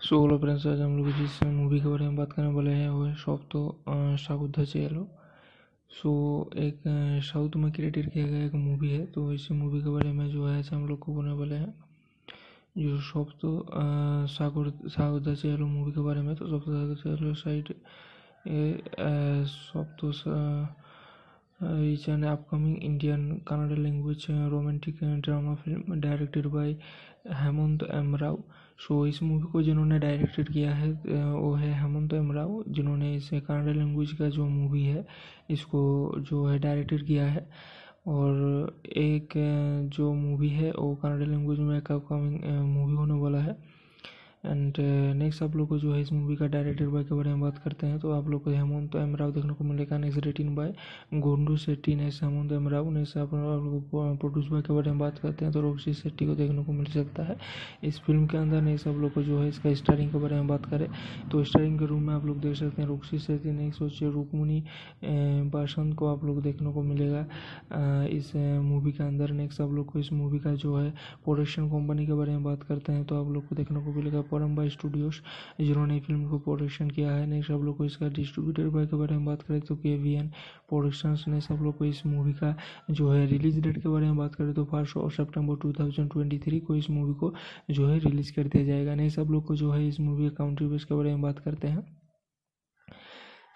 So hello friends, आज हम लोग जिस मूवी के बारे में बात करने वाले हैं। वो है सॉफ्तो साउथ चेलो। सो, एक साउथ में क्रिएटेड किया गया एक मूवी है। तो इस मूवी के बारे में जो है हम लोग को बोलने वाले हैं। जो सॉफ्तो सागुर साउथ चेलो मूवी के बारे में। तो सॉफ्तो चेलो side सॉफ्तो is an upcoming Indian Kannada language romantic drama film directed by Hemanth M Rao so इस मूवी को जिन्होंने डायरेक्टेड किया है वो है हेमंत एम राव जिन्होंने इसे कन्नड़ लैंग्वेज का जो मूवी है, इसको जो है डायरेक्टेड किया है। और एक जो मूवी है, वो कन्नड़ लैंग्वेज में एक अपकमिंग मूवी होने वाला है। एंड नेक्स्ट आप लोग को जो है इस मूवी का डायरेक्टर बाय के बारे में बात करते हैं तो आप लोग को हेमंत एम राव देखने को मिलेगा next written by गोंडू Shetty next Hemanth M Rao next आप लोग प्रोड्यूस बाय के बारे में बात करते हैं तो रोक्सी सेट्टी को देखने को मिल सकता है। इस फ़िल्म के अंदर नेक्स्ट आप लोग को जो है इसका स्टारिंग के बारे में बात करें तो स्टारिंग के रूम में आप लोग देख सकते हैं रोक्सी सेट्टी नेक्स्ट सोचिए रुकमुनी बासंत को आप लोग देखने को मिलेगा। इस मूवी के अंदर नेक्स्ट आप लोग को इस मूवी का जो है प्रोडक्शन कंपनी के बारे में बात करते हैं तो आप लोग को देखने को मिलेगा परम्बा स्टूडियोज जिन्होंने फ़िल्म को प्रोडक्शन किया है। नेक्स्ट आप लोग को इसका डिस्ट्रीब्यूटर बाय के बारे में बात करें तो के वी एन प्रोडक्शन ने सब लोग को इस मूवी का जो है रिलीज़ डेट के बारे में बात करें तो फ़र्स्ट और September two thousand twenty three को इस मूवी को जो है रिलीज़ कर दिया जाएगा। नहीं, सब लोग को जो है इस मूवी का काउंट्री बेस के बारे में बात करते हैं।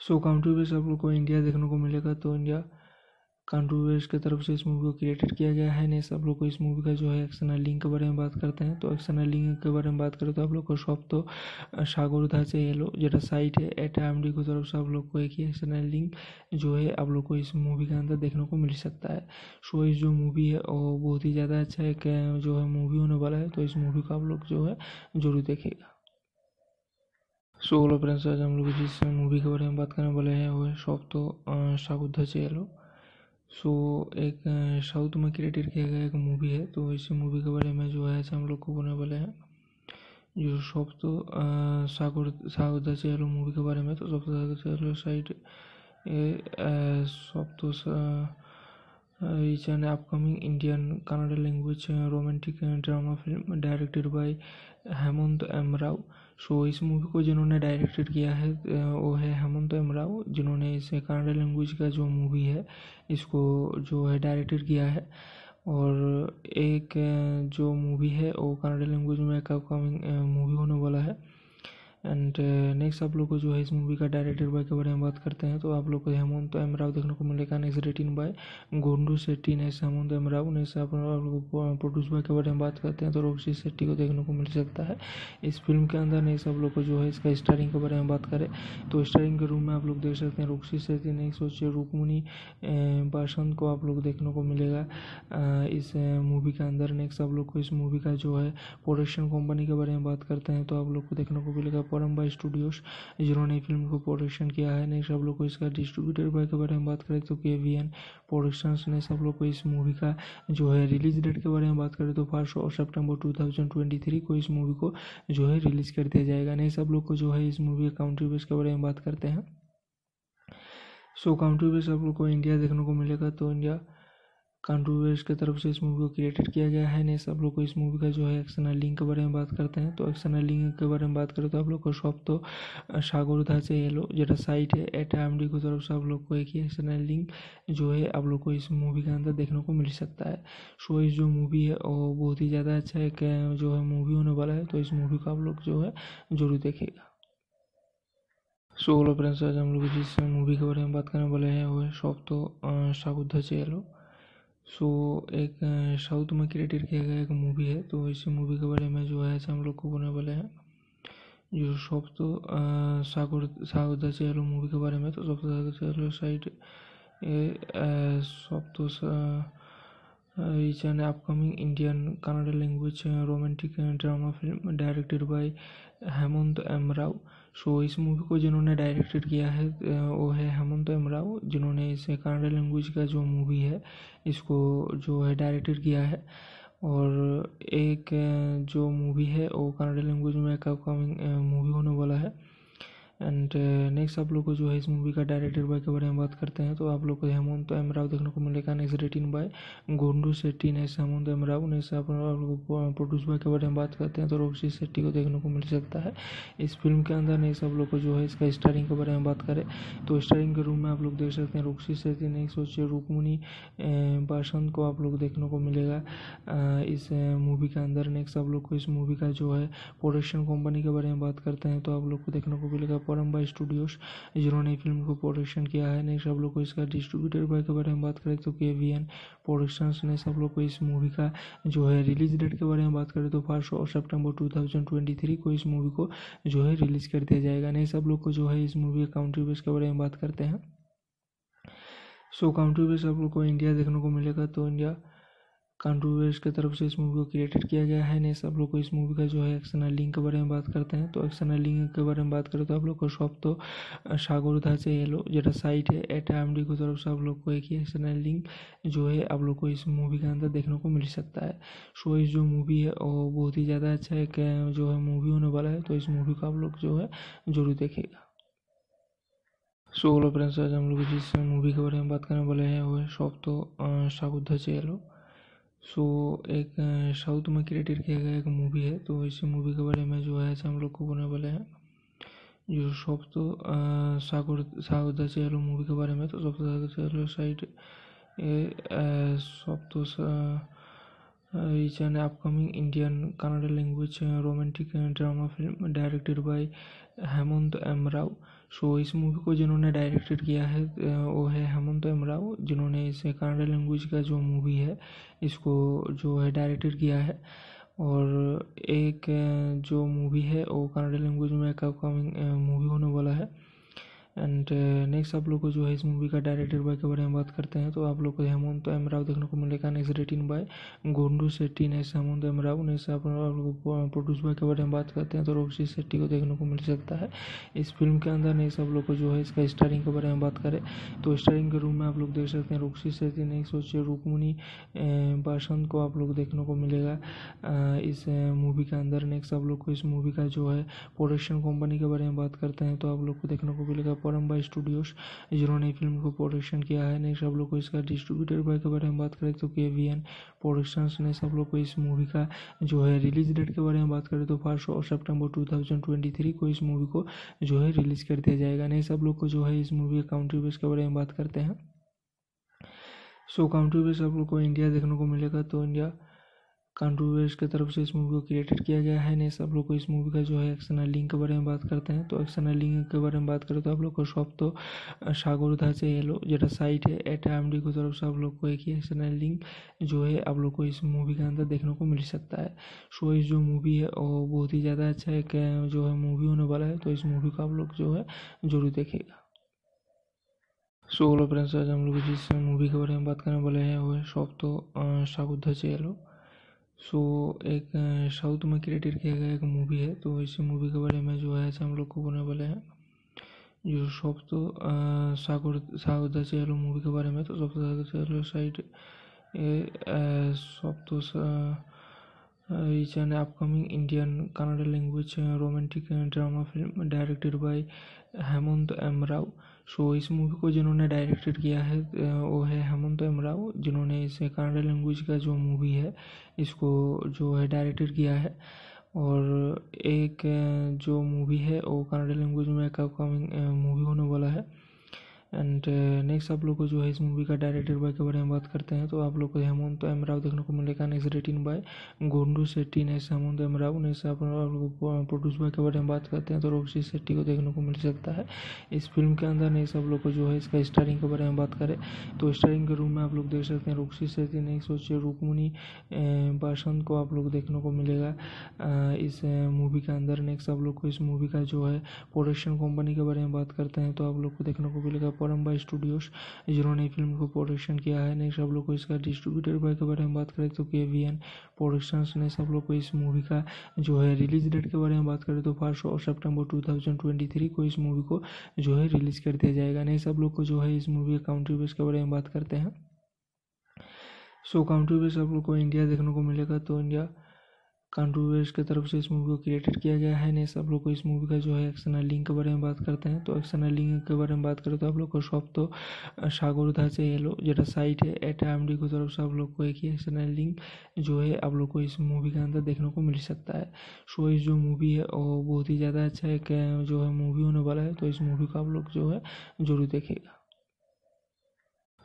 सो काउंट्री बेस आप लोग को इंडिया देखने को मिलेगा तो इंडिया कांट्रोवर्स की तरफ़ से इस मूवी को क्रिएटेड किया गया है। नहीं सब लोग को इस मूवी का जो है एक्सटर्नल लिंक के बारे में बात करते हैं। तो एक्सटर्नल लिंक के बारे में बात करें तो आप लोग को सब तो सागरधा से ये যেটা साइट है एट एम डी की तरफ़ से आप लोग को एक ही एक्सटर्नल लिंक जो है आप लोग को इस मूवी के अंदर देखने को मिल सकता है। सो इस जो मूवी है, वो बहुत ही ज़्यादा अच्छा एक जो है मूवी होने वाला है तो इस मूवी को आप लोग जो है ज़रूर देखेगा सो हेलो फ्रेंड्स आज हम लोग जिस मूवी के बारे में बात करने वाले हैं वो है सॉफ्ट तो सागुद्धा चेलो सो एक साउथ में क्रिएटेड किया गया एक मूवी है तो इस मूवी के बारे में जो है हम लोग को बोलने वाले हैं। जो सब तो सागर सागर चेलो मूवी के बारे में तो सब चेलो साइड सब तो is an upcoming Indian Kannada language romantic drama film directed by Hemanth M Rao so इस मूवी को जिन्होंने डायरेक्टेड किया है वो है हेमंत एम राव जिन्होंने इस कन्नड़ लैंग्वेज का जो मूवी है, इसको जो है डायरेक्टेड किया है। और एक जो मूवी है, वो कन्नड़ लैंग्वेज में एक अपकमिंग मूवी होने वाला है। एंड नेक्स्ट आप लोग को जो है इस मूवी का डायरेक्टर बाय के बारे में बात करते हैं तो आप लोग को हेमंत एम राव देखने को मिलेगा। Next written by Gundu Shetty next Hemanth M Rao आप लोग प्रोड्यूस बाय के बारे में बात करते हैं तो रोक्सी सेट्टी को देखने को मिल सकता है। इस फ़िल्म के अंदर नेक्स्ट आप लोग को जो है इसका स्टारिंग के बारे में बात करें तो स्टारिंग के रूम में आप लोग देख सकते हैं रोक्सी सेट्टी नेक्स्ट सोचिए रुकमुनी बासंत को आप लोग देखने को मिलेगा। इस मूवी के अंदर नेक्स्ट आप लोग को इस मूवी का जो है प्रोडक्शन कंपनी के बारे में बात करते हैं तो आप लोग को देखने को मिलेगा। परम्बा स्टूडियोज जिन्होंने फ़िल्म को प्रोडक्शन किया है। नेक्स्ट आप लोग को इसका डिस्ट्रीब्यूटर बाय के बारे में बात करें तो के वी एन प्रोडक्शन ने सब लोग को इस मूवी का जो है रिलीज़ डेट के बारे में बात करें तो फ़र्स्ट और September two thousand twenty three को इस मूवी को जो है रिलीज़ कर दिया जाएगा। नहीं, सब लोग को जो है इस मूवी का काउंट्री बेस के बारे में बात करते हैं। सो काउंट्री बेस आप लोग को इंडिया देखने को मिलेगा तो इंडिया कांट्रोवर्स की तरफ़ से इस मूवी को क्रिएटेड किया गया है। नहीं सब लोग को इस मूवी का जो है एक्सटर्नल लिंक के बारे में बात करते हैं। तो एक्सटर्नल लिंक के बारे में बात करें तो आप लोग को सब तो सागरधा से ये लो যেটা साइट है एट एम डी की तरफ़ से आप लोग को एक ही एक्सटर्नल लिंक जो है आप लोग को इस मूवी के अंदर देखने को मिल सकता है। सो इस जो मूवी है, वो बहुत ही ज़्यादा अच्छा एक जो है मूवी होने वाला है। तो इस मूवी को आप लोग जो है ज़रूर देखेगा सो हेलो फ्रेंड्स आज हम लोग जिस मूवी के बारे में बात करने वाले हैं, वो है सब तो सागुद्धा चेलो सो एक साउथ में क्रिएटेड किया गया एक मूवी है तो इस मूवी के बारे में जो है हम लोग को बोलने वाले हैं, जो सब तो सागर सागरदा चेलो मूवी के बारे में तो सब तो चेलो साइड सब तो is an upcoming Indian Kannada language romantic drama film directed by Hemanth M Rao so so, इस मूवी को जिन्होंने डायरेक्टेड किया है वो है हेमंत एमराव जिन्होंने इस कन्नड़ लैंग्वेज का जो मूवी है इसको जो है डायरेक्टेड किया है। और एक जो मूवी है वो कन्नड़ लैंग्वेज में एक अपकमिंग मूवी होने वाला है। एंड नेक्स्ट आप लोग को जो है इस मूवी का डायरेक्टर बाय के बारे में बात करते हैं तो आप लोग को हेमंत एम राव देखने को मिलेगा। Next written by Gundu Shetty next Hemanth M Rao next आप लोग प्रोड्यूस बाय के बारे में बात करते हैं तो रोक्षी सेट्टी को देखने को मिल सकता है। इस फ़िल्म के अंदर नेक्स्ट आप लोग को जो है इसका स्टारिंग के बारे में बात करें तो स्टारिंग के रूम में आप लोग देख सकते हैं रोक्षी सेट्टी नेक्स्ट सोचिए रुकमुनी बासंत को आप लोग देखने को मिलेगा। इस मूवी के अंदर नेक्स्ट आप लोग को इस मूवी का जो है प्रोडक्शन कंपनी के बारे में बात करते हैं तो आप लोग को देखने को मिलेगा। परम्बा स्टूडियोज जिन्होंने फ़िल्म को प्रोडक्शन किया है। नेक्स्ट आप लोग को इसका डिस्ट्रीब्यूटर बाय के बारे में बात करें तो के वी एन प्रोडक्शन ने सब लोग को इस मूवी का जो है रिलीज़ डेट के बारे में बात करें तो फ़र्स्ट और September two thousand twenty three को इस मूवी को जो है रिलीज़ कर दिया जाएगा। नहीं, सब लोग को जो है इस मूवी का काउंट्री बेस के बारे में बात करते हैं। सो काउंट्री बेस आप लोग को इंडिया देखने को मिलेगा तो इंडिया कंट्रोवर्स की तरफ़ से इस मूवी को क्रिएटेड किया गया है। नहीं सब लोग को इस मूवी का जो है एक्सटर्नल लिंक के बारे में बात करते हैं। तो एक्सटर्नल लिंक के बारे में बात करें तो आप लोग को शॉप तो सागरधा से एलो যেটা साइट है एट एम डी की तरफ़ से आप लोग को एक ही एक्सटर्नल लिंक जो है आप लोग को इस मूवी के अंदर देखने को मिल सकता है। सो इस जो मूवी है, वो बहुत ही ज़्यादा अच्छा एक जो है मूवी होने वाला है। तो इस मूवी को आप लोग जो है ज़रूर देखेगा सो हेलो फ्रेंड्स आज हम लोग जिस मूवी के बारे में बात करने वाले हैं, वो है सब तो सागुद्धा से एलो सो एक साउथ में क्रिएटेड किया गया एक मूवी है तो इस मूवी के बारे में जो है, हम लोग को बोलने वाले हैं जो सब तो सागर सागर चेहलो मूवी के बारे में तो सब तो चेहलो साइड सब तो is an upcoming Indian Kannada language romantic drama film directed by Hemanth M Rao so इस मूवी को जिन्होंने डायरेक्टेड किया है वो है हेमंत एम राव जिन्होंने इसे कन्नड़ लैंग्वेज का जो मूवी है, इसको जो है डायरेक्टेड किया है। और एक जो मूवी है, वो कन्नड़ लैंग्वेज में एक अपकमिंग मूवी होने वाला है। एंड नेक्स्ट आप लोग को जो है इस मूवी का डायरेक्टर बाय के बारे में बात करते हैं तो आप लोग को हेमंत एम राव देखने को मिलेगा। Next written by Gundu Shetty next Hemanth M Rao next आप लोग प्रोड्यूस बाय के बारे में बात करते हैं तो रोक्षी शेट्टी को देखने को मिल सकता है। इस फ़िल्म के अंदर नेक्स्ट आप लोग को जो है इसका स्टारिंग के बारे में बात करें तो स्टारिंग के रूम में आप लोग देख सकते हैं रोक्षी शेट्टी नेक्स्ट सोचिए रुकमुनी बासंत को आप लोग देखने को मिलेगा। इस मूवी के अंदर नेक्स्ट आप लोग को इस मूवी का जो है प्रोडक्शन कंपनी के बारे में बात करते हैं तो आप लोग को देखने को मिलेगा। परम्बा स्टूडियोज जिन्होंने फ़िल्म को प्रोडक्शन किया है। नेक्स्ट आप लोग को इसका डिस्ट्रीब्यूटर बाय के बारे में बात करें तो के वी एन प्रोडक्शन ने सब लोग को इस मूवी का जो है रिलीज़ डेट के बारे में बात करें तो फ़र्स्ट और September two thousand twenty three को इस मूवी को जो है रिलीज़ कर दिया जाएगा। नहीं, सब लोग को जो है इस मूवी का काउंट्री बेस के बारे में बात करते हैं। सो काउंट्री बेस आप लोग को इंडिया देखने को मिलेगा तो इंडिया कंट्रोवर्स की तरफ़ से इस मूवी को क्रिएटेड किया गया है। नहीं सब लोग को इस मूवी का जो है एक्सटर्नल लिंक के बारे में बात करते हैं। तो एक्सटर्नल लिंक के बारे में बात करें तो आप लोग को सब तो सागरधा से एलो যেটা साइट है एट एम डी की तरफ़ से आप लोग को एक ही एक्सटर्नल लिंक जो है आप लोग को इस मूवी के अंदर देखने को मिल सकता है। सो इस जो मूवी है, वो बहुत ही ज़्यादा अच्छा एक जो है मूवी होने वाला है तो इस मूवी को आप लोग जो है ज़रूर देखेगा सो हेलो फ्रेंड्स आज हम लोग जिस मूवी के बारे में बात करने वाले हैं वो है सब तो सागुद्धा एलो सो एक साउथ में क्रिएटेड किया गया एक मूवी है तो इस मूवी के बारे में जो है हम लोग को बोलने वाले हैं। जो सब तो सागर सागर चेहलो मूवी के बारे में तो सब तो चेहलो साइड सब तो is an upcoming Indian Kannada language romantic drama film directed by Hemanth M so इस मूवी को जिन्होंने डायरेक्टेड किया है वो है हेमंत एमराव जिन्होंने इसे कन्नड़ लैंग्वेज का जो मूवी है, इसको जो है डायरेक्टेड किया है। और एक जो मूवी है, वो कन्नड़ लैंग्वेज में एक अपकमिंग मूवी होने वाला है। एंड नेक्स्ट आप लोग को जो है इस मूवी का डायरेक्टर बाय के बारे में बात करते हैं तो आप लोग को हेमंत एम राव देखने को मिलेगा next written by Gundu Shetty next Hemanth M Rao next आप लोग प्रोड्यूस बाय के बारे में बात करते हैं तो रोक्षी शेट्टी को देखने को मिल सकता है। इस फ़िल्म के अंदर नेक्स्ट आप लोग को जो है इसका स्टारिंग के बारे में बात करें तो स्टारिंग के रूम में आप लोग देख सकते हैं रोक्षी सेट्टी नेक्स्ट सोचिए रुकमुनी बासंत को आप लोग देखने को मिलेगा। इस मूवी के अंदर नेक्स्ट आप लोग को इस मूवी का जो है प्रोडक्शन कंपनी के बारे में बात करते हैं तो आप लोग को देखने को मिलेगा परम्बा स्टूडियोज जिन्होंने फ़िल्म को प्रोडक्शन किया है। नेक्स्ट आप लोग को इसका डिस्ट्रीब्यूटर बाय के बारे में बात करें तो के वी एन प्रोडक्शन ने सब लोग को इस मूवी का जो है रिलीज़ डेट के बारे में बात करें तो फ़र्स्ट और September two thousand twenty three को इस मूवी को जो है रिलीज़ कर दिया जाएगा। नहीं, सब लोग को जो है इस मूवी का काउंट्री बेस के बारे में बात करते हैं। सो काउंट्री बेस आप लोग को इंडिया देखने को मिलेगा तो इंडिया कॉन्ट्रोवर्स की तरफ़ से इस मूवी को क्रिएटेड किया गया है। नहीं, सब लोग को इस मूवी का जो है एक्शनल लिंक के बारे में बात करते हैं। तो एक्शनल लिंक के बारे में बात करें तो आप लोग को शॉप तो सागरधा से येलो जो साइट है एट एम डी की तरफ़ से आप लोग को एक ही एक्शनल लिंक जो है आप लोग को इस मूवी के अंदर देखने को मिल सकता है। सो इस जो मूवी है, वो बहुत ही ज़्यादा अच्छा एक जो है मूवी होने वाला है। तो इस मूवी को आप लोग जो है ज़रूर देखेगा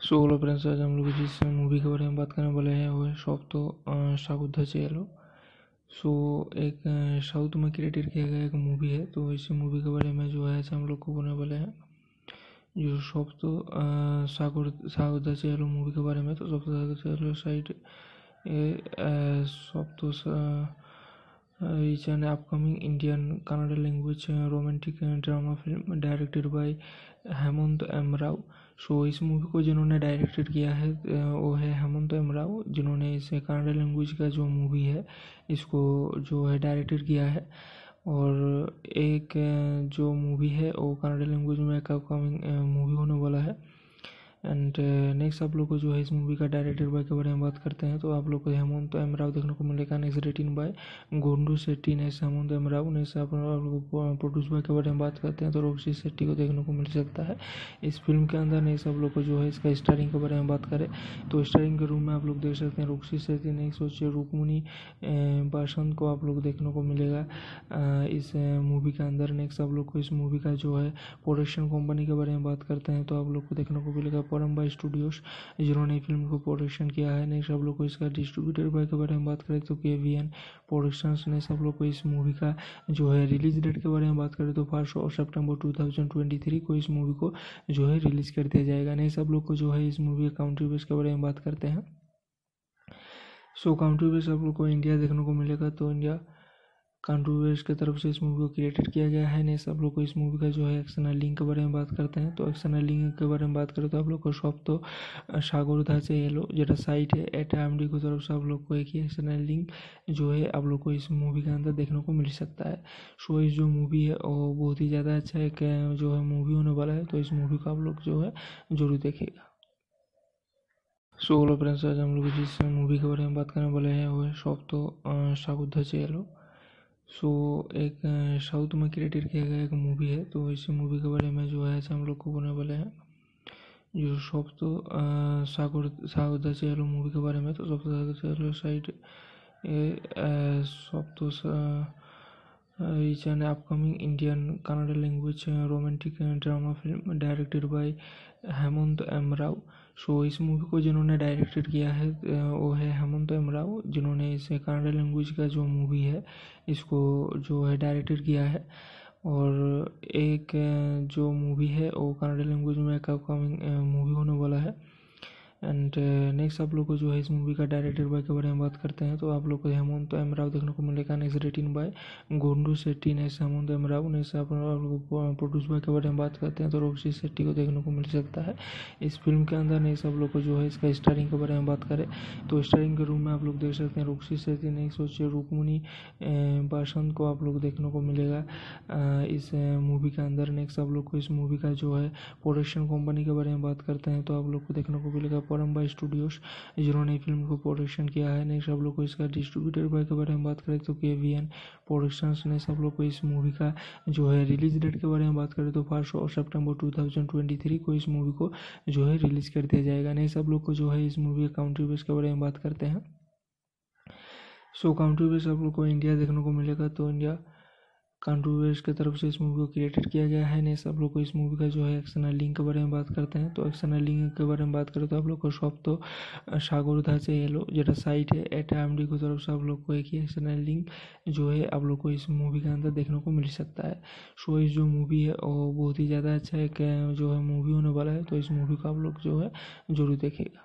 सो हेलो फ्रेंड्स आज हम लोग जिस मूवी के बारे में बात करने वाले हैं। वो है शॉप तो सागुद्धा से येलो सो, एक साउथ में क्रिएटेड किया गया एक मूवी है तो इस मूवी के बारे में जो है हम लोग को बोलने वाले हैं। जो सब तो सागर सागुद्धा चेलो मूवी के बारे में तो सब तो साइड सब तो upcoming Indian Kannada language uh, romantic uh, drama film directed by Hemanth M Rao so इस मूवी को जिन्होंने डायरेक्टेड किया है वो है हेमंत एम राव जिन्होंने इस कन्नड़ लैंग्वेज का जो मूवी है इसको जो है डायरेक्टेड किया है। और एक जो मूवी है वो कन्नड़ लैंग्वेज में एक अपकमिंग मूवी होने वाला है। एंड नेक्स्ट आप लोग को जो है इस मूवी का डायरेक्टर बाय के बारे में बात करते हैं तो आप लोग को हेमंत एम राव देखने को मिलेगा next written by Gundu Shetty next Hemanth M Rao next आप लोग प्रोड्यूस बाय के बारे में बात करते हैं तो रोक्सी शेट्टी को देखने को मिल सकता है। इस फ़िल्म के अंदर नेक्स्ट आप लोग को जो है इसका स्टारिंग के बारे में बात करें तो स्टारिंग के रूम में आप लोग देख सकते हैं रोक्सी शेट्टी नेक्स्ट सोचिए रुकमुनी बासंत को आप लोग देखने को मिलेगा इस मूवी के अंदर। नेक्स्ट आप लोग को इस मूवी का जो है प्रोडक्शन कंपनी के बारे में बात करते हैं तो आप लोग को देखने को मिलेगा परम्बा स्टूडियोज जिन्होंने फ़िल्म को प्रोडक्शन किया है। नेक्स्ट आप लोग को इसका डिस्ट्रीब्यूटर बाय के बारे में बात करें तो के वी एन प्रोडक्शन ने सब लोग को इस मूवी का जो है रिलीज़ डेट के बारे में बात करें तो फ़र्स्ट और September two thousand twenty three को इस मूवी को जो है रिलीज़ कर दिया जाएगा। नहीं, सब लोग को जो है इस मूवी का काउंट्री बेस के बारे में बात करते हैं। सो काउंट्री बेस आप लोग को इंडिया देखने को मिलेगा तो इंडिया कांट्रोवर्स की तरफ़ से इस मूवी को क्रिएटेड किया गया है। नहीं, सब लोग को इस मूवी का जो है एक्सटर्नल लिंक के बारे में बात करते हैं। तो एक्सटर्नल लिंक के बारे में बात करें तो आप लोग को सब तो सागरधा से एलो যেটা साइट है एट एम डी की तरफ़ से आप लोग को एक ही एक्सटर्नल लिंक जो है आप लोग को इस मूवी के अंदर देखने को मिल सकता है। सो इस जो मूवी है, वो बहुत ही ज़्यादा अच्छा एक जो है मूवी होने वाला है। तो इस मूवी को आप लोग जो है ज़रूर देखेगा सो हेलो फ्रेंड्स आज हम लोग जिस मूवी के बारे में बात करने वाले हैं। वो है सब तो सागुद्धा से एलो सो एक साउथ में क्रिएटेड किया गया एक मूवी है तो इस मूवी के बारे में जो है हम लोग को बोलने वाले हैं। जो सब तो सागर सागर चेलो मूवी के बारे में तो सब तो चेलो साइड सब तो is an upcoming Indian Kannada language romantic drama film directed by Hemanth M Rao so इस मूवी को जिन्होंने डायरेक्टेड किया है वो है हेमंत एम राव, जिन्होंने इस कन्नड़ लैंग्वेज का जो मूवी है, इसको जो है डायरेक्टेड किया है। और एक जो मूवी है, वो कन्नड़ लैंग्वेज में एक अपकमिंग मूवी होने वाला है। एंड नेक्स्ट आप लोग को जो है इस मूवी का डायरेक्टर बाय के बारे में बात करते हैं तो आप लोग को हेमंत एम राव देखने को मिलेगा next written by Gundu Shetty next Hemanth M Rao. Next आप लोग प्रोड्यूस बाय के बारे में बात करते हैं तो रोक्सी शेट्टी को देखने को मिल सकता है। इस फ़िल्म के अंदर नेक्स्ट आप लोग को जो है इसका स्टारिंग के बारे में बात करें तो स्टारिंग के रूम में आप लोग देख सकते हैं रोक्सी शेट्टी नेक्स्ट सोचिए रुकमुनी बासंत को आप लोग देखने को मिलेगा। इस मूवी के अंदर नेक्स्ट आप लोग को इस मूवी का जो है प्रोडक्शन कंपनी के बारे में बात करते हैं तो आप लोग को देखने को मिलेगा। परम्बा स्टूडियोज जिन्होंने फ़िल्म को प्रोडक्शन किया है। नेक्स्ट आप लोग को इसका डिस्ट्रीब्यूटर बाय के बारे में बात करें तो के वी एन प्रोडक्शन ने सब लोग को इस मूवी का जो है रिलीज़ डेट के बारे में बात करें तो फ़र्स्ट और September two thousand twenty three को इस मूवी को जो है रिलीज़ कर दिया जाएगा। नहीं, सब लोग को जो है इस मूवी का काउंट्री बेस के बारे में बात करते हैं। सो काउंट्री बेस आप लोग को इंडिया देखने को मिलेगा तो इंडिया कांट्रोवर्स की तरफ़ से इस मूवी को क्रिएटेड किया गया है। नहीं सब लोग को इस मूवी का जो है एक्सटर्नल लिंक के बारे में बात करते हैं। तो एक्सटर्नल लिंक के बारे में बात करें तो आप लोग को शॉप तो सागरधा से एलो যেটা साइट है एट एम डी की तरफ़ से आप लोग को एक ही एक्सटर्नल लिंक जो है आप लोग को इस मूवी के अंदर देखने को मिल सकता है। सो इस जो मूवी है, वो बहुत ही ज़्यादा अच्छा एक जो है मूवी होने वाला है तो इस मूवी को आप लोग जो है ज़रूर देखेगा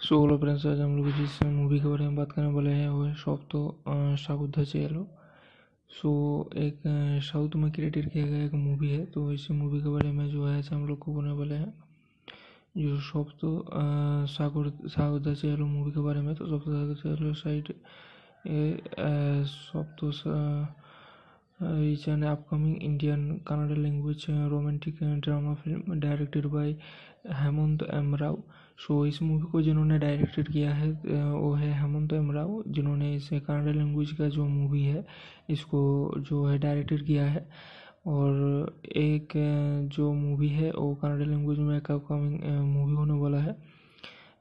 सो हेलो फ्रेंड्स आज हम लोग जिस मूवी के बारे में बात करने वाले हैं वो है सब तो सागुद्धा से एलो सो एक साउथ में क्रिएटेड किया गया एक मूवी है तो इस मूवी के बारे में जो है हम लोग को बोलने वाले हैं जो सब तो सागर सागर चेलो मूवी के बारे में तो सब तो चेलो साइड सब तो is an upcoming Indian Kannada language romantic drama film directed by Hemanth M so इस मूवी को जिन्होंने डायरेक्टेड किया है वो है हेमंत एमराव जिन्होंने इसे कन्नड़ लैंग्वेज का जो मूवी है, इसको जो है डायरेक्टेड किया है। और एक जो मूवी है, वो कन्नड़ लैंग्वेज में एक अपकमिंग मूवी होने वाला है।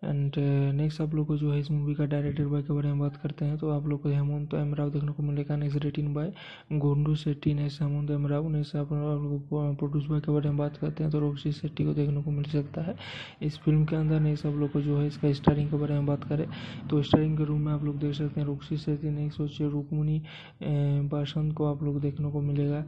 एंड नेक्स्ट आप लोग को जो है इस मूवी का डायरेक्टर बाय के बारे में बात करते हैं तो आप लोग को हेमंत तो एम राव देखने को मिलेगा next written by Gundu Shetty next Hemanth M Rao next आप लोग प्रोड्यूस बाय के बारे में बात करते हैं तो रोशी सेट्टी को देखने को मिल सकता है। इस फ़िल्म के अंदर नेक्स्ट आप लोग को जो है इसका स्टारिंग के बारे में बात करें तो स्टारिंग के रूम में आप लोग देख सकते हैं रोक्षी सेट्टी नेक्स्ट सोचिए रुकमुनी बासंत को आप लोग देखने को मिलेगा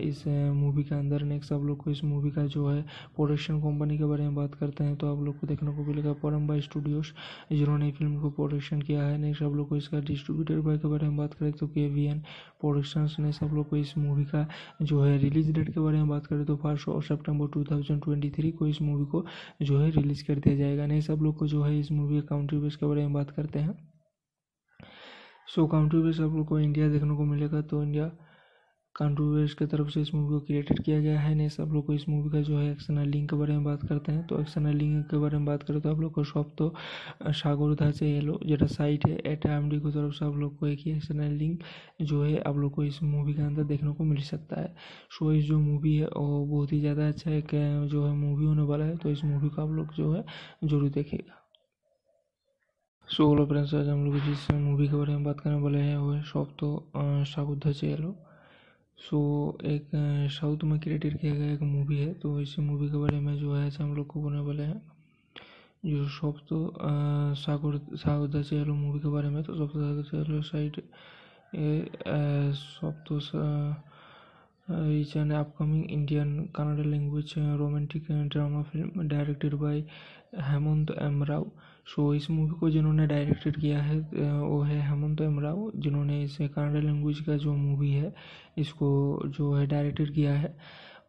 इस मूवी के अंदर। नेक्स्ट आप लोग को इस मूवी का जो है प्रोडक्शन कंपनी के बारे में बात करते हैं तो आप लोग को देखने को मिलेगा परम्बा स्टूडियोज जिन्होंने फ़िल्म को प्रोडक्शन किया है। नेक्स्ट सब लोग को इसका डिस्ट्रीब्यूटर बाय के बारे में बात करें तो के वी एन प्रोडक्शंस ने सब लोग को इस मूवी का जो है रिलीज़ डेट के बारे में बात करें तो फ़र्स्ट और September two thousand twenty three को इस मूवी को जो है रिलीज़ कर दिया जाएगा। नहीं, सब लोग को जो है इस मूवी के काउंट्री बेस के बारे में बात करते हैं। सो काउंट्री बेस आप लोग को इंडिया देखने को मिलेगा तो इंडिया कॉन्ट्रोवर्स की तरफ़ से इस मूवी को क्रिएटेड किया गया है। नेक्स्ट आप लोग को इस मूवी का जो है एक्सटर्नल लिंक के बारे में बात करते हैं। तो एक्सटर्नल लिंक के बारे में बात करें तो आप लोग को शॉप तो सागर उधा से येलो जरा साइट है एट एम डी की तरफ़ से आप लोग को एक ही एक्सटर्नल लिंक जो है आप लोग को इस मूवी के अंदर देखने को मिल सकता है। सो इस जो मूवी है वो बहुत ही ज़्यादा अच्छा एक जो है मूवी होने वाला है। तो इस मूवी को आप लोग जो है ज़रूर देखेगा सो हेलो फ्रेंड्स आज हम लोग जिस मूवी के बारे में बात करने वाले हैं, वो है शॉप तो सागुद्धा चेलो सो एक साउथ में क्रिएटेड किया गया एक मूवी है तो इसी मूवी के बारे में जो है हम लोग को बोलने वाले हैं। जो सब तो सागर सागर चेहलो मूवी के बारे में तो सब तो सागर चेहलो साइड सब तो is an upcoming Indian Kannada language romantic drama film directed by Hemanth M Rao so so, इस मूवी को जिन्होंने डायरेक्टेड किया है वो है हेमंत एमराव जिन्होंने इसे कन्नड़ लैंग्वेज का जो मूवी है इसको जो है डायरेक्टेड किया है।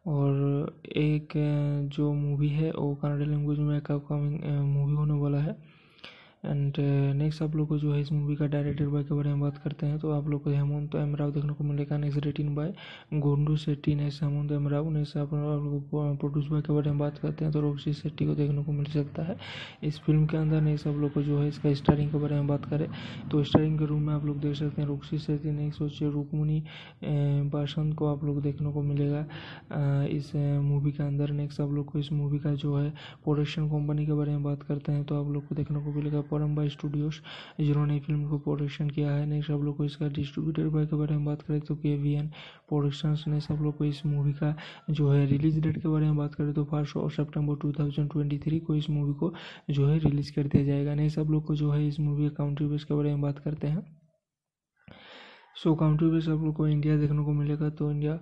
और एक जो मूवी है वो कन्नड़ लैंग्वेज में एक अपकमिंग मूवी होने वाला है। एंड नेक्स्ट आप लोग को जो है इस मूवी का डायरेक्टर बाय के बारे में बात करते हैं तो आप लोग को हेमंत एम राव देखने को मिलेगा। Next written by Gundu Shetty next Hemanth M Rao next आप लोग प्रोड्यूस बाय के बारे में बात करते हैं तो रोक्षी शेट्टी को देखने को मिल सकता है। इस फ़िल्म के अंदर नेक्स्ट आप लोग को जो है इसका स्टारिंग के बारे में बात करें तो स्टारिंग के रूम में आप लोग देख सकते हैं रोक्षी शेट्टी नेक्स्ट सोचिए रुकमुनी बासंत को आप लोग देखने को मिलेगा। इस मूवी के अंदर नेक्स्ट आप लोग को इस मूवी का जो है प्रोडक्शन कंपनी के बारे में बात करते हैं तो आप लोग को देखने को मिलेगा। परम्बा स्टूडियोज जिन्होंने फ़िल्म को प्रोडक्शन किया है। नेक्स्ट सब लोग को इसका डिस्ट्रीब्यूटर बाय के बारे में बात करें तो के वी एन प्रोडक्शंस ने सब लोग को इस मूवी का जो है रिलीज़ डेट के बारे में बात करें तो फ़र्स्ट और सितंबर 2023 को इस मूवी को जो है रिलीज़ कर दिया जाएगा। नहीं, सब लोग को जो है इस मूवी के काउंट्री बेस के बारे में बात करते हैं। सो काउंट्री बेस आप लोग को इंडिया देखने को मिलेगा तो इंडिया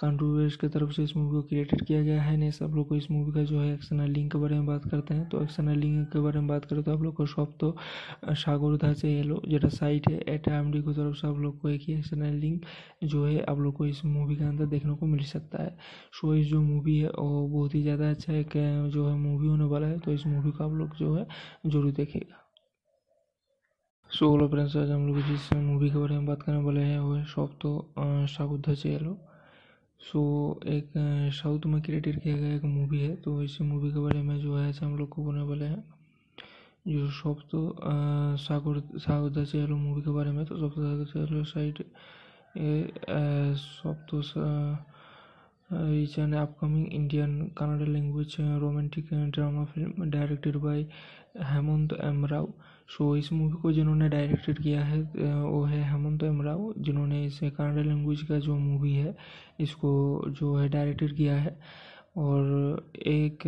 कंट्रोवर्स की तरफ़ से इस मूवी को क्रिएटेड किया गया है। नहीं सब लोग को इस मूवी का जो है एक्सटर्नल लिंक के बारे में बात करते हैं। तो एक्सटर्नल लिंक के बारे में बात करें तो आप लोग को सब तो सागरधा से एलो যেটা साइट है एट एम डी की तरफ़ से आप लोग को एक ही एक्सटर्नल लिंक जो है आप लोग को इस मूवी के अंदर देखने को मिल सकता है। सो इस जो मूवी है, वो बहुत ही ज़्यादा अच्छा एक जो है मूवी होने वाला है। तो इस मूवी को आप लोग जो है ज़रूर देखेगा सो हेलो फ्रेंड्स आज हम लोग जिस मूवी के बारे में बात करने वाले हैं। वो है सब तो सागुद्धा एलो सो एक साउथ में क्रिएटेड किया गया एक मूवी है तो इसी मूवी के बारे में जो है हम लोग को बोलने वाले हैं। जो सब तो सागर सागर चेहलो मूवी के बारे में तो सब तो सागर चेहलो साइड सब तो is an upcoming Indian Kannada language romantic drama film directed by Hemanth M Rao so इस मूवी को जिन्होंने डायरेक्टेड किया है वो है हेमंत एम राव जिन्होंने इस कन्नड़ लैंग्वेज का जो मूवी है, इसको जो है डायरेक्टेड किया है। और एक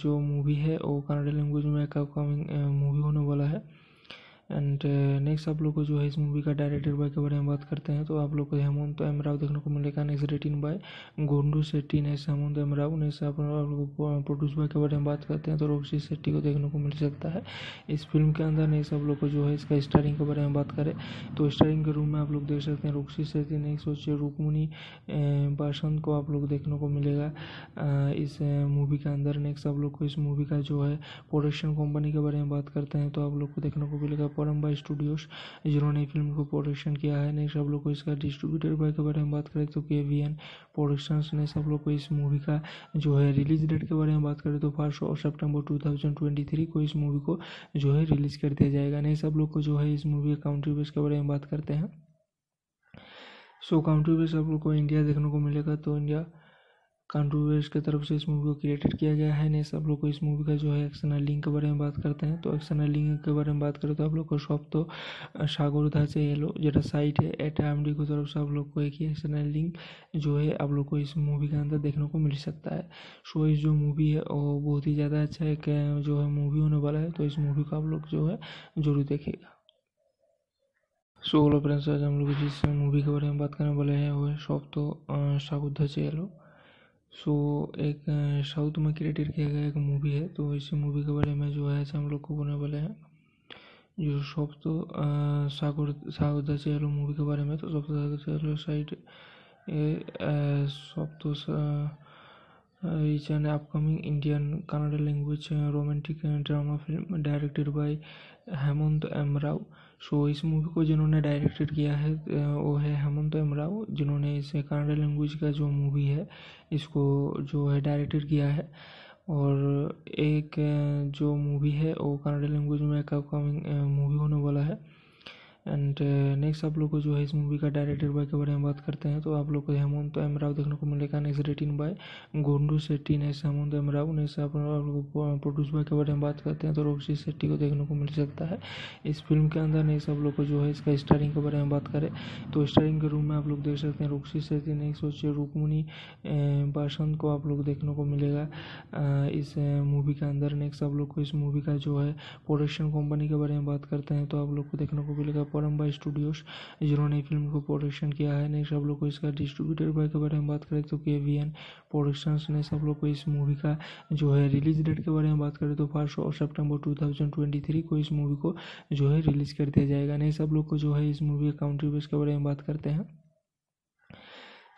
जो मूवी है, वो कन्नड़ लैंग्वेज में एक अपकमिंग मूवी होने वाला है। एंड नेक्स्ट आप लोग को जो है इस मूवी का डायरेक्टर बाय के बारे में बात करते हैं तो आप लोग को हेमंत एम राव देखने को मिलेगा next written by Gundu Shetty next Hemanth M Rao next आप लोग प्रोड्यूस बाय के बारे में बात करते हैं तो रोक्षी शेट्टी को देखने को मिल सकता है। इस फ़िल्म के अंदर नेक्स्ट आप लोग को जो है इसका स्टारिंग के बारे में बात करें तो स्टारिंग के रूम में आप लोग देख सकते हैं रोक्षी शेट्टी नेक्स्ट सोचिए रुकमुनी बासंत को आप लोग देखने को मिलेगा। इस मूवी के अंदर नेक्स्ट आप लोग को इस मूवी का जो है प्रोडक्शन कंपनी के बारे में बात करते हैं तो आप लोग को देखने को मिलेगा परम्बा स्टूडियोज जिन्होंने फ़िल्म को प्रोडक्शन किया है। नेक्स्ट आप लोग को इसका डिस्ट्रीब्यूटर बाय के बारे में बात करें तो के वी एन प्रोडक्शंस ने सब लोग को इस मूवी का जो है रिलीज़ डेट के बारे में बात करें तो फ़र्स्ट और सितंबर 2023 को इस मूवी को जो है रिलीज़ कर दिया जाएगा। नहीं सब लोग को जो है इस मूवी का काउंट्री बेस के बारे में बात करते हैं। सो काउंट्री बेस आप लोग को इंडिया देखने को मिलेगा तो इंडिया कांट्रोवर्स की तरफ से इस मूवी को क्रिएटेड किया गया है नहीं सब लोग को इस मूवी का जो है एक्सटर्नल लिंक के बारे में बात करते हैं तो एक्सटर्नल लिंक के बारे में बात करें तो आप लोग को সব তো সাগরধা से एलो যেটা साइट है एट एम डी की तरफ से आप लोग को एक ही एक्सटर्नल लिंक जो है आप लोग को इस मूवी के अंदर देखने को मिल सकता है सो इस जो मूवी है वो बहुत ही ज़्यादा अच्छा एक जो है मूवी होने वाला है तो इस मूवी को आप लोग जो है ज़रूर देखेगा सो हेलो फ्रेंड्स आज हम लोग जिस मूवी के बारे में बात करने वाले हैं वो है सब तो सागुद्धा से एलो सो एक साउथ में क्रिएटेड किया गया एक मूवी है तो इस मूवी के बारे में जो है हम लोग को बोलने वाले हैं। जो सब तो सागर सागर चेहलो मूवी के बारे में तो सब तो चेहलो साइड सब तो is an upcoming Indian Kannada language romantic drama film directed by Hemanth M so इस मूवी को जिन्होंने डायरेक्टेड किया है वो है हेमंत एमराव जिन्होंने इसे कन्नड़ लैंग्वेज का जो मूवी है, इसको जो है डायरेक्टेड किया है। और एक जो मूवी है, वो कन्नड़ लैंग्वेज में एक अपकमिंग मूवी होने वाला है। एंड नेक्स्ट uh, आप लोग को जो है इस मूवी का डायरेक्टर बाय के बारे में बात करते हैं तो आप लोग को हेमंत एम राव देखने को मिलेगा next written by Gundu Shetty next Hemanth M Rao next आप लोग प्रोड्यूस बाय के बारे में बात करते हैं तो रोक्षी सेट्टी को देखने को मिल सकता है। इस फ़िल्म के अंदर नेक्स्ट आप लोग को जो है इसका स्टारिंग के बारे में बात करें तो स्टारिंग के रूम में आप लोग देख सकते हैं रोक्षी सेट्टी नेक्स्ट सोचिए रुकमुनी बासंत को आप लोग देखने को मिलेगा। इस मूवी के अंदर नेक्स्ट आप लोग को इस मूवी का जो है प्रोडक्शन कंपनी के बारे में बात करते हैं तो आप लोग को देखने को मिलेगा परम्बा स्टूडियोज जिन्होंने फ़िल्म को प्रोडक्शन किया है। नेक्स्ट सब लोग को इसका डिस्ट्रीब्यूटर बाय के बारे में बात करें तो के वी एन प्रोडक्शंस ने सब लोग को इस मूवी का जो है रिलीज़ डेट के बारे में बात करें तो फ़र्स्ट और सितंबर 2023 को इस मूवी को जो है रिलीज़ कर दिया जाएगा। नहीं, सब लोग को जो है इस मूवी का काउंट्री बेस के बारे में बात करते हैं।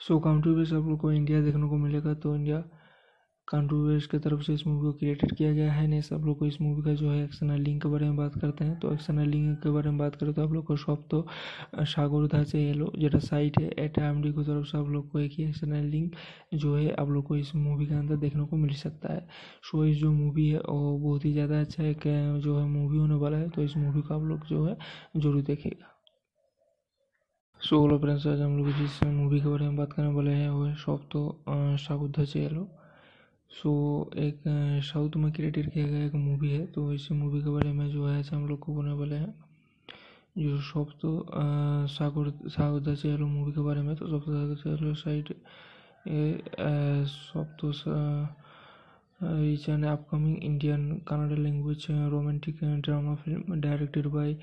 सो काउंट्री बेस आप लोग को इंडिया देखने को मिलेगा तो इंडिया कॉन्ट्रोवर्स की तरफ़ से इस मूवी को क्रिएटेड किया गया है। नहीं, सब लोग को इस मूवी का जो है एक्शनल लिंक के बारे में बात करते हैं। तो एक्शनल लिंक के बारे में बात करें तो आप लोग को शॉप तो सागरधा से येलो जरा साइट है एट एम डी की तरफ़ से आप लोग को एक ही एक्शनल लिंक जो है आप लोग को इस मूवी के अंदर देखने को मिल सकता है। सो इस जो मूवी है, वो बहुत ही ज़्यादा अच्छा एक जो है मूवी होने वाला है। तो इस मूवी को आप लोग जो है ज़रूर देखेगा सो हेलो फ्रेंड्स आज हम लोग जिस मूवी के बारे में बात करने वाले हैं, वो है शॉप तो सागुद्धा से येलो सो एक साउथ में क्रिएटेड किया गया एक मूवी है तो इस मूवी के बारे में जो है हम लोग को बोलने वाले हैं। जो सब तो सागर सागर चेहलो मूवी के बारे में तो सब तो चेहलो साइड सब तो is an upcoming Indian Kannada language romantic drama film directed by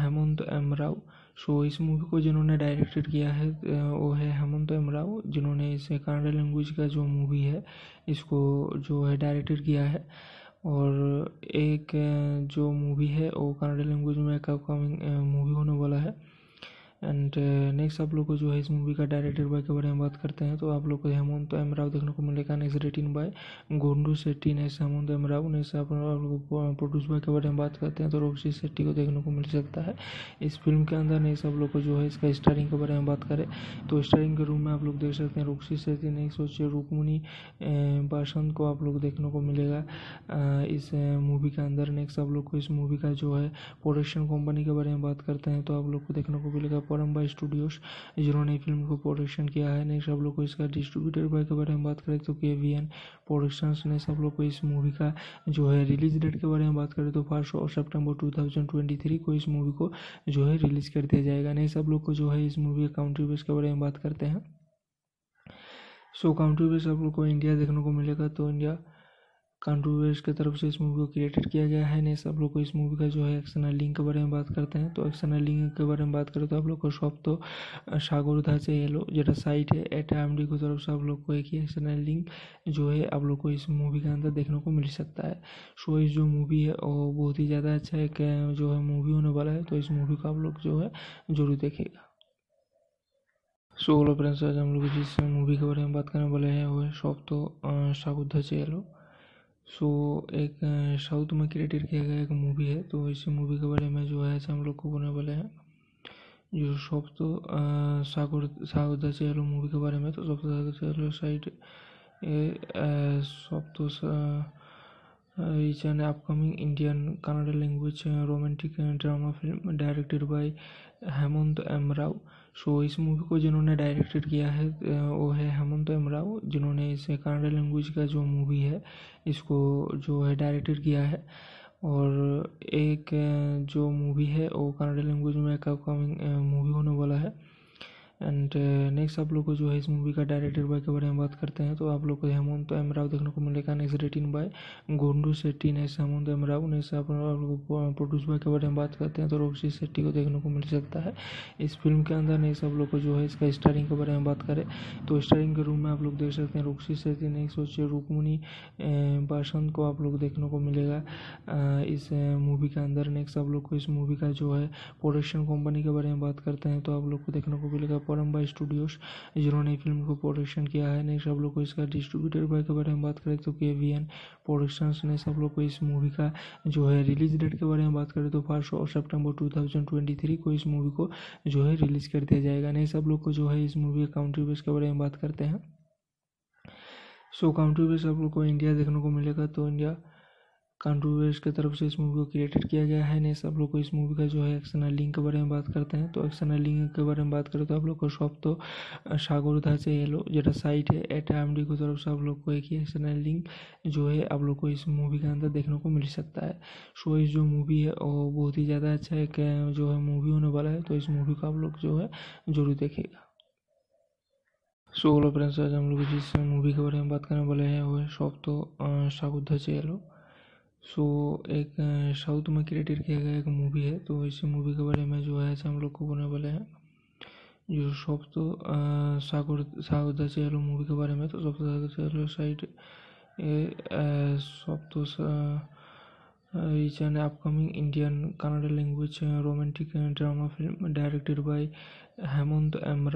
Hemanth M Rao so इस मूवी को जिन्होंने डायरेक्टेड किया है वो है हेमंत एम राव, जिन्होंने इसे कन्नड़ लैंग्वेज का जो मूवी है, इसको जो है डायरेक्टेड किया है। और एक जो मूवी है, वो कन्नड़ लैंग्वेज में एक अपकमिंग मूवी होने वाला है। एंड नेक्स्ट आप लोग को जो है इस मूवी का डायरेक्टर बाय के बारे में बात करते हैं तो आप लोग को हेमंत एम राव देखने को मिलेगा next written by Gundu Shetty next Hemanth M Rao next आप लोग प्रोड्यूस बाय के बारे में बात करते हैं तो रोक्षी शेट्टी को देखने को मिल सकता है। इस फ़िल्म के अंदर नेक्स्ट आप लोग को जो है इसका स्टारिंग के बारे में बात करें तो स्टारिंग के रूम में आप लोग देख सकते हैं रोक्षी शेट्टी नेक्स्ट सोचिए रुकमुनी बासंत को आप लोग देखने को मिलेगा। इस मूवी के अंदर नेक्स्ट आप लोग को इस मूवी का जो है प्रोडक्शन कंपनी के बारे में बात करते हैं तो आप लोग को देखने को मिलेगा परम्बा स्टूडियोज जिन्होंने फ़िल्म को प्रोडक्शन किया है। नेक्स्ट आप लोग को इसका डिस्ट्रीब्यूटर बाय के बारे में बात करें तो के वी एन प्रोडक्शंस ने सब लोग को इस मूवी का जो है रिलीज़ डेट के बारे में बात करें तो फ़र्स्ट और September two thousand twenty three को इस मूवी को जो है रिलीज़ कर दिया जाएगा। नहीं, सब लोग को जो है इस मूवी का काउंट्री बेस के बारे में बात करते हैं। सो काउंट्री बेस आप लोग को इंडिया देखने को मिलेगा तो इंडिया कॉन्ट्रोवर्स की तरफ़ से इस मूवी को क्रिएटेड किया गया है। नहीं सब लोग को इस मूवी का जो है एक्शनल लिंक के बारे में बात करते हैं। तो एक्शनल लिंक के बारे में बात करें तो आप लोग को शॉप तो सागरधा से येलो जो साइट है एट एम डी की तरफ़ से आप लोग को एक ही एक्शनल लिंक जो है आप लोग को इस मूवी के अंदर देखने को मिल सकता है। सो इस जो मूवी है, वो बहुत ही ज़्यादा अच्छा एक जो है मूवी होने वाला है तो इस मूवी को आप लोग जो है ज़रूर देखेगा सो हेलो फ्रेंड्स आज हम लोग जिस मूवी के बारे में बात करने वाले हैं। वो है शॉप तो सागुद्धा से हेलो सो एक साउथ में क्रिएटेड किया गया एक मूवी है तो इसी मूवी के बारे में जो है, हम लोग को बोलने वाले हैं। जो सब तो सागर सागर चलो मूवी के बारे में तो सब तो चलो साइड सब तो is an upcoming Indian Kannada language, romantic drama film directed by Hemanth M Rao so इस मूवी को जिन्होंने डायरेक्टेड किया है वो है हेमंत एमराव जिन्होंने इस कन्नड़ लैंग्वेज का जो मूवी है, इसको जो है डायरेक्टेड किया है। और एक जो मूवी है, वो कन्नड़ लैंग्वेज में एक अपकमिंग मूवी होने वाला है। एंड नेक्स्ट uh, आप लोग को जो है इस मूवी का डायरेक्टर बाय के बारे में बात करते हैं तो आप लोग को हेमंत एम राव देखने को मिलेगा next written by Gundu Shetty next Hemanth M Rao next आप लोग प्रोड्यूस बाय के बारे में बात करते हैं तो रोक्षी शेट्टी को देखने को मिल सकता है। इस फ़िल्म के अंदर नेक्स्ट आप लोग को जो है इसका स्टारिंग के बारे में बात करें तो स्टारिंग के रूम में आप लोग देख सकते हैं रोक्षी शेट्टी नेक्स्ट सोचिए रुकमुनी बासंत को आप लोग देखने को मिलेगा। इस मूवी के अंदर नेक्स्ट आप लोग को इस मूवी का जो है प्रोडक्शन कंपनी के बारे में बात करते हैं तो आप लोग को देखने को मिलेगा परम्बा स्टूडियोज जिन्होंने फ़िल्म को प्रोडक्शन किया है। नेक्स्ट आप लोग को इसका डिस्ट्रीब्यूटर बाय के बारे में बात करें तो के वी एन प्रोडक्शन ने सब लोग को इस मूवी का जो है रिलीज़ डेट के बारे में बात करें तो first of September two thousand twenty three को इस मूवी को जो है रिलीज़ कर दिया जाएगा। नहीं, सब लोग को जो है इस मूवी का काउंट्री बेस के बारे में बात करते हैं। सो काउंट्री बेस आप लोग को इंडिया देखने को मिलेगा तो इंडिया कंट्रोवर्स की तरफ़ से इस मूवी को क्रिएटेड किया गया है। नहीं, सब लोग को इस मूवी का जो है एक्सटर्नल लिंक के बारे में बात करते हैं। तो एक्सटर्नल लिंक के बारे में बात करें तो आप लोग को सब तो सागर से एलो जो साइट है एट एम डी की तरफ़ से आप लोग को एक ही एक्सटर्नल लिंक जो है आप लोग को इस मूवी के अंदर देखने को मिल सकता है। सो इस जो मूवी है, वो बहुत ही ज़्यादा अच्छा एक जो है मूवी होने वाला है तो इस मूवी को आप लोग जो है ज़रूर देखेगा सो हेलो फ्रेंड्स आज हम लोग जिस मूवी के बारे में बात करने वाले हैं वो है सब तो सागुद्धा से एलो सो एक साउथ में क्रिएटेड किया गया एक मूवी है तो इसी मूवी के बारे में जो है हम लोग को बोलने वाले हैं जो सब तो सागर सागर चलो मूवी के बारे में तो सब तो चलो साइड सब तो is an upcoming Indian Kannada language romantic drama film directed by Hemanth M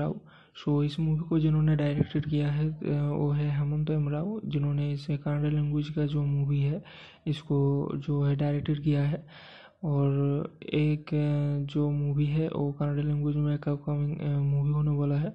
so इस मूवी को जिन्होंने डायरेक्टेड किया है वो है हेमंत एमराव जिन्होंने इसे कन्नड़ लैंग्वेज का जो मूवी है, इसको जो है डायरेक्टेड किया है। और एक जो मूवी है, वो कन्नड़ लैंग्वेज में एक अपकमिंग मूवी होने वाला है।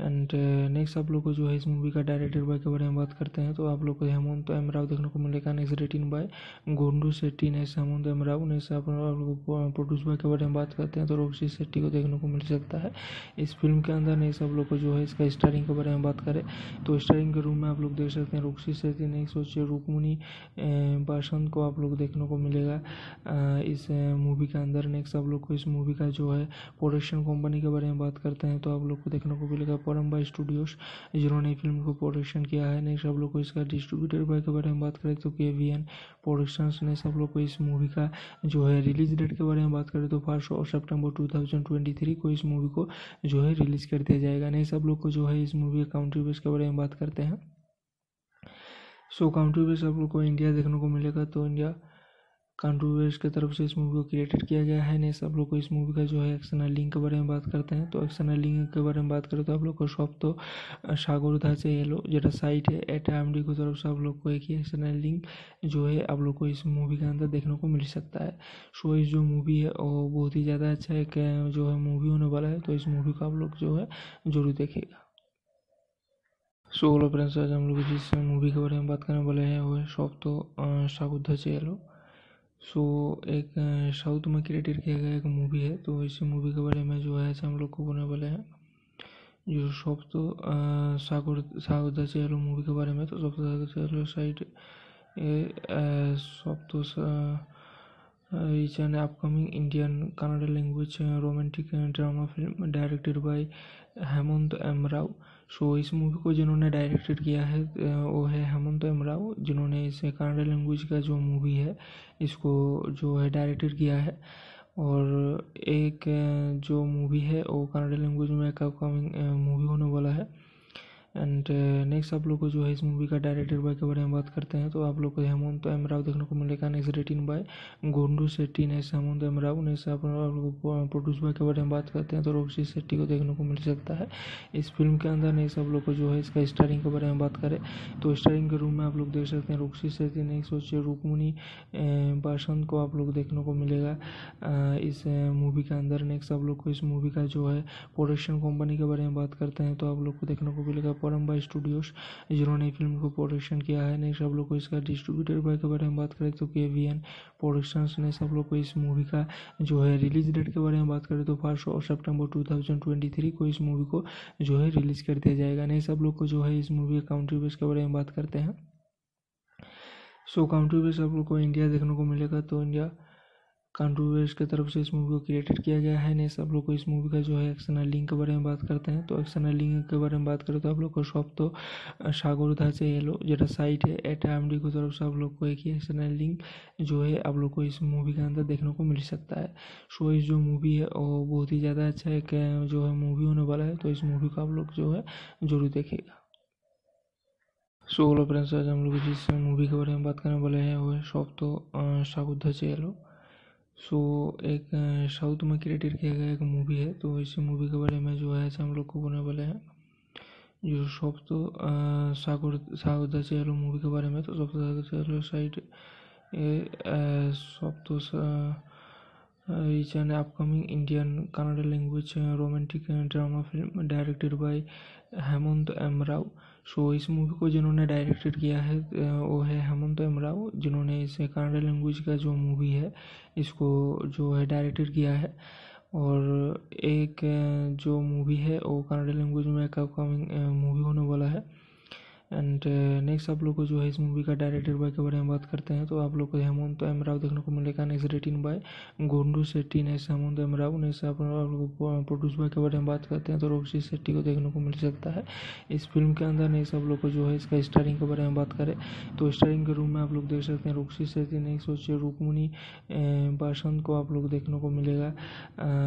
एंड नेक्स्ट uh, आप लोग को जो है इस मूवी का डायरेक्टर बाय के बारे में बात करते हैं तो आप लोग को हेमंत एम राव देखने को मिलेगा। Next written by Gundu Shetty next Hemanth M Rao next आप लोग प्रोड्यूस बाय के बारे में बात करते हैं तो रोक्षी सेट्टी को देखने को मिल सकता है। इस फ़िल्म के अंदर नेक्स्ट आप लोग को जो है इसका स्टारिंग के बारे में बात करें तो स्टारिंग के रूम में आप लोग देख सकते हैं रोक्षी सेट्टी नेक्स्ट सोचिए रुकमुनी बासंत को आप लोग देखने को मिलेगा। इस मूवी के अंदर नेक्स्ट आप लोग को इस मूवी का जो है प्रोडक्शन कंपनी के बारे में बात करते हैं तो आप लोग को देखने को मिलेगा परम्बा स्टूडियोज जिन्होंने फ़िल्म को प्रोडक्शन किया है। नेक्स्ट सब लोग को इसका डिस्ट्रीब्यूटर बाय के बारे में बात करें तो के वी एन प्रोडक्शन ने सब लोग को इस मूवी का जो है रिलीज़ डेट के बारे में बात करें तो first of September two thousand twenty three को इस मूवी को जो है रिलीज़ कर दिया जाएगा। नहीं, सब लोग को जो है इस मूवी का काउंट्री बेस के बारे में बात करते हैं। सो काउंट्री बेस आप लोग को इंडिया देखने को मिलेगा तो इंडिया कंट्रोवर्स की तरफ़ से इस मूवी को क्रिएटेड किया गया है। नहीं सब लोग को इस मूवी का जो है एक्सटर्नल लिंक के बारे में बात करते हैं। तो एक्सटर्नल लिंक के बारे में बात करें तो आप लोग को सब तो सागर से एलो जो साइट है एट एम डी की तरफ़ से आप लोग को एक ही एक्सटर्नल लिंक जो है आप लोग को इस मूवी के अंदर देखने को मिल सकता है। सो इस जो मूवी है, वो बहुत ही ज़्यादा अच्छा एक जो है मूवी होने वाला है। तो इस मूवी को आप लोग जो है ज़रूर देखेगा सो हेलो फ्रेंड्स आज हम लोग जिस मूवी के बारे में बात करने वाले हैं, वो है शॉप तो सागुद्धा से एलो सो एक साउथ में क्रिएटेड किया गया एक मूवी है तो इसी मूवी के बारे में जो है हम लोग को बोलने वाले हैं। जो सब तो सागर सागर चलो मूवी के बारे में तो सब तो चलो साइड सब तो is an upcoming Indian Kannada language romantic drama film directed by Hemanth M Rao so इस मूवी को जिन्होंने डायरेक्टेड किया है वो है हेमंत एम राव जिन्होंने इसे कन्नड़ लैंग्वेज का जो मूवी है, इसको जो है डायरेक्टेड किया है। और एक जो मूवी है, वो कन्नड़ लैंग्वेज में एक अपकमिंग मूवी होने वाला है। एंड नेक्स्ट आप लोग को जो है इस मूवी का डायरेक्टर बाय के बारे में बात करते हैं तो आप लोग को हेमंत एम राव देखने को मिलेगा। Next written by Gundu Shetty next Hemanth M Rao next आप लोग प्रोड्यूस बाय के बारे में बात करते हैं तो रोक्षी शेट्टी को देखने को मिल सकता है। इस फ़िल्म के अंदर नेक्स्ट आप लोग को जो है इसका स्टारिंग के बारे में बात करें तो स्टारिंग के रूम में आप लोग देख सकते हैं रोक्षी शेट्टी नेक्स्ट सोचिए रुकमुनी बासंत को आप लोग देखने को मिलेगा। इस मूवी के अंदर नेक्स्ट आप लोग को इस मूवी का जो है प्रोडक्शन कंपनी के बारे में बात करते हैं तो आप लोग को देखने को मिलेगा। परम्बा स्टूडियोज जिन्होंने फ़िल्म को प्रोडक्शन किया है। नेक्स्ट आप लोग को इसका डिस्ट्रीब्यूटर बाय के बारे में बात करें तो के वी एन प्रोडक्शन ने सब लोग को इस मूवी का जो है रिलीज़ डेट के बारे में बात करें तो फ़र्स्ट और September two thousand twenty three को इस मूवी को जो है रिलीज़ कर दिया जाएगा। नहीं, सब लोग को जो है इस मूवी का काउंट्री बेस के बारे में बात करते हैं। सो काउंट्री बेस आप लोग को इंडिया देखने को मिलेगा तो इंडिया कंट्रोवर्स की तरफ़ से इस मूवी को क्रिएटेड किया गया है। नहीं सब लोग को इस मूवी का जो है एक्सटर्नल लिंक के बारे में बात करते हैं। तो एक्सटर्नल लिंक के बारे में बात करें तो आप लोग को सब तो सागरधा से येलो যেটা साइट है एट एम डी की तरफ़ से आप लोग को एक ही एक्सटर्नल लिंक जो है आप लोग को इस मूवी के अंदर देखने को मिल सकता है। सो इस जो मूवी है, वो बहुत ही ज़्यादा अच्छा एक जो है मूवी होने वाला है। तो इस मूवी को आप लोग जो है ज़रूर देखेगा सो हेलो फ्रेंड्स आज हम लोग जिस मूवी के बारे में बात करने वाले हैं, वो है सब तो सागुद्धा से येलो सो एक साउथ में क्रिएटेड किया गया एक मूवी है तो इस मूवी के बारे में जो है हम लोग को बोलने वाले हैं। जो सब तो सागर सागर चेलो मूवी के बारे में तो सब तो चेलो साइड सब तो is an upcoming Indian Kannada language romantic drama film directed by Hemanth M Rao so इस मूवी को जिन्होंने डायरेक्टेड किया है वो है हेमंत एम राव जिन्होंने इसे कन्नड़ लैंग्वेज का जो मूवी है, इसको जो है डायरेक्टेड किया है। और एक जो मूवी है, वो कन्नड़ लैंग्वेज में एक अपकमिंग मूवी होने वाला है। एंड नेक्स्ट आप लोग को जो है इस मूवी का डायरेक्टर बाय के बारे में बात करते हैं तो आप लोग को हेमंत एम राव देखने को मिलेगा next written by Gundu Shetty next Hemanth M Rao next आप लोग प्रोड्यूस बाय के बारे में बात करते हैं तो रोक्षी शेट्टी को देखने को मिल सकता है। इस फ़िल्म के अंदर नेक्स्ट आप लोग को जो है इसका स्टारिंग के बारे में बात करें तो स्टारिंग के रूम में आप लोग देख सकते हैं रोक्षी शेट्टी नेक्स्ट सोचिए रुकमुनी बासंत को आप लोग देखने को मिलेगा।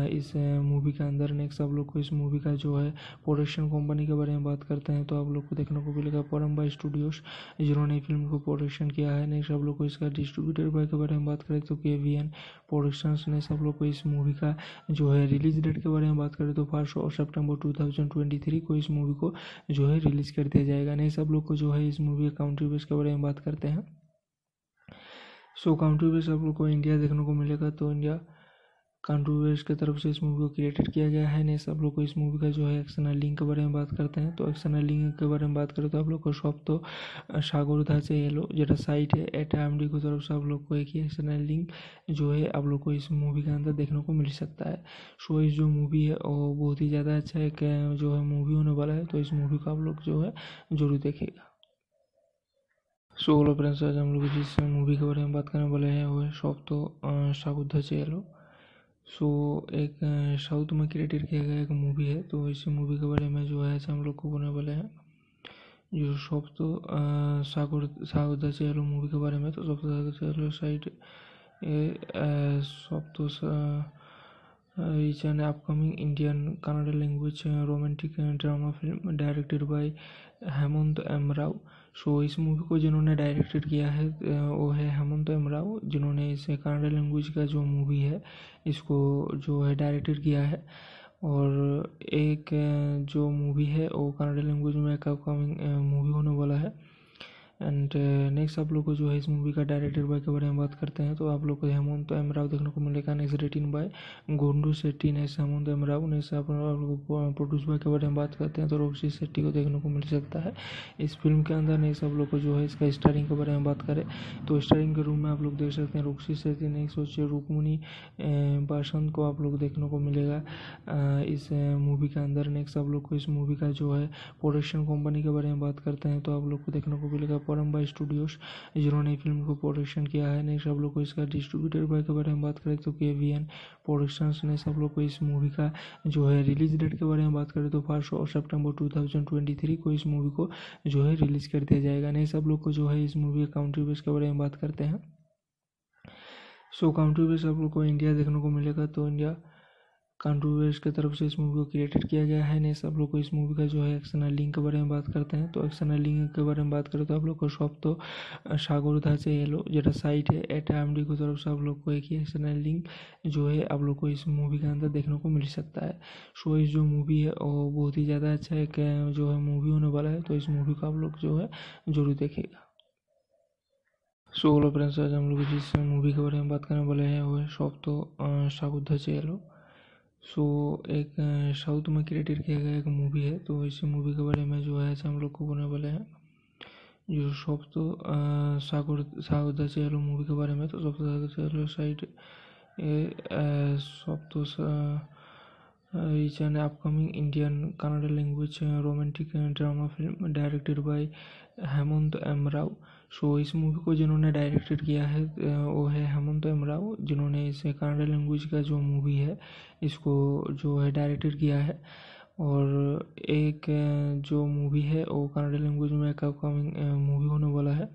इस मूवी के अंदर नेक्स्ट आप लोग को इस मूवी का जो है प्रोडक्शन कंपनी के बारे में बात करते हैं तो आप लोग को देखने को मिलेगा परम्बा स्टूडियोज जिन्होंने फ़िल्म को प्रोडक्शन किया है। नेक्स्ट आप लोग को इसका डिस्ट्रीब्यूटर बाय के बारे में बात करें तो के वी एन प्रोडक्शन ने सब लोग को इस मूवी का जो है रिलीज़ डेट के बारे में बात करें तो फ़र्स्ट और September two thousand twenty three को इस मूवी को जो है रिलीज़ कर दिया जाएगा। नहीं, सब लोग को जो है इस मूवी का काउंट्री बेस के बारे में बात करते हैं। सो काउंट्री बेस आप लोग को इंडिया देखने को मिलेगा तो इंडिया कंट्रोवर्स की तरफ़ से इस मूवी को क्रिएटेड किया गया है। नहीं, सब लोग को इस मूवी का जो है एक्सटर्नल लिंक के बारे में बात करते हैं। तो एक्सटर्नल लिंक के बारे में बात करें तो आप लोग को सब तो सागरधा से येलो যেটা साइट है एट एम डी की तरफ़ से आप लोग को एक ही एक्सटर्नल लिंक जो है आप लोग को इस मूवी के अंदर देखने को मिल सकता है। सो इस जो मूवी है, वो बहुत ही ज़्यादा अच्छा एक जो है मूवी होने वाला है। तो इस मूवी को आप लोग जो है ज़रूर देखेगा सो हेलो फ्रेंड्स आज हम लोग जिस मूवी के बारे में बात करने वाले हैं, वो है सब तो सागुद्धा से येलो सो एक साउथ में क्रिएटेड किया गया एक मूवी है तो इस मूवी के बारे में जो है हम लोग को बोलने वाले हैं। जो सब तो सागर सागर चेलो मूवी के बारे में तो सब तो चेलो साइड सब तो is an upcoming Indian Kannada language romantic drama film directed by Hemanth M Rao so इस मूवी को जिन्होंने डायरेक्टेड किया है वो है हेमंत एमराव जिन्होंने इसे कन्नड़ लैंग्वेज का जो मूवी है, इसको जो है डायरेक्टेड किया है। और एक जो मूवी है, वो कन्नड़ लैंग्वेज में एक अपकमिंग मूवी होने वाला है। एंड नेक्स्ट आप लोग को जो है इस मूवी का डायरेक्टर बाय के बारे में बात करते हैं तो आप लोग को हेमंत राव देखने को मिलेगा next written by Gundu Shetty next Hemanth M Rao next आप लोग प्रोड्यूस बाय के बारे में बात करते हैं तो रोक्षी शेट्टी को देखने को मिल सकता है। इस फ़िल्म के अंदर नेक्स्ट आप लोग को जो है इसका स्टारिंग के बारे में बात करें तो स्टारिंग के रूम में आप लोग देख सकते हैं रोक्षी सेट्टी नेक्स्ट सोचिए रुकमुनी बासंत को आप लोग देखने को मिलेगा। इस मूवी के अंदर नेक्स्ट आप लोग को इस मूवी का जो है प्रोडक्शन कंपनी के बारे में बात करते हैं तो आप लोग को देखने को मिलेगा परम्बा स्टूडियोज जिन्होंने फ़िल्म को प्रोडक्शन किया है। नेक्स्ट आप लोग को इसका डिस्ट्रीब्यूटर बाय के बारे में बात करें तो के वी एन प्रोडक्शन ने सब लोग को इस मूवी का जो है रिलीज़ डेट के बारे में बात करें तो फ़र्स्ट और September two thousand twenty three को इस मूवी को जो है रिलीज़ कर दिया जाएगा। नहीं, सब लोग को जो है इस मूवी का काउंट्री बेस के बारे में बात करते हैं। सो काउंट्री बेस आप लोग को इंडिया देखने को मिलेगा तो इंडिया कांट्रोवर्स की तरफ़ से इस मूवी को क्रिएटेड किया गया है। नहीं सब लोग को इस मूवी का जो है एक्सटर्नल लिंक के बारे में बात करते हैं। तो एक्सटर्नल लिंक के बारे में बात करें तो आप लोग को सब तो सागर था से एलो যেটা साइट है एट एम डी की तरफ़ से आप लोग को एक ही एक्सटर्नल लिंक जो है आप लोग को इस मूवी के अंदर देखने को मिल सकता है। सो इस जो मूवी है वो बहुत ही ज़्यादा अच्छा एक जो है मूवी होने वाला है। तो इस मूवी को आप लोग जो है ज़रूर देखेगा सो हेलो फ्रेंड्स आज हम लोग जिस मूवी के बारे में बात करने वाले हैं, वो है शॉप तो सागुद्धा चेलो सो एक साउथ में क्रिएटेड किया गया एक मूवी है तो इस मूवी के बारे में जो है हम लोग को बोलने वाले हैं। जो सब तो सागर सागर चेलो मूवी के बारे में तो सब तो चेलो साइड सब तो is an upcoming Indian Kannada language romantic drama film directed by Hemanth M Rao so इस मूवी को जिन्होंने डायरेक्टेड किया है वो है हेमंत एम राव, जिन्होंने इसे कन्नड़ लैंग्वेज का जो मूवी है, इसको जो है डायरेक्टेड किया है। और एक जो मूवी है, वो कन्नड़ लैंग्वेज में एक अपकमिंग मूवी होने वाला है।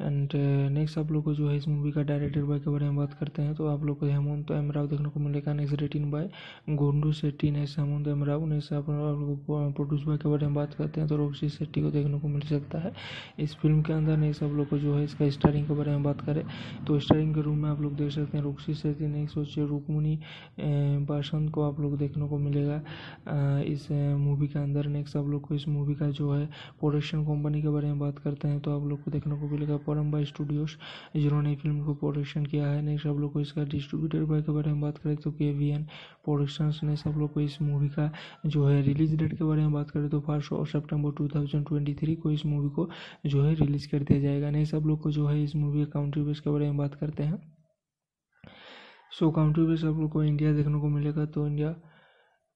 एंड नेक्स्ट आप लोग को जो है इस मूवी का डायरेक्टर बाय के बारे में बात करते हैं तो आप लोग को हेमंत एम राव देखने को मिलेगा next written by Gundu Shetty next Hemanth M Rao next आप लोग प्रोड्यूस बाय के बारे में बात करते हैं तो रोक्षी शेट्टी को देखने को मिल सकता है। इस फ़िल्म के अंदर नेक्स्ट आप लोग को जो है इसका स्टारिंग के बारे में बात करें तो स्टारिंग के रूम में आप लोग देख सकते हैं रोक्षी शेट्टी नेक्स्ट सोचिए रुकमणी बासंत को आप लोग देखने को मिलेगा। इस मूवी के अंदर नेक्स्ट आप लोग को इस मूवी का जो है प्रोडक्शन कंपनी के बारे में बात करते हैं तो आप लोग को देखने को मिलेगा। परम्बा स्टूडियोज जिन्होंने फ़िल्म को प्रोडक्शन किया है। नेक्स्ट आप लोग को इसका डिस्ट्रीब्यूटर बाय के बारे में बात करें तो के वी एन प्रोडक्शन ने सब लोग को इस मूवी का जो है रिलीज़ डेट के बारे में बात करें तो फ़र्स्ट और September two thousand twenty three को इस मूवी को जो है रिलीज़ कर दिया जाएगा। नहीं, सब लोग को जो है इस मूवी का काउंट्री बेस के बारे में बात करते हैं। सो काउंट्री बेस आप लोग को इंडिया देखने को मिलेगा तो इंडिया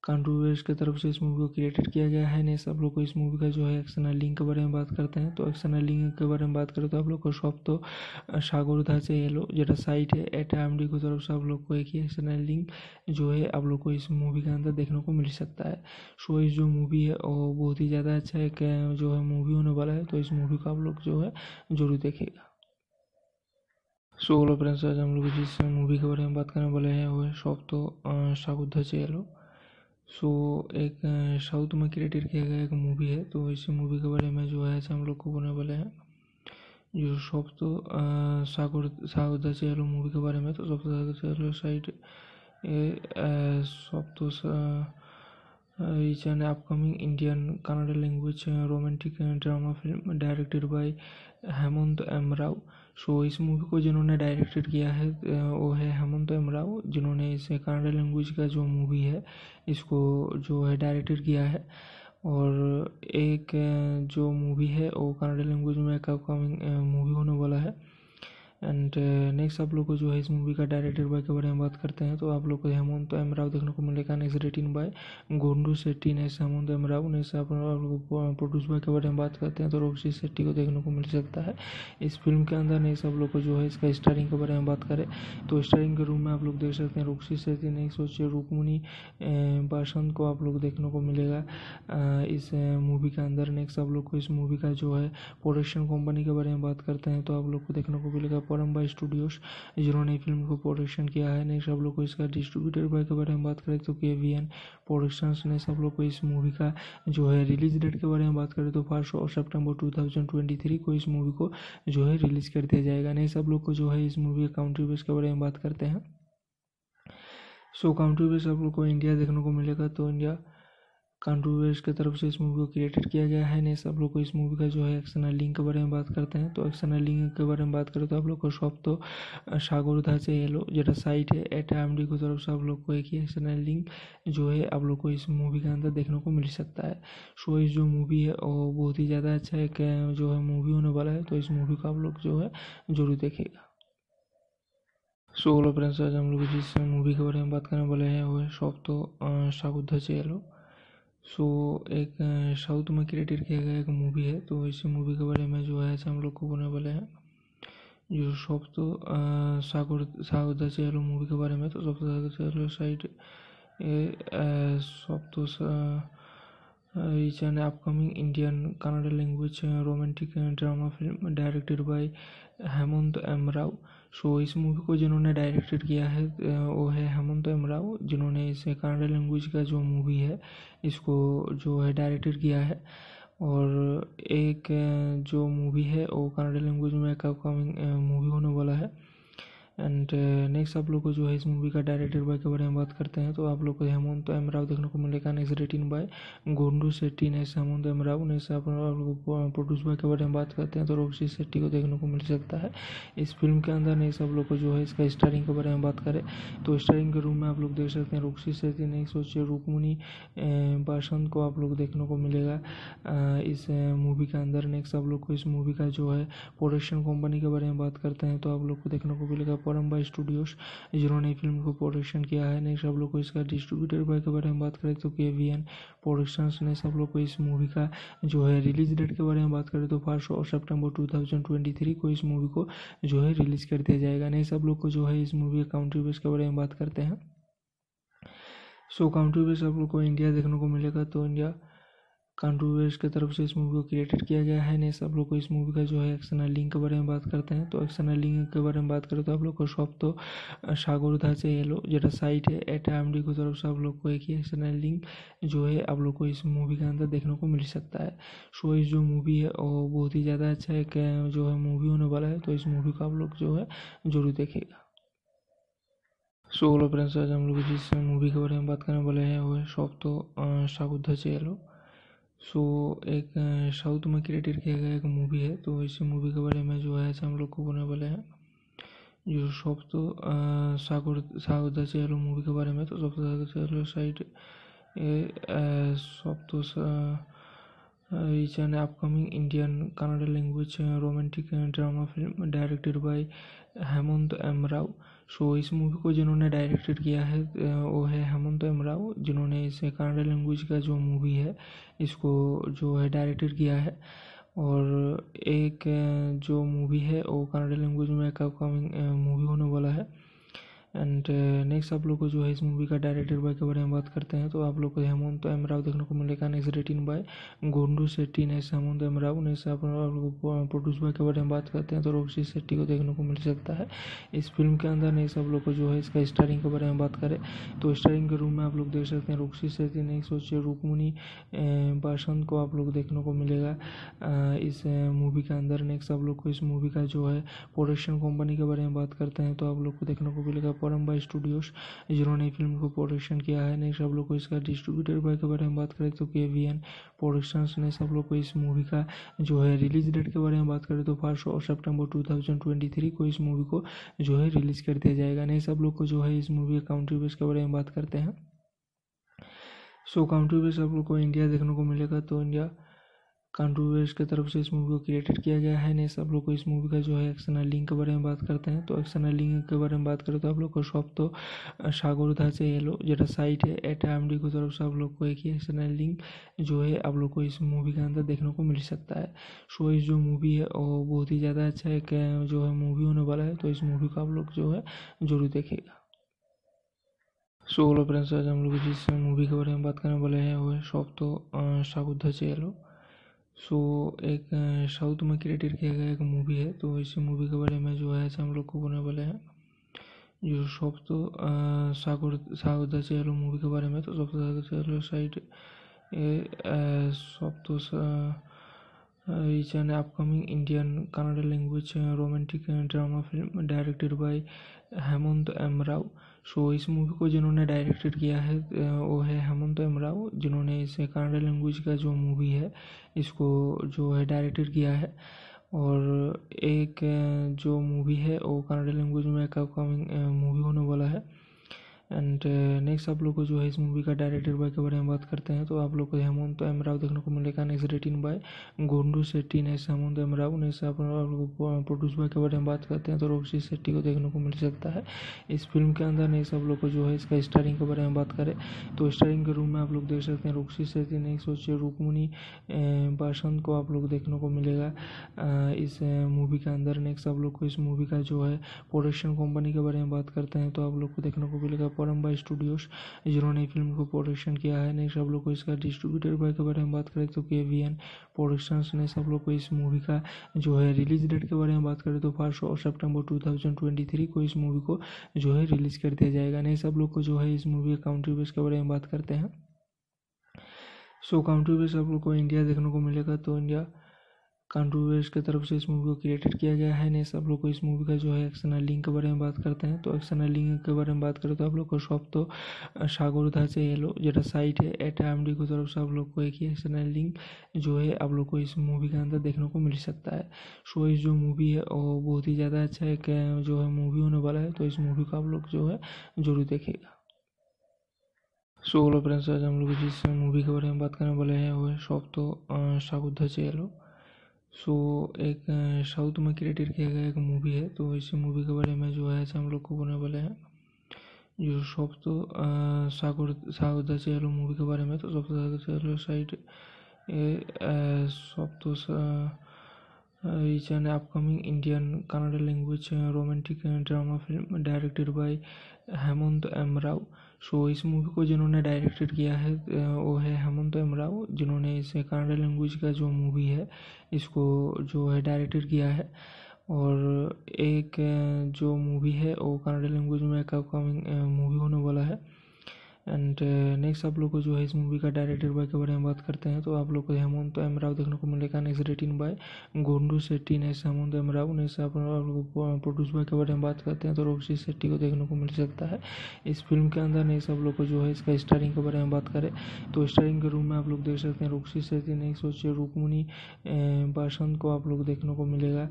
कांट्रोवर्स की तरफ़ से इस मूवी को क्रिएटेड किया गया है। नहीं सब लोग को इस मूवी का जो है एक्सटर्नल लिंक के बारे में बात करते हैं। तो एक्सटर्नल लिंक के बारे में बात करें तो आप लोग को सब तो सागरधा से एलो যেটা साइट है एट एम डी की तरफ़ से आप लोग को एक ही एक्सटर्नल लिंक जो है आप लोग को इस मूवी के अंदर देखने को मिल सकता है। सो इस जो मूवी है, वो बहुत ही ज़्यादा अच्छा एक जो है मूवी होने वाला है तो इस मूवी को आप लोग जो है ज़रूर देखेगा सो हेलो फ्रेंड्स आज हम लोग जिस मूवी के बारे में बात करने वाले हैं। वो है सब तो सागुद्धा चेलो सो एक साउथ में क्रिएटेड किया गया एक मूवी है तो इस मूवी के बारे में जो है, हम लोग को बोलने वाले हैं जो सब तो सागर सागर चेलो मूवी के बारे में तो सब तो चेलो साइड सब तो is an upcoming Indian Kannada language, romantic drama film directed by Hemanth M Rao so इस मूवी को जिन्होंने डायरेक्टेड किया है वो है हेमंत एम राव जिन्होंने इस कन्नड़ लैंग्वेज का जो मूवी है, इसको जो है डायरेक्टेड किया है। और एक जो मूवी है, वो कन्नड़ लैंग्वेज में एक अपकमिंग मूवी होने वाला है। एंड नेक्स्ट आप लोग को जो है इस मूवी का डायरेक्टर बाय के बारे में बात करते हैं तो आप लोग को हेमंत एम राव देखने को मिलेगा next written by Gundu Shetty next Hemanth M Rao next आप लोग प्रोड्यूस बाय के बारे में बात करते हैं तो रोक्षी शेट्टी को देखने को मिल सकता है। इस फ़िल्म के अंदर नेक्स्ट आप लोग को जो है इसका स्टारिंग के बारे में बात करें तो स्टारिंग के रूम में आप लोग देख सकते हैं रोक्षी शेट्टी नेक्स्ट सोचिए रुकमणी बासंत को आप लोग देखने को मिलेगा। इस मूवी के अंदर नेक्स्ट आप लोग को इस मूवी का जो है प्रोडक्शन कंपनी के बारे में बात करते हैं तो आप लोग को देखने को मिलेगा परम्बा स्टूडियोज जिन्होंने फ़िल्म को प्रोडक्शन किया है। नेक्स्ट आप लोग को इसका डिस्ट्रीब्यूटर बाय के बारे में बात करें तो के वी एन प्रोडक्शन ने सब लोग को इस मूवी का जो है रिलीज़ डेट के बारे में बात करें तो first of September two thousand twenty three को इस मूवी को जो है रिलीज़ कर दिया जाएगा। नहीं, सब लोग को जो है इस मूवी का काउंट्री बेस के बारे में बात करते हैं। सो काउंट्री बेस आप लोग को इंडिया देखने को मिलेगा तो इंडिया कांट्रोवर्स की तरफ़ से इस मूवी को क्रिएटेड किया गया है। नहीं, सब लोग को इस मूवी का जो है एक्सटर्नल लिंक के बारे में बात करते हैं। तो एक्सटर्नल लिंक के बारे में बात करें तो आप लोग को सब तो सागर सागरधा से एलो যেটা साइट है एट एम डी की तरफ़ से आप लोग को एक ही एक्सटर्नल लिंक जो है आप लोग को इस मूवी के अंदर देखने को मिल सकता है। सो इस जो मूवी है, वो बहुत ही ज़्यादा अच्छा एक जो है मूवी होने वाला है तो इस मूवी को आप लोग जो है ज़रूर देखेगा सो हेलो फ्रेंड्स आज हम लोग जिस मूवी के बारे में बात करने वाले हैं वो है सब तो सागुद्धा चेलो सो एक साउथ में क्रिएटेड किया गया एक मूवी है तो इस मूवी के बारे में जो है हम लोग को बोलने वाले हैं। जो सब तो सागर सागर चेलो मूवी के बारे में तो सब तो चेलो साइड सब तो is an upcoming Indian Kannada language romantic drama film directed by Hemanth M so इस मूवी को जिन्होंने डायरेक्टेड किया है वो है हेमंत एम राव जिन्होंने इस कन्नड़ा लैंग्वेज का जो मूवी है, इसको जो है डायरेक्टेड किया है। और एक जो मूवी है, वो कन्नड़ा लैंग्वेज में एक अपकमिंग मूवी होने वाला है। एंड नेक्स्ट uh, आप लोग को जो है इस मूवी का डायरेक्टर बाय के बारे में बात करते हैं तो आप लोग को हेमंत एम राव देखने को मिलेगा next written by Gundu Shetty next Hemanth M Rao next आप लोग प्रोड्यूस बाय के बारे में बात करते हैं तो रोक्षी सेट्टी को देखने को मिल सकता है। इस फ़िल्म के अंदर नेक्स्ट आप लोग को जो है इसका स्टारिंग के बारे में बात करें तो स्टारिंग के रूम में आप लोग देख सकते हैं रोक्षी सेट्टी नेक्स्ट सोचिए रुकमुनी बासंत को आप लोग देखने को मिलेगा। इस मूवी के अंदर नेक्स्ट आप लोग को इस मूवी का जो है प्रोडक्शन कंपनी के बारे में बात करते हैं तो आप लोग को देखने को मिलेगा परम्बा स्टूडियोज जिन्होंने फ़िल्म को प्रोडक्शन किया है। नेक्स्ट सब लोग को इसका डिस्ट्रीब्यूटर बाय के बारे में बात करें तो के वी एन प्रोडक्शंस ने सब लोग को इस मूवी का जो है रिलीज़ डेट के बारे में बात करें तो फ़र्स्ट और September two thousand twenty three को इस मूवी को जो है रिलीज़ कर दिया जाएगा। नहीं, सब लोग को जो है इस मूवी के काउंट्री बेस के बारे में बात करते हैं। सो काउंट्री बेस आप लोग को इंडिया देखने को मिलेगा तो इंडिया कांट्रोवर्स की तरफ़ से इस मूवी को क्रिएटेड किया गया है। नहीं, सब लोग को इस मूवी का जो है एक्सटर्नल लिंक के बारे में बात करते हैं। तो एक्सटर्नल लिंक के बारे में बात करें तो आप लोग को सब तो सागरधा से एलो যেটা साइट है एट एम डी की तरफ़ से आप लोग को एक ही एक्सटर्नल लिंक जो है आप लोग को इस मूवी के अंदर देखने को मिल सकता है। सो इस जो मूवी है, वो बहुत ही ज़्यादा अच्छा एक जो है मूवी होने वाला है। तो इस मूवी को आप लोग जो है ज़रूर देखेगा सो हेलो फ्रेंड्स आज हम लोग जिस मूवी के बारे में बात करने वाले हैं, वो है सब तो सागुद्धा से एलो सो एक साउथ में क्रिएटेड किया गया एक मूवी है तो इस मूवी के बारे में जो है हम लोग को बोलने वाले हैं। जो सब तो सागर सागर चेहलो मूवी के बारे में तो सब तो सागर चेहलो साइड सब तो is an upcoming Indian Kannada language romantic drama film directed by Hemanth M Rao so इस मूवी को जिन्होंने डायरेक्टेड किया है वो है हेमंत एम राव, जिन्होंने इसे कन्नड़ा लैंग्वेज का जो मूवी है, इसको जो है डायरेक्टेड किया है। और एक जो मूवी है, वो कन्नड़ा लैंग्वेज में एक अपकमिंग मूवी होने वाला है। एंड नेक्स्ट आप लोग को जो है इस मूवी का डायरेक्टर बाय के बारे में बात करते हैं तो आप लोग को हेमंत एम राव देखने को मिलेगा next written by Gundu Shetty next Hemanth M Rao next आप लोग प्रोड्यूस बाय के बारे में बात करते हैं तो रोक्षी शेट्टी को देखने को मिल सकता है। इस फ़िल्म के अंदर नेक्स्ट आप लोग को जो है इसका स्टारिंग के बारे में बात करें तो स्टारिंग के रूम में आप लोग देख सकते हैं रोक्षी शेट्टी नेक्स्ट सोचिए रुकमुनी बासंत को आप लोग देखने को मिलेगा। इस मूवी के अंदर नेक्स्ट आप लोग को इस मूवी का जो है प्रोडक्शन कंपनी के बारे में बात करते हैं तो आप लोग को देखने को मिलेगा परम्बा स्टूडियोज जिन्होंने फ़िल्म को प्रोडक्शन किया है। नेक्स्ट आप लोग को इसका डिस्ट्रीब्यूटर बाय के बारे में बात करें तो के वी एन प्रोडक्शंस ने सब लोग को इस मूवी का जो है रिलीज़ डेट के बारे में बात करें तो फ़र्स्ट और September two thousand twenty three को इस मूवी को जो है रिलीज़ कर दिया जाएगा। नहीं, सब लोग को जो है इस मूवी के काउंट्री बेस के बारे में बात करते हैं। सो काउंट्री बेस आप लोग को इंडिया देखने को मिलेगा तो इंडिया कांट्रोवर्स की तरफ़ से इस मूवी को क्रिएटेड किया गया है। नहीं सब लोग को इस मूवी का जो है एक्सटर्नल लिंक के बारे में बात करते हैं। तो एक्सटर्नल लिंक के बारे में बात करें तो आप लोग को सब तो सागरधा से एलो যেটা साइट है एट एम डी की तरफ़ से आप लोग को एक ही एक्सटर्नल लिंक जो है आप लोग को इस मूवी के अंदर देखने को मिल सकता है। सो इस जो मूवी है, वो बहुत ही ज़्यादा अच्छा एक जो है मूवी होने वाला है। तो इस मूवी को आप लोग जो है ज़रूर देखेगा सो हेलो फ्रेंड्स आज हम लोग जिस मूवी के बारे में बात करने वाले हैं। वो है सब तो सागुद्धा से एलो सो एक साउथ में क्रिएटेड किया गया एक मूवी है तो इस मूवी के बारे में जो है हम लोग को बोलने वाले हैं। जो सब तो सागर सागर चेहलो मूवी के बारे में तो सब तो सागर चेहलो साइड सब तो is an upcoming Indian Kannada language romantic drama film directed by Hemanth M Rao so इस मूवी को जिन्होंने डायरेक्टेड किया है वो है हेमंत एम राव जिन्होंने इसे कन्नड़ा लैंग्वेज का जो मूवी है, इसको जो है डायरेक्टेड किया है। और एक जो मूवी है, वो कन्नड़ा लैंग्वेज में एक अपकमिंग मूवी होने वाला है। एंड नेक्स्ट आप लोग को जो है इस मूवी का डायरेक्टर बाय के बारे में बात करते हैं तो आप लोग को हेमंत एम राव देखने को मिलेगा। Next written by Gundu Shetty next Hemanth M Rao next आप लोग प्रोड्यूस बाय के बारे में बात करते हैं तो रोक्षी सेट्टी को देखने को मिल सकता है। इस फ़िल्म के अंदर नेक्स्ट आप लोग को जो है इसका स्टारिंग के बारे में बात करें तो स्टारिंग के रूम में आप लोग देख सकते हैं रोक्षी सेट्टी नेक्स्ट सोचिए रुकमुनी बासंत को आप लोग देखने को मिलेगा। इस मूवी के अंदर नेक्स्ट आप लोग को इस मूवी का जो है प्रोडक्शन कंपनी के बारे में बात करते हैं तो आप लोग को देखने को मिलेगा। परम्बा स्टूडियोज जिन्होंने फ़िल्म को प्रोडक्शन किया है। नेक्स्ट आप लोग को इसका डिस्ट्रीब्यूटर बाय के बारे में बात करें तो के वी एन प्रोडक्शंस ने सब लोग को इस मूवी का जो है रिलीज़ डेट के बारे में बात करें तो फ़र्स्ट और सितंबर 2023 को इस मूवी को जो है रिलीज़ कर दिया जाएगा। नहीं, सब लोग को जो है इस मूवी का काउंट्री बेस के बारे में बात करते हैं। सो काउंट्री बेस आप लोग को इंडिया देखने को मिलेगा तो इंडिया कॉन्ट्रोवर्स की तरफ़ से इस मूवी को क्रिएटेड किया गया है। नहीं सब लोग को इस मूवी का जो है एक्सनल लिंक के बारे में बात करते हैं। तो एक्सनल लिंक के बारे में बात करें तो आप लोग को शॉप तो सागर से हेलो जो साइट है एट एम डी की तरफ़ से आप लोग को एक ही एक्सनल लिंक जो है आप लोग को इस मूवी के अंदर देखने को मिल सकता है। सो इस जो मूवी है, वो बहुत ही ज़्यादा अच्छा एक जो है मूवी होने वाला है। तो इस मूवी को आप लोग जो है ज़रूर देखेगा सो हेलो फ्रेंड्स आज हम लोग जिस मूवी के बारे में बात करने वाले हैं, वो है शॉप तो सागुद्धा से हेलो सो एक साउथ में क्रिएटेड किया गया एक मूवी है तो इसी मूवी के बारे में जो है हम लोग को बोलने वाले हैं। जो सब तो सागर साउथ चेहलो मूवी के बारे में तो सब चेहलो साइड सब तो is an upcoming Indian Kannada language romantic drama film directed by Hemanth M Rao so इस मूवी को जिन्होंने डायरेक्टेड किया है वो है हेमंत एम राव जिन्होंने इस कन्नड़ लैंग्वेज का जो मूवी है, इसको जो है डायरेक्टेड किया है। और एक जो मूवी है, वो कन्नड़ लैंग्वेज में एक अपकमिंग मूवी होने वाला है। एंड नेक्स्ट आप लोग को जो है इस मूवी का डायरेक्टर बाय के बारे में बात करते हैं तो आप लोग को हेमंत एम राव देखने को मिलेगा। Next written by Gundu Shetty next Hemanth M Rao next आप लोग प्रोड्यूस बाय के बारे में बात करते हैं तो रोक्षी सेट्टी को देखने को मिल सकता है। इस फ़िल्म के अंदर नेक्स्ट आप लोग को जो है इसका स्टारिंग के बारे में बात करें तो स्टारिंग के रूम में आप लोग देख सकते हैं रोक्षी सेट्टी नेक्स्ट सोचिए रुकमुनी बसंत को आप लोग देखने को मिलेगा।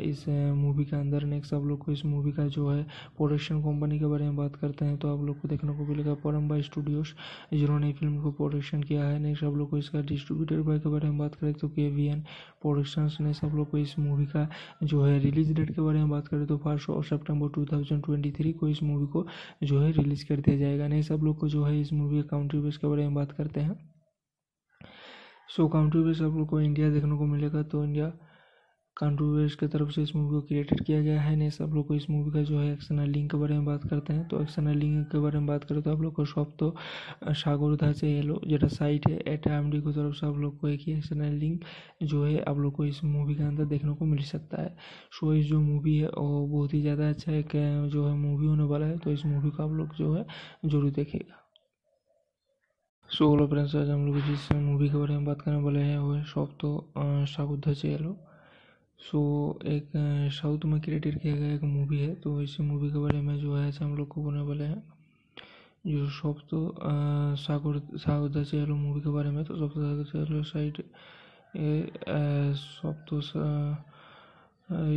इस मूवी के अंदर नेक्स्ट आप लोग को इस मूवी का जो है प्रोडक्शन कंपनी के बारे में बात करते हैं तो आप लोग को देखने को मिलेगा। परम्बा स्टूडियोज जिन्होंने फ़िल्म को प्रोडक्शन किया है। नेक्स्ट सब लोग को इसका डिस्ट्रीब्यूटर बाय के बारे में बात करें तो के वी एन प्रोडक्शंस ने सब लोग को इस मूवी का जो है रिलीज़ डेट के बारे में बात करें तो फ़र्स्ट और सितंबर 2023 को इस मूवी को जो है रिलीज़ कर दिया जाएगा। नहीं, सब लोग को जो है इस मूवी काउंट्री बेस के बारे में बात करते हैं। सो काउंट्री बेस आप लोग को इंडिया देखने को मिलेगा तो इंडिया कांट्रोवर्स की तरफ़ से इस मूवी को क्रिएटेड किया गया है। नहीं सब लोग को इस मूवी का जो है एक्सटर्नल लिंक के बारे में बात करते हैं। तो एक्सटर्नल लिंक के बारे में बात करें तो आप लोग को सब तो सागरधा से येलो যেটা साइट है एट एम डी की तरफ़ से आप लोग को एक ही एक्सटर्नल लिंक जो है आप लोग को इस मूवी के अंदर देखने को मिल सकता है। सो इस जो मूवी है, वो बहुत ही ज़्यादा अच्छा एक जो है मूवी होने वाला है। तो इस मूवी को आप लोग जो है ज़रूर देखेगा सो हेलो फ्रेंड्स आज हम लोग जिस मूवी के बारे में बात करने वाले हैं। वो है सब तो सागुद्धा येलो सो एक साउथ में क्रिएटेड किया गया एक मूवी है तो इसी मूवी के बारे में जो है, हम लोग को बोलने वाले हैं। जो सब तो सागर सागर चेहलो मूवी के बारे में तो सब चेहलो साइड सब तो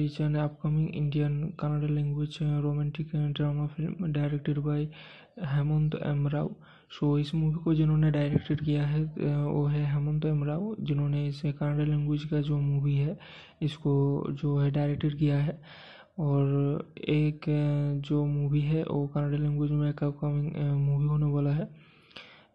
is an upcoming Indian Kannada language romantic drama film directed by Hemanth M Rao so इस मूवी को जिन्होंने डायरेक्टेड किया है वो है हेमंत एम राव जिन्होंने इसे कन्नड़ लैंग्वेज का जो मूवी है, इसको जो है डायरेक्टेड किया है। और एक जो मूवी है, वो कन्नड़ लैंग्वेज में एक अपकमिंग मूवी होने वाला है।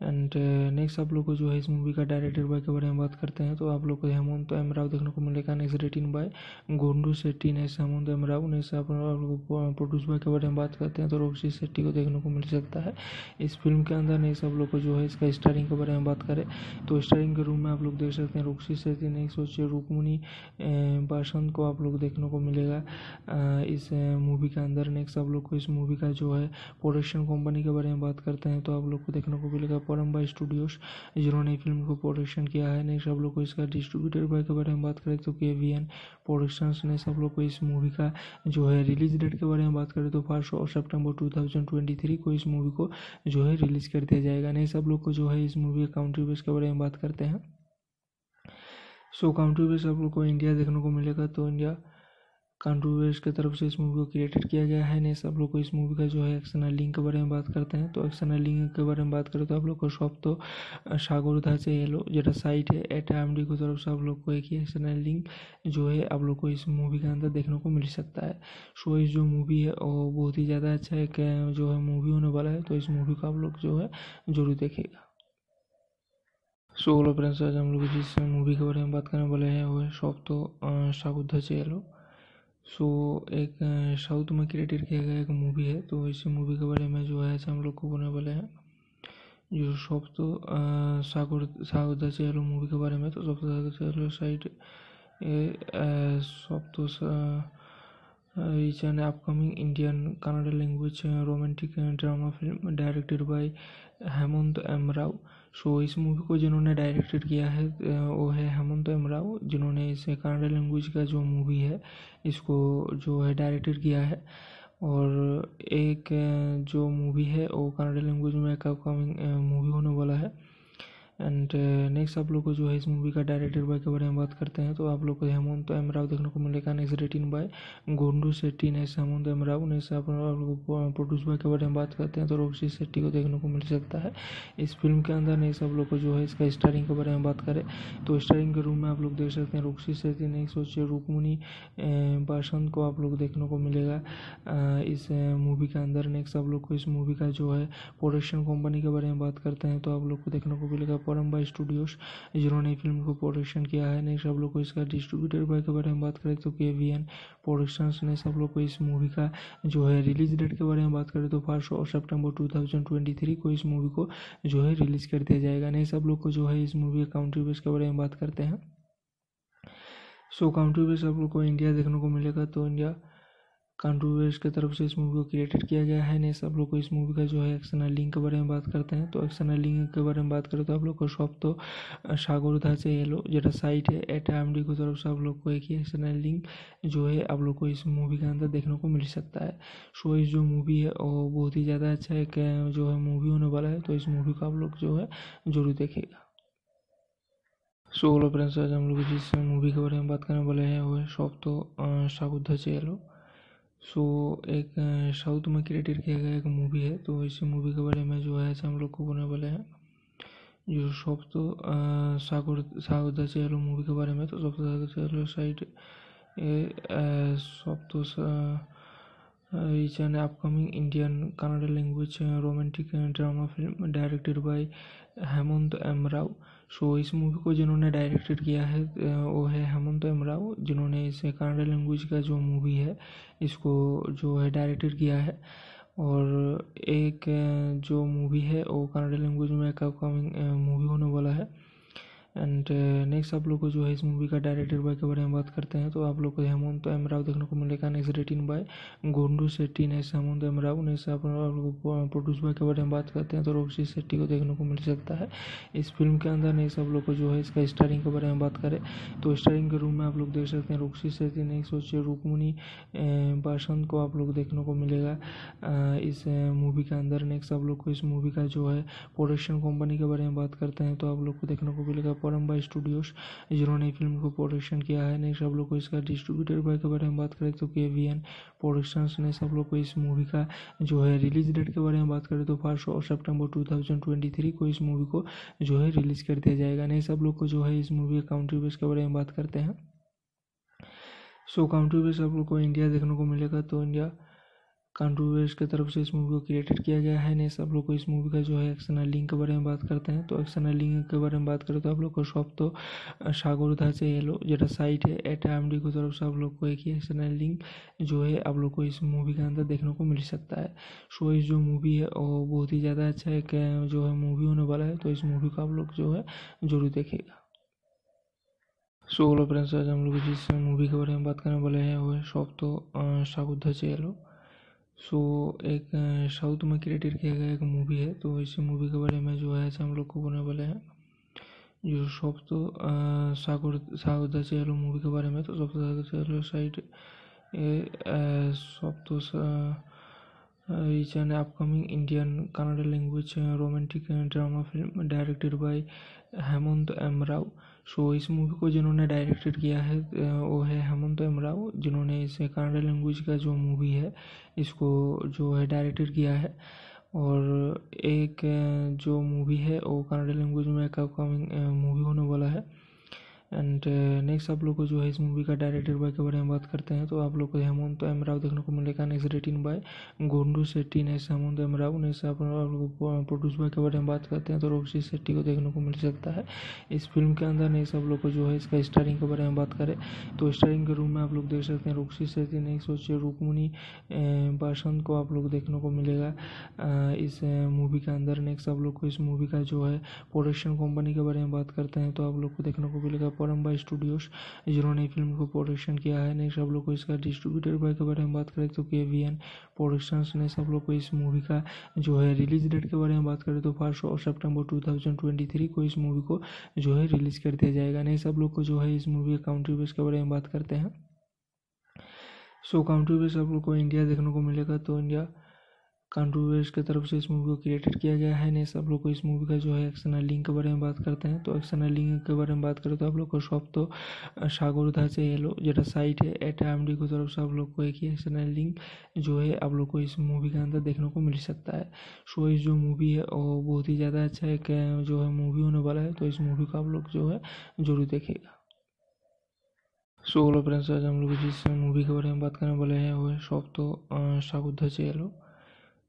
एंड नेक्स्ट आप लोग को जो है इस मूवी का डायरेक्टर बाय के बारे में बात करते हैं तो आप लोग को हेमंत एम राव देखने को मिलेगा next written by Gundu Shetty next Hemanth M Rao next आप लोग प्रोड्यूस बाय के बारे में बात करते हैं तो रोक्षी शेट्टी को देखने को मिल सकता है। इस फ़िल्म के अंदर नेक्स्ट आप लोग को जो है इसका स्टारिंग के बारे में बात करें तो स्टारिंग के रूम में आप लोग देख सकते हैं रोक्षी शेट्टी नेक्स्ट सोचिए रुकमुनी बसंत को आप लोग देखने को मिलेगा। इस मूवी के अंदर नेक्स्ट आप लोग को इस मूवी का जो है प्रोडक्शन कंपनी के बारे में बात करते हैं तो आप लोग को देखने को मिलेगा परम्बा स्टूडियोज जिन्होंने फ़िल्म को प्रोडक्शन किया है। नेक्स्ट आप लोग को इसका डिस्ट्रीब्यूटर बाय के बारे में बात करें तो के वी एन प्रोडक्शंस ने सब लोग को इस मूवी का जो है रिलीज़ डेट के बारे में बात करें तो फ़र्स्ट और सितंबर 2023 को इस मूवी को जो है रिलीज़ कर दिया जाएगा। नहीं, सब लोग को जो है इस मूवी का काउंट्री बेस के बारे में बात करते हैं। सो काउंट्री बेस आप लोग को इंडिया देखने को मिलेगा तो इंडिया कांट्रोवर्स की तरफ़ से इस मूवी को क्रिएटेड किया गया है। नहीं, सब लोग को इस मूवी का जो है एक्सटर्नल लिंक के बारे में बात करते हैं। तो एक्सटर्नल लिंक के बारे में बात करें तो आप लोग को सब तो सागर सागरधा से येलो যেটা साइट है एट एम डी की तरफ़ से आप लोग को एक ही एक्सटर्नल लिंक जो है आप लोग को इस मूवी के अंदर देखने को मिल सकता है। सो इस जो मूवी है, वो बहुत ही ज़्यादा अच्छा एक जो है मूवी होने वाला है तो इस मूवी को आप लोग जो है ज़रूर देखेगा सो हेलो फ्रेंड्स आज हम लोग जिस मूवी के बारे में बात करने वाले हैं, वो है सब तो सागुद्धा से येलो सो एक साउथ में क्रिएटेड किया गया एक मूवी है तो इस मूवी के बारे में जो है ऐसे हम लोग को बोलने वाले हैं। जो सब तो सागर सागर चेलो मूवी के बारे में तो सब तो चेलो साइड सब तो is an upcoming Indian Kannada language uh, romantic uh, drama film directed by Hemanth M Rao so इस मूवी को जिन्होंने डायरेक्टेड किया है वो है हेमंत एम राव जिन्होंने इस कन्नड़ लैंग्वेज का जो मूवी है, इसको जो है डायरेक्टेड किया है। और एक जो मूवी है, वो कन्नड़ लैंग्वेज में एक अपकमिंग मूवी होने वाला है। एंड नेक्स्ट uh, आप लोग को जो है इस मूवी का डायरेक्टर बाय के बारे में बात करते हैं तो आप लोग को हेमंत एम राव देखने को मिलेगा। Next written by Gundu Shetty next Hemanth M Rao next आप लोग प्रोड्यूस बाय के बारे में बात करते हैं तो रोक्षी शेट्टी को देखने को मिल सकता है। इस फ़िल्म के अंदर नेक्स्ट आप लोग को जो है इसका स्टारिंग के बारे में बात करें तो स्टारिंग के रूम में आप लोग देख सकते हैं रोक्षी शेट्टी नेक्स्ट सोचिए रुकमुनी बासंत को आप लोग देखने को मिलेगा। इस मूवी के अंदर नेक्स्ट आप लोग को इस मूवी का जो है प्रोडक्शन कंपनी के बारे में बात करते हैं तो आप लोग को देखने को मिलेगा परम्बा स्टूडियोज जिन्होंने फ़िल्म को प्रोडक्शन किया है। नेक्स्ट आप लोग को इसका डिस्ट्रीब्यूटर बाय के बारे में बात करें तो के वी एन प्रोडक्शन ने सब लोग को इस मूवी का जो है रिलीज़ डेट के बारे में बात करें तो फ़र्स्ट और September two thousand twenty three को इस मूवी को जो है रिलीज़ कर दिया जाएगा। नहीं, सब लोग को जो है इस मूवी का काउंट्री बेस के बारे में बात करते हैं। सो काउंट्री बेस आप लोग को इंडिया देखने को मिलेगा तो इंडिया कॉन्ट्रोवर्स की तरफ़ से इस मूवी को क्रिएटेड किया गया है। नहीं, सब लोग को इस मूवी का जो है एक्सटर्नल लिंक के बारे में बात करते हैं। तो एक्सटर्नल लिंक के बारे में बात करें तो आप लोग को शॉप तो सागरधा से येलो जरा साइट है एट एम डी की तरफ़ से आप लोग को एक ही एक्सटर्नल लिंक जो है आप लोग को इस मूवी के अंदर देखने को मिल सकता है। सो इस जो मूवी है, वो बहुत ही ज़्यादा अच्छा एक जो है मूवी होने वाला है। तो इस मूवी को आप लोग जो है ज़रूर देखेगा सो हेलो फ्रेंड्स आज हम लोग जिस मूवी के बारे में बात करने वाले हैं, वो है शॉप तो सागुद्धा से येलो सो एक साउथ में क्रिएटेड किया गया एक मूवी है तो इस मूवी के बारे में जो है ऐसे हम लोग को बोलने वाले हैं जो सब तो सागर सागर चेलो मूवी के बारे में तो सब तो चेलो साइड सब तो is an upcoming Indian Kannada language uh, romantic uh, drama film directed by Hemanth M Rao so इस मूवी को जिन्होंने डायरेक्टेड किया है वो है हेमंत एमराव जिन्होंने इस कन्नड़ लैंग्वेज का जो मूवी है, इसको जो है डायरेक्टेड किया है। और एक जो मूवी है, वो कन्नड़ लैंग्वेज में एक अपकमिंग मूवी होने वाला है। एंड नेक्स्ट uh, आप लोग को जो है इस मूवी का डायरेक्टर बाय के बारे में बात करते हैं तो आप लोग को हेमंत एम राव देखने को मिलेगा। Next written by Gundu Shetty next Hemanth M Rao next आप लोग प्रोड्यूस बाय के बारे में बात करते हैं तो रोक्षी सेट्टी को देखने को मिल सकता है। इस फ़िल्म के अंदर नेक्स्ट आप लोग को जो है इसका स्टारिंग के बारे में बात करें तो स्टारिंग के रूम में आप लोग देख सकते हैं रोक्षी सेट्टी नेक्स्ट सोचिए रुकमुनी बासंत को आप लोग देखने को मिलेगा। इस मूवी के अंदर नेक्स्ट आप लोग को इस मूवी का जो है प्रोडक्शन कंपनी के बारे में बात करते हैं तो आप लोग को देखने को मिलेगा परम्बा स्टूडियोज जिन्होंने फ़िल्म को प्रोडक्शन किया है। नेक्स्ट सब लोग को इसका डिस्ट्रीब्यूटर बाय के बारे में बात करें तो के वी एन प्रोडक्शन ने सब लोग को इस मूवी का जो है रिलीज़ डेट के बारे में बात करें तो फ़र्स्ट और September two thousand twenty three को इस मूवी को जो है रिलीज़ कर दिया जाएगा। नहीं, सब लोग को जो है इस मूवी का काउंट्री बेस के बारे में बात करते हैं। सो काउंट्री बेस आप लोग को इंडिया देखने को मिलेगा तो इंडिया कॉन्ट्रोवर्स की तरफ़ से इस मूवी को क्रिएटेड किया गया है। नहीं सब लोग को इस मूवी का जो है एक्शनल लिंक के बारे में बात करते हैं। तो एक्शनल लिंक के बारे में बात करें तो आप लोग को शॉप तो सागरधा से येलो जेटा साइट है एट एम डी की तरफ़ से आप लोग को एक ही एक्शनल लिंक जो है आप लोग को इस मूवी के अंदर देखने को मिल सकता है। सो इस जो मूवी है वो बहुत ही ज़्यादा अच्छा एक जो है मूवी होने वाला है। तो इस मूवी को आप लोग जो है ज़रूर देखेगा सो हेलो फ्रेंड्स आज हम लोग जिस मूवी के बारे में बात करने वाले हैं। वो है शॉप तो सागुद्धा चेलो सो एक साउथ में क्रिएटेड किया गया एक मूवी है तो इस मूवी के बारे में जो है ऐसे हम लोग को बोलने वाले हैं। जो सब तो सागर सागर चेलो मूवी के बारे में तो सब तो चेलो साइड सब तो is an upcoming Indian Kannada language romantic drama film directed by Hemanth M Rao so इस मूवी को जिन्होंने डायरेक्टेड किया है वो है हेमंत एम राव जिन्होंने इसे कन्नड़ लैंग्वेज का जो मूवी है, इसको जो है डायरेक्टेड किया है। और एक जो मूवी है, वो कन्नड़ लैंग्वेज में एक अपकमिंग मूवी होने वाला है। एंड नेक्स्ट आप लोग को जो है इस मूवी का डायरेक्टर बाय के बारे में बात करते हैं तो आप लोग को हेमंत एम राव देखने को मिलेगा next written by Gundu Shetty next Hemanth M Rao next आप लोग प्रोड्यूस बाय के बारे में बात करते हैं तो रोक्षी सेट्टी को देखने को मिल सकता है। इस फ़िल्म के अंदर नेक्स्ट आप लोग को जो है इसका स्टारिंग के बारे में बात करें तो स्टारिंग के रूम में आप लोग देख सकते हैं रोक्षी सेट्टी नेक्स्ट सोचिए रुकमणी बासंत को आप लोग देखने को मिलेगा। इस मूवी के अंदर नेक्स्ट आप लोग को इस मूवी का जो है प्रोडक्शन कंपनी के बारे में बात करते हैं तो आप लोग को देखने को मिलेगा परम्बा स्टूडियोज जिन्होंने फ़िल्म को प्रोडक्शन किया है। नेक्स्ट आप लोग को इसका डिस्ट्रीब्यूटर बाय के बारे में बात करें तो के वी एन प्रोडक्शन ने सब लोग को इस मूवी का जो है रिलीज़ डेट के बारे में बात करें तो फ़र्स्ट और September two thousand twenty three को इस मूवी को जो है रिलीज़ कर दिया जाएगा। नहीं, सब लोग को जो है इस मूवी का काउंट्री बेस के बारे में बात करते हैं। सो काउंट्री बेस आप लोग को इंडिया देखने को मिलेगा तो इंडिया कंट्रोवर्स की तरफ़ से इस मूवी को क्रिएटेड किया गया है। नहीं सब लोग को इस मूवी का जो है एक्सटर्नल लिंक के बारे में बात करते हैं। तो एक्सटर्नल लिंक के बारे में बात करें तो आप लोग को सब तो सागरधा से येलो जो साइट है एट एम डी की तरफ़ से आप लोग को एक ही एक्सटर्नल लिंक जो है आप लोग को इस मूवी के अंदर देखने को मिल सकता है। सो इस जो मूवी है, वो बहुत ही ज़्यादा अच्छा एक जो है मूवी होने वाला है तो इस मूवी को आप लोग जो है ज़रूर देखेगा सो हेलो फ्रेंड्स आज हम लोग जिस मूवी के बारे में बात करने वाले हैं, वो है शॉप तो सागुद्धा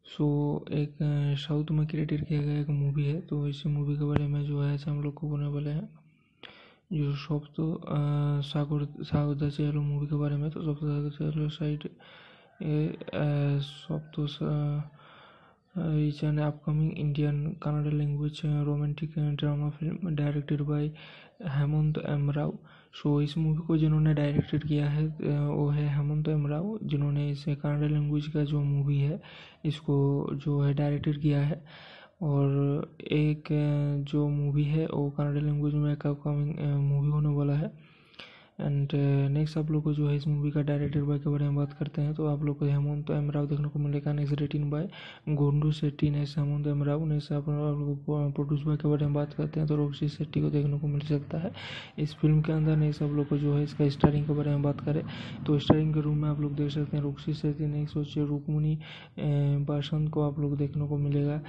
से येलो सो एक साउथ में क्रिएटेड किया गया एक मूवी है तो इस मूवी के बारे में जो है हम लोग को बोलने वाले हैं। जो सब तो सागर सागर चेहलो मूवी के बारे में तो सबसे चेहलो साइड सब तो is an upcoming Indian Kannada language romantic drama film directed by Hemanth M so इस मूवी को जिन्होंने डायरेक्टेड किया है वो है हेमंत एमराव जिन्होंने इसे कन्नड़ लैंग्वेज का जो मूवी है, इसको जो है डायरेक्टेड किया है। और एक जो मूवी है, वो कन्नड़ लैंग्वेज में एक अपकमिंग मूवी होने वाला है। एंड नेक्स्ट आप लोग को जो है इस मूवी का डायरेक्टर बाय के बारे में बात करते हैं तो आप लोग को हेमंत एम राव देखने को मिलेगा। Next written by Gundu Shetty next Hemanth M Rao आप लोग प्रोड्यूस बाय के बारे में बात करते हैं तो रोक्षी सेट्टी को देखने को मिल सकता है। इस फ़िल्म के अंदर नेक्स्ट आप लोग को जो है इसका स्टारिंग के बारे में बात करें तो स्टारिंग के रूम में आप लोग देख सकते हैं रोक्षी सेट्टी नेक्स्ट सोचिए रुकमणी बासंत को आप लोग देखने को मिलेगा।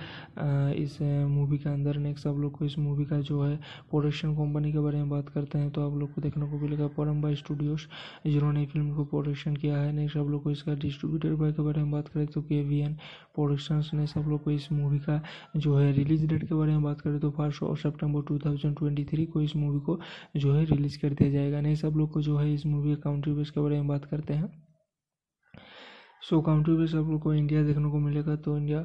इस मूवी के अंदर नेक्स्ट आप लोग को इस मूवी का जो है प्रोडक्शन कंपनी के बारे में बात करते हैं तो आप लोग को देखने को मिलेगा। परम्बा स्टूडियोज जिन्होंने फ़िल्म को प्रोडक्शन किया है। नेक्स्ट सब लोग को इसका डिस्ट्रीब्यूटर बाय के बारे में बात करें तो के वी एन प्रोडक्शन ने सब लोग को इस मूवी का जो है रिलीज़ डेट के बारे में बात करें तो फ़र्स्ट और September two thousand twenty three को इस मूवी को जो है रिलीज़ कर दिया जाएगा। नहीं, सब लोग को जो है इस मूवी का काउंट्री बेस के बारे में बात करते हैं। सो काउंट्री बेस आप लोग को इंडिया देखने को मिलेगा तो इंडिया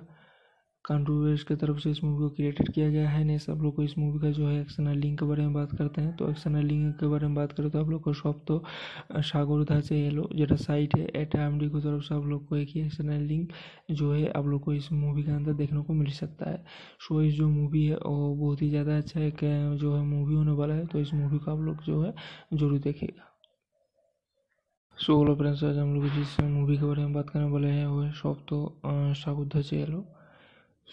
कंट्रोवर्स की तरफ़ से इस मूवी को क्रिएटेड किया गया है। नहीं सब लोग को इस मूवी का जो है एक्सटर्नल लिंक के बारे में बात करते हैं। तो एक्सटर्नल लिंक के बारे में बात करें तो आप लोग को शॉप तो सागरधा से येलो जो साइट है एट एम डी की तरफ़ से आप लोग को एक ही एक्सटर्नल लिंक जो है आप लोग को इस मूवी के अंदर देखने को मिल सकता है। सो इस जो मूवी है, वो बहुत ही ज़्यादा अच्छा एक जो है मूवी होने वाला है। तो इस मूवी को आप लोग जो है ज़रूर देखेगा सो हेलो फ्रेंड्स आज हम लोग जिस मूवी के बारे में बात करने वाले हैं, वो है शॉप तो सागुद्धा से येलो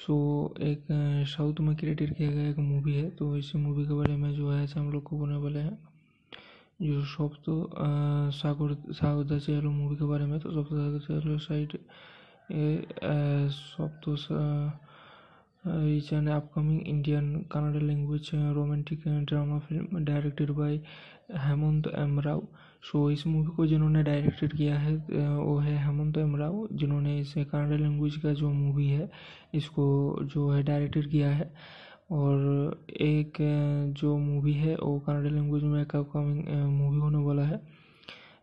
सो एक साउथ में क्रिएटेड किया गया एक मूवी है तो इस मूवी के बारे में जो है हम लोग को बोलने वाले हैं, जो सब तो सागर सागर चेहलो मूवी के बारे में तो सबसे चेहलो साइड सब तो is an upcoming Indian Kannada language romantic drama film directed by Hemanth M Rao so so, इस मूवी को जिन्होंने डायरेक्टेड किया है वो है हेमंत इमराव जिन्होंने इसे कन्नड़ लैंग्वेज का जो मूवी है इसको जो है डायरेक्टेड किया है। और एक जो मूवी है वो कन्नड़ लैंग्वेज में एक अपकमिंग मूवी होने वाला है।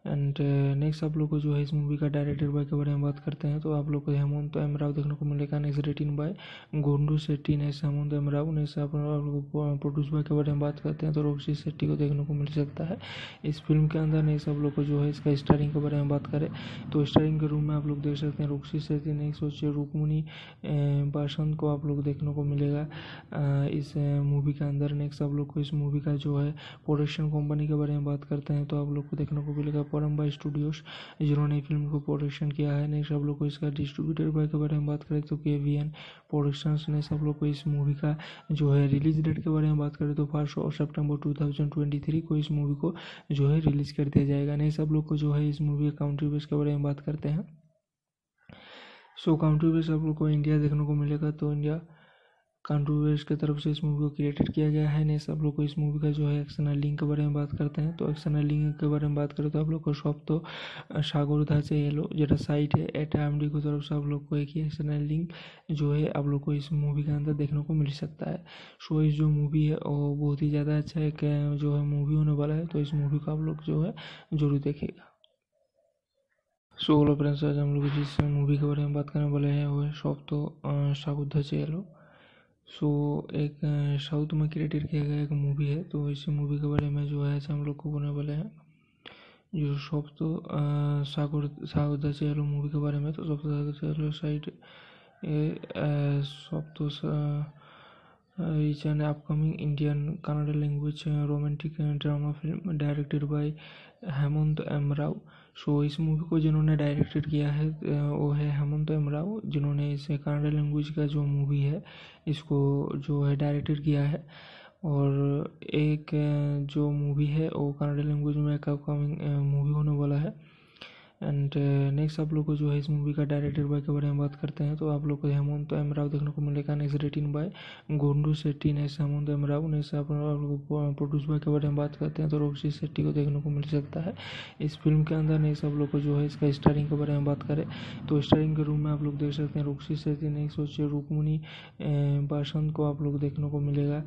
एंड नेक्स्ट आप लोग को जो है इस मूवी का डायरेक्टर बाय के बारे में बात करते हैं तो आप लोग को हेमंत एम राव देखने को मिलेगा next written by Gundu Shetty next Hemanth M Rao next आप लोग प्रोड्यूस बाय के बारे में बात करते हैं तो रोक्षी सेट्टी को देखने को मिल सकता है। इस फ़िल्म के अंदर नेक्स्ट आप लोग को जो है इसका स्टारिंग के बारे में बात करें तो स्टारिंग के रूम में आप लोग देख सकते हैं रोक्षी सेट्टी नेक्स्ट सोचिए रुकमणी बासंत को आप लोग देखने को मिलेगा। इस मूवी के अंदर नेक्स्ट आप लोग को इस मूवी का जो है प्रोडक्शन कंपनी के बारे में बात करते हैं तो आप लोग को देखने को मिलेगा परम्बा स्टूडियोज जिन्होंने फ़िल्म को प्रोडक्शन किया है। नेक्स्ट सब लोग को इसका डिस्ट्रीब्यूटर बाय के बारे में बात करें तो के वी एन प्रोडक्शन ने सब लोग को इस मूवी का जो है रिलीज़ डेट के बारे में बात करें तो फ़र्स्ट और September two thousand twenty three को इस मूवी को जो है रिलीज़ कर दिया जाएगा। नहीं, सब लोग को जो है इस मूवी का काउंट्री बेस के बारे में बात करते हैं। सो काउंट्री बेस आप लोग को इंडिया देखने को मिलेगा तो इंडिया कांट्रोवर्स की तरफ़ से इस मूवी को क्रिएटेड किया गया है। नहीं सब लोग को इस मूवी का जो है एक्सटर्नल लिंक के बारे में बात करते हैं। तो एक्सटर्नल लिंक के बारे में बात करें तो आप लोग को शॉप तो सागरधा से एलो যেটা साइट है एट एम डी की तरफ़ से आप लोग को एक ही एक्सटर्नल लिंक जो है आप लोग को इस मूवी के अंदर देखने को मिल सकता है। सो इस जो मूवी है, वो बहुत ही ज़्यादा अच्छा एक जो है मूवी होने वाला है। तो इस मूवी को आप लोग जो है ज़रूर देखेगा सो हेलो फ्रेंड्स आज हम लोग जिस मूवी के बारे में बात करने वाले हैं, वो है सब तो सागुद्धा से एलो सो एक साउथ में क्रिएटेड किया गया एक मूवी है तो इस मूवी के बारे में जो है, हम लोग को बोलने वाले हैं। जो सब तो सागर सागुद्धा से एलो मूवी के बारे में तो सब तो एलो साइड सब तो is an upcoming Indian Kannada language romantic drama film directed by Hemanth M Rao so इस मूवी को जिन्होंने डायरेक्टेड किया है वो है हेमंत एम राव जिन्होंने इसे कन्नड़ लैंग्वेज का जो मूवी है, इसको जो है डायरेक्टेड किया है। और एक जो मूवी है, वो कन्नड़ लैंग्वेज में एक अपकमिंग मूवी होने वाला है। एंड नेक्स्ट आप लोग को जो है इस मूवी का डायरेक्टर बाय के बारे में बात करते हैं तो आप लोग को हेमंत एम राव देखने को मिलेगा next written by Gundu Shetty next Hemanth M Rao next आप लोग प्रोड्यूस बाय के बारे में बात करते हैं तो रोक्षी शेट्टी को देखने को मिल सकता है। इस फ़िल्म के अंदर नेक्स्ट आप लोग को जो है इसका स्टारिंग के बारे में बात करें तो स्टारिंग के रूम में आप लोग देख सकते हैं रोक्षी शेट्टी नेक्स्ट सोचिए रुकमुनी बासंत को आप लोग देखने को मिलेगा।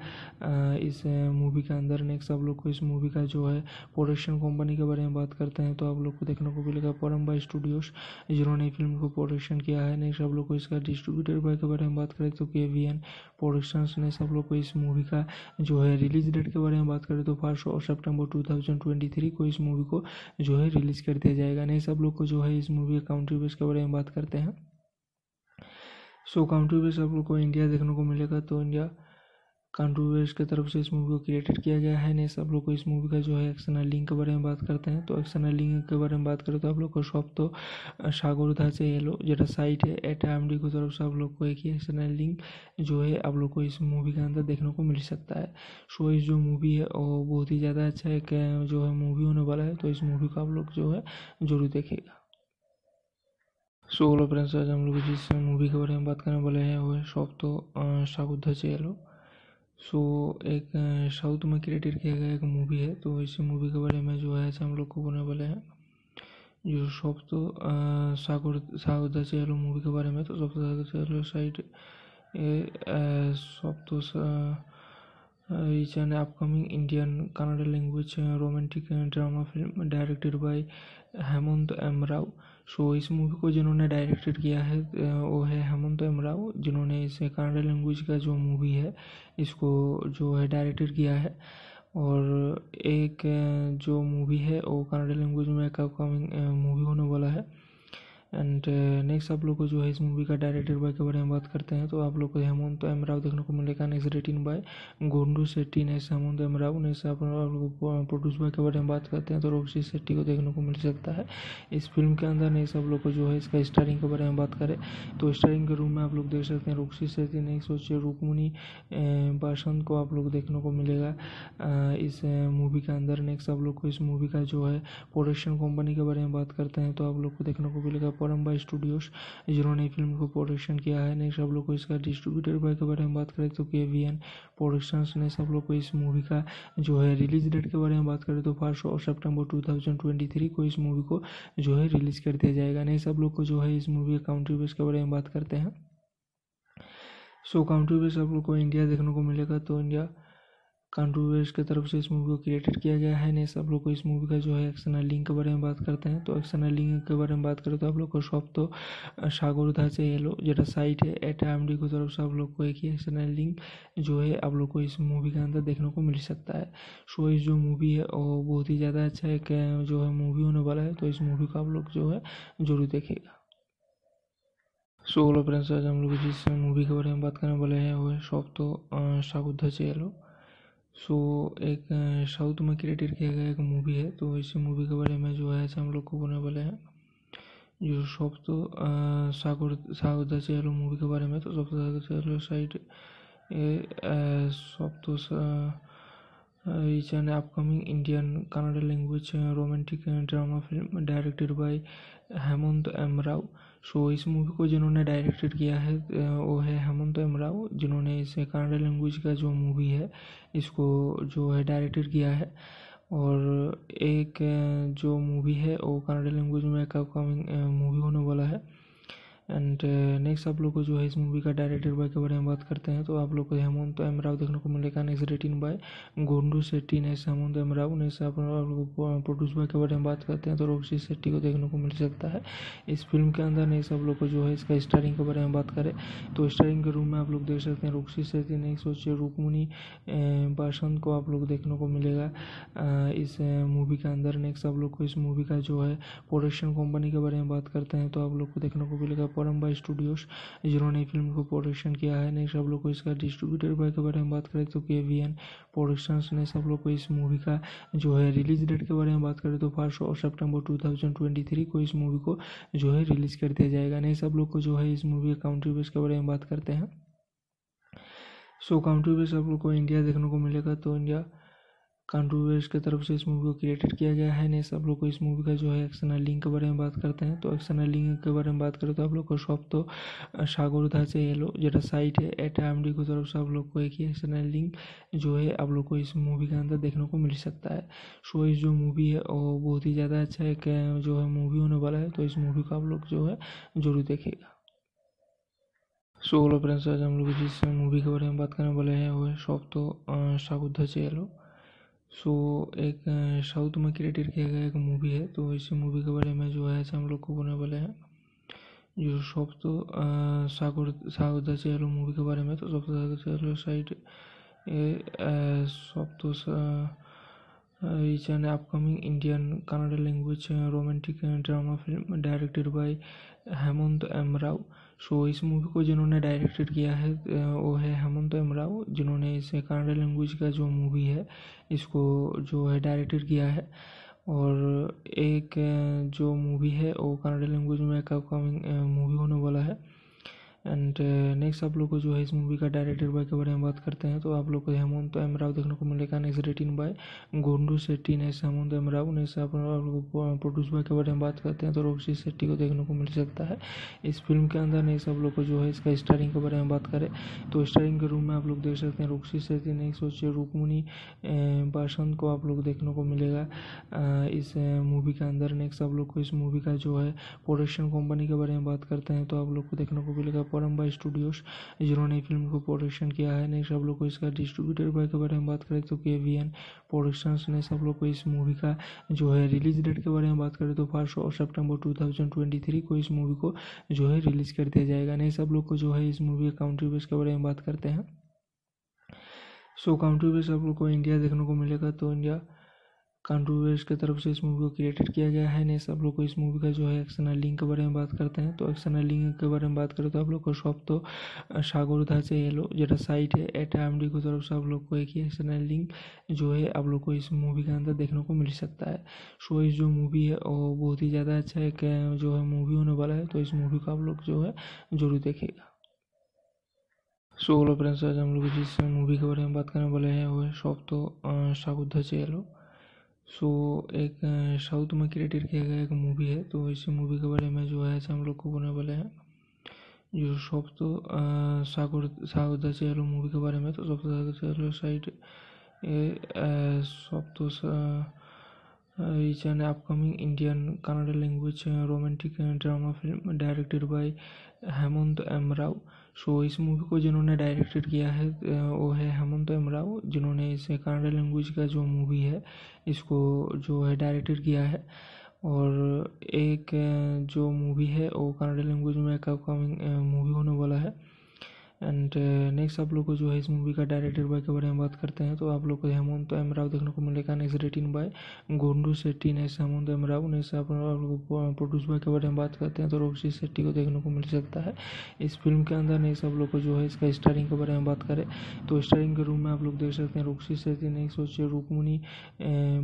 इस मूवी के अंदर नेक्स्ट आप लोग को इस मूवी का जो है प्रोडक्शन कंपनी के बारे में बात करते हैं तो आप लोग को देखने को मिलेगा परम्बा स्टूडियोज जिन्होंने फ़िल्म को प्रोडक्शन किया है। नेक्स्ट आप लोग को इसका डिस्ट्रीब्यूटर बाय के बारे में बात करें तो के वी एन प्रोडक्शन ने सब लोग को इस मूवी का जो है रिलीज़ डेट के बारे में बात करें तो फ़र्स्ट और September two thousand twenty three को इस मूवी को जो है रिलीज़ कर दिया जाएगा। नहीं, सब लोग को जो है इस मूवी का काउंट्री बेस के बारे में बात करते हैं। सो काउंट्री बेस आप लोग को इंडिया देखने को मिलेगा तो इंडिया कांट्रोवर्स की तरफ़ से इस मूवी को क्रिएटेड किया गया है। नहीं सब लोग को इस मूवी का जो है एक्सटर्नल लिंक के बारे में बात करते हैं। तो एक्सटर्नल लिंक के बारे में बात करें तो आप लोग को सब तो सागरधा से एलो যেটা साइट है। एट एम डी की तरफ़ से आप लोग को एक ही एक्सटर्नल लिंक जो है आप लोग को इस मूवी के अंदर देखने को मिल सकता है। सो इस जो मूवी है, वो बहुत ही ज़्यादा अच्छा एक जो है मूवी होने वाला है। तो इस मूवी को आप लोग जो है ज़रूर देखेगा सो हेलो फ्रेंड्स आज हम लोग जिस मूवी के बारे में बात करने वाले हैं। वो है सब तो सागुद्धा से एलो सो एक साउथ में क्रिएटेड किया गया एक मूवी है तो इस मूवी के बारे में जो है हम लोग को बोलने वाले हैं। जो सब तो सागर सागरदा से एलो मूवी के बारे में तो सबसे एलो साइड सब तो is an upcoming Indian Kannada language romantic drama film directed by Hemanth M so इस मूवी को जिन्होंने डायरेक्टेड किया है वो है हेमंत एम राव जिन्होंने इसे कन्नड़ लैंग्वेज का जो मूवी है, इसको जो है डायरेक्टेड किया है। और एक जो मूवी है, वो कन्नड़ लैंग्वेज में एक अपकमिंग मूवी होने वाला है। एंड नेक्स्ट आप लोग को जो है इस मूवी का डायरेक्टर बाय के बारे में बात करते हैं तो आप लोग को हेमंत एम राव देखने को मिलेगा। Next written by Gundu Shetty next Hemanth M Rao next आप लोग प्रोड्यूस बाय के बारे में बात करते हैं तो रोक्षी सेट्टी को देखने को मिल सकता है। इस फ़िल्म के अंदर नेक्स्ट आप लोग को जो है इसका स्टारिंग के बारे में बात करें तो स्टारिंग के रूम में आप लोग देख सकते हैं रोक्षी सेट्टी नेक्स्ट सोचिए रुकमुनी बासंत को आप लोग देखने को मिलेगा। इस मूवी के अंदर नेक्स्ट आप लोग को इस मूवी का जो है प्रोडक्शन कंपनी के बारे में बात करते हैं तो आप लोग को देखने को मिलेगा। परम्बा स्टूडियोज जिन्होंने फ़िल्म को प्रोडक्शन किया है। नेक्स्ट आप लोग को इसका डिस्ट्रीब्यूटर बाय के बारे में बात करें तो के वी एन प्रोडक्शन ने सब लोग को इस मूवी का जो है रिलीज़ डेट के बारे में बात करें तो फ़र्स्ट और September two thousand twenty three को इस मूवी को जो है रिलीज़ कर दिया जाएगा। नहीं, सब लोग को जो है इस मूवी का काउंट्री बेस के बारे में बात करते हैं। सो काउंट्री बेस आप लोग को इंडिया देखने को मिलेगा तो इंडिया कांट्रोवर्स की तरफ़ से इस मूवी को क्रिएटेड किया गया है। नहीं, सब लोग को इस मूवी का जो है एक्सटर्नल लिंक के बारे में बात करते हैं। तो एक्सटर्नल लिंक के बारे में बात करें तो आप लोग को सब तो सागरधा से एलो যেটা साइट है एट एम डी की तरफ़ से आप लोग को एक ही एक्सटर्नल लिंक जो है आप लोग को इस मूवी के अंदर देखने को मिल सकता है। सो इस जो मूवी है, वो बहुत ही ज़्यादा अच्छा एक जो है मूवी होने वाला है। तो इस मूवी को आप लोग जो है ज़रूर देखेगा सो हेलो फ्रेंड्स आज हम लोग जिस मूवी के बारे में बात करने वाले हैं, वो है सब तो सागुद्धा से एलो सो एक साउथ में क्रिएटेड किया गया एक मूवी है तो इस मूवी के बारे में जो है हम लोग को बोलने वाले हैं। जो सब तो सागर सागरदा से एलो मूवी के बारे में तो सबसे एलो साइड सब तो is an upcoming Indian Kannada language romantic drama film directed by Hemanth M Rao so इस मूवी को जिन्होंने डायरेक्टेड किया है वो है हेमंत एमराव जिन्होंने इस कन्नड़ लैंग्वेज का जो मूवी है, इसको जो है डायरेक्टेड किया है। और एक जो मूवी है, वो कन्नड़ लैंग्वेज में एक अपकमिंग मूवी होने वाला है। एंड नेक्स्ट आप लोग को जो है इस मूवी का डायरेक्टर बाय के बारे में बात करते हैं तो आप लोग को हेमंत एम राव देखने को मिलेगा next written by Gundu Shetty next Hemanth M Rao next आप लोग प्रोड्यूस बाय के बारे में बात करते हैं तो रोक्षी शेट्टी को देखने को मिल सकता है। इस फ़िल्म के अंदर नेक्स्ट आप लोग को जो है इसका स्टारिंग के बारे में बात करें तो स्टारिंग के रूम में आप लोग देख सकते हैं रोक्षी सेट्टी नेक्स्ट सोचिए रुकमुनी बासंत को आप लोग देखने को मिलेगा। इस मूवी के अंदर नेक्स्ट आप लोग को इस मूवी का जो है प्रोडक्शन कंपनी के बारे में बात करते हैं तो आप लोग को देखने को मिलेगा परम्बा स्टूडियोज जिन्होंने फ़िल्म को प्रोडक्शन किया है। नेक्स्ट सब लोग को इसका डिस्ट्रीब्यूटर बाय के बारे में बात करें तो के वी एन प्रोडक्शन ने सब लोग को इस मूवी का जो है रिलीज़ डेट के बारे में बात करें तो फ़र्स्ट और September two thousand twenty three को इस मूवी को जो है रिलीज़ कर दिया जाएगा। नहीं, सब लोग को जो है इस मूवी काउंट्री बेस के बारे में बात करते हैं। सो काउंट्री बेस आप लोग को इंडिया देखने को मिलेगा तो इंडिया कंट्रोवर्स की तरफ़ से इस मूवी को क्रिएटेड किया गया है। नहीं सब लोग को इस मूवी का जो है एक्सटर्नल लिंक के बारे में बात करते हैं। तो एक्सटर्नल लिंक के बारे में बात करें तो आप लोग को सब तो सागर था से येलो যেটা साइट है एट एम डी की तरफ़ से आप लोग को एक ही एक्सटर्नल लिंक जो है आप लोग को इस मूवी के अंदर देखने को मिल सकता है। सो इस जो मूवी है, वो बहुत ही ज़्यादा अच्छा एक जो है मूवी होने वाला है। तो इस मूवी को आप लोग जो है ज़रूर देखेगा सो हेलो फ्रेंड्स आज हम लोग जिस मूवी के बारे में बात करने वाले हैं। वो है सब तो सागुद्धा येलो सो एक साउथ में क्रिएटेड किया गया एक मूवी है तो इस मूवी के बारे में जो है हम लोग को बोलने वाले हैं। जो सब तो सागर सागर चेहलो मूवी के बारे में तो सब तो चेहलो साइड सब तो is an upcoming Indian Kannada language romantic drama film directed by Hemanth M Rao so इस मूवी को जिन्होंने डायरेक्टेड किया है वो है हेमंत एम राव जिन्होंने इस कन्नड़ लैंग्वेज का जो मूवी है, इसको जो है डायरेक्टेड किया है। और एक जो मूवी है, वो कन्नड़ लैंग्वेज में एक अपकमिंग मूवी होने वाला है। एंड नेक्स्ट आप लोग को जो है इस मूवी का डायरेक्टर बाय के बारे में बात करते हैं तो आप लोग को हेमंत एम राव देखने को मिलेगा next written by Gundu Shetty next Hemanth M Rao next आप लोग प्रोड्यूस बाय के बारे में बात करते हैं तो रोक्षी शेट्टी को देखने को मिल सकता है। इस फ़िल्म के अंदर नेक्स्ट आप लोग को जो है इसका स्टारिंग के बारे में बात करें तो स्टारिंग के रूम में आप लोग देख सकते हैं रोक्षी शेट्टी नेक्स्ट सोचिए रुकमुनी बासंत को आप लोग देखने को मिलेगा। इस मूवी के अंदर नेक्स्ट आप लोग को इस मूवी का जो है प्रोडक्शन कंपनी के बारे में बात करते हैं तो आप लोग को देखने को मिलेगा परम्बा स्टूडियोज जिन्होंने फ़िल्म को प्रोडक्शन किया है। नेक्स्ट आप लोग को इसका डिस्ट्रीब्यूटर बाय के बारे में बात करें तो के वी एन प्रोडक्शन ने सब लोग को इस मूवी का जो है रिलीज़ डेट के बारे में बात करें तो फ़र्स्ट और September two thousand twenty three को इस मूवी को जो है रिलीज़ कर दिया जाएगा। नहीं, सब लोग को जो है इस मूवी का काउंट्री बेस के बारे में बात करते हैं। सो काउंट्री बेस आप लोग को इंडिया देखने को मिलेगा तो इंडिया कंट्रोवर्स की तरफ़ से इस मूवी को क्रिएटेड किया गया है। नहीं सब लोग को इस मूवी का जो है एक्सटर्नल लिंक के बारे में बात करते हैं। तो एक्सटर्नल लिंक के बारे में बात करें तो आप लोग को सब तो सागर था से येलो যেটা साइट है एट एम डी की तरफ़ से आप लोग को एक ही एक्सटर्नल लिंक जो है आप लोग को इस मूवी के अंदर देखने को मिल सकता है। सो इस जो मूवी है, वो बहुत ही ज़्यादा अच्छा एक जो है मूवी होने वाला है तो इस मूवी को आप लोग जो है ज़रूर देखेगा सो हेलो फ्रेंड्स आज हम लोग जिस मूवी के बारे में बात करने वाले हैं वो है सब तो सागुद्धा येलो सो एक साउथ में क्रिएटेड किया गया एक मूवी है तो इस मूवी के बारे में जो है हम लोग को बोलने वाले हैं जो सब तो सागर सागर चेहलो मूवी के बारे में तो सब तो चेहलो साइड सब तो is an upcoming Indian Kannada language romantic drama film directed by Hemanth M so इस मूवी को जिन्होंने डायरेक्टेड किया है वो है हेमंत एमराव जिन्होंने इस कन्नड़ लैंग्वेज का जो मूवी है, इसको जो है डायरेक्टेड किया है। और एक जो मूवी है, वो कन्नड़ लैंग्वेज में एक अपकमिंग मूवी होने वाला है। एंड नेक्स्ट आप लोग को जो है इस मूवी का डायरेक्टर बाय के बारे में बात करते हैं तो आप लोग को हेमंत एम राव देखने को मिलेगा next written by Gundu Shetty next Hemanth M Rao next आप लोग प्रोड्यूस बाय के बारे में बात करते हैं तो रोक्षी सेट्टी को देखने को मिल सकता है। इस फ़िल्म के अंदर नेक्स्ट आप लोग को जो है इसका स्टारिंग के बारे में बात करें तो स्टारिंग के रूम में आप लोग देख सकते हैं रोक्षी सेट्टी नेक्स्ट सोचिए रुकमुनी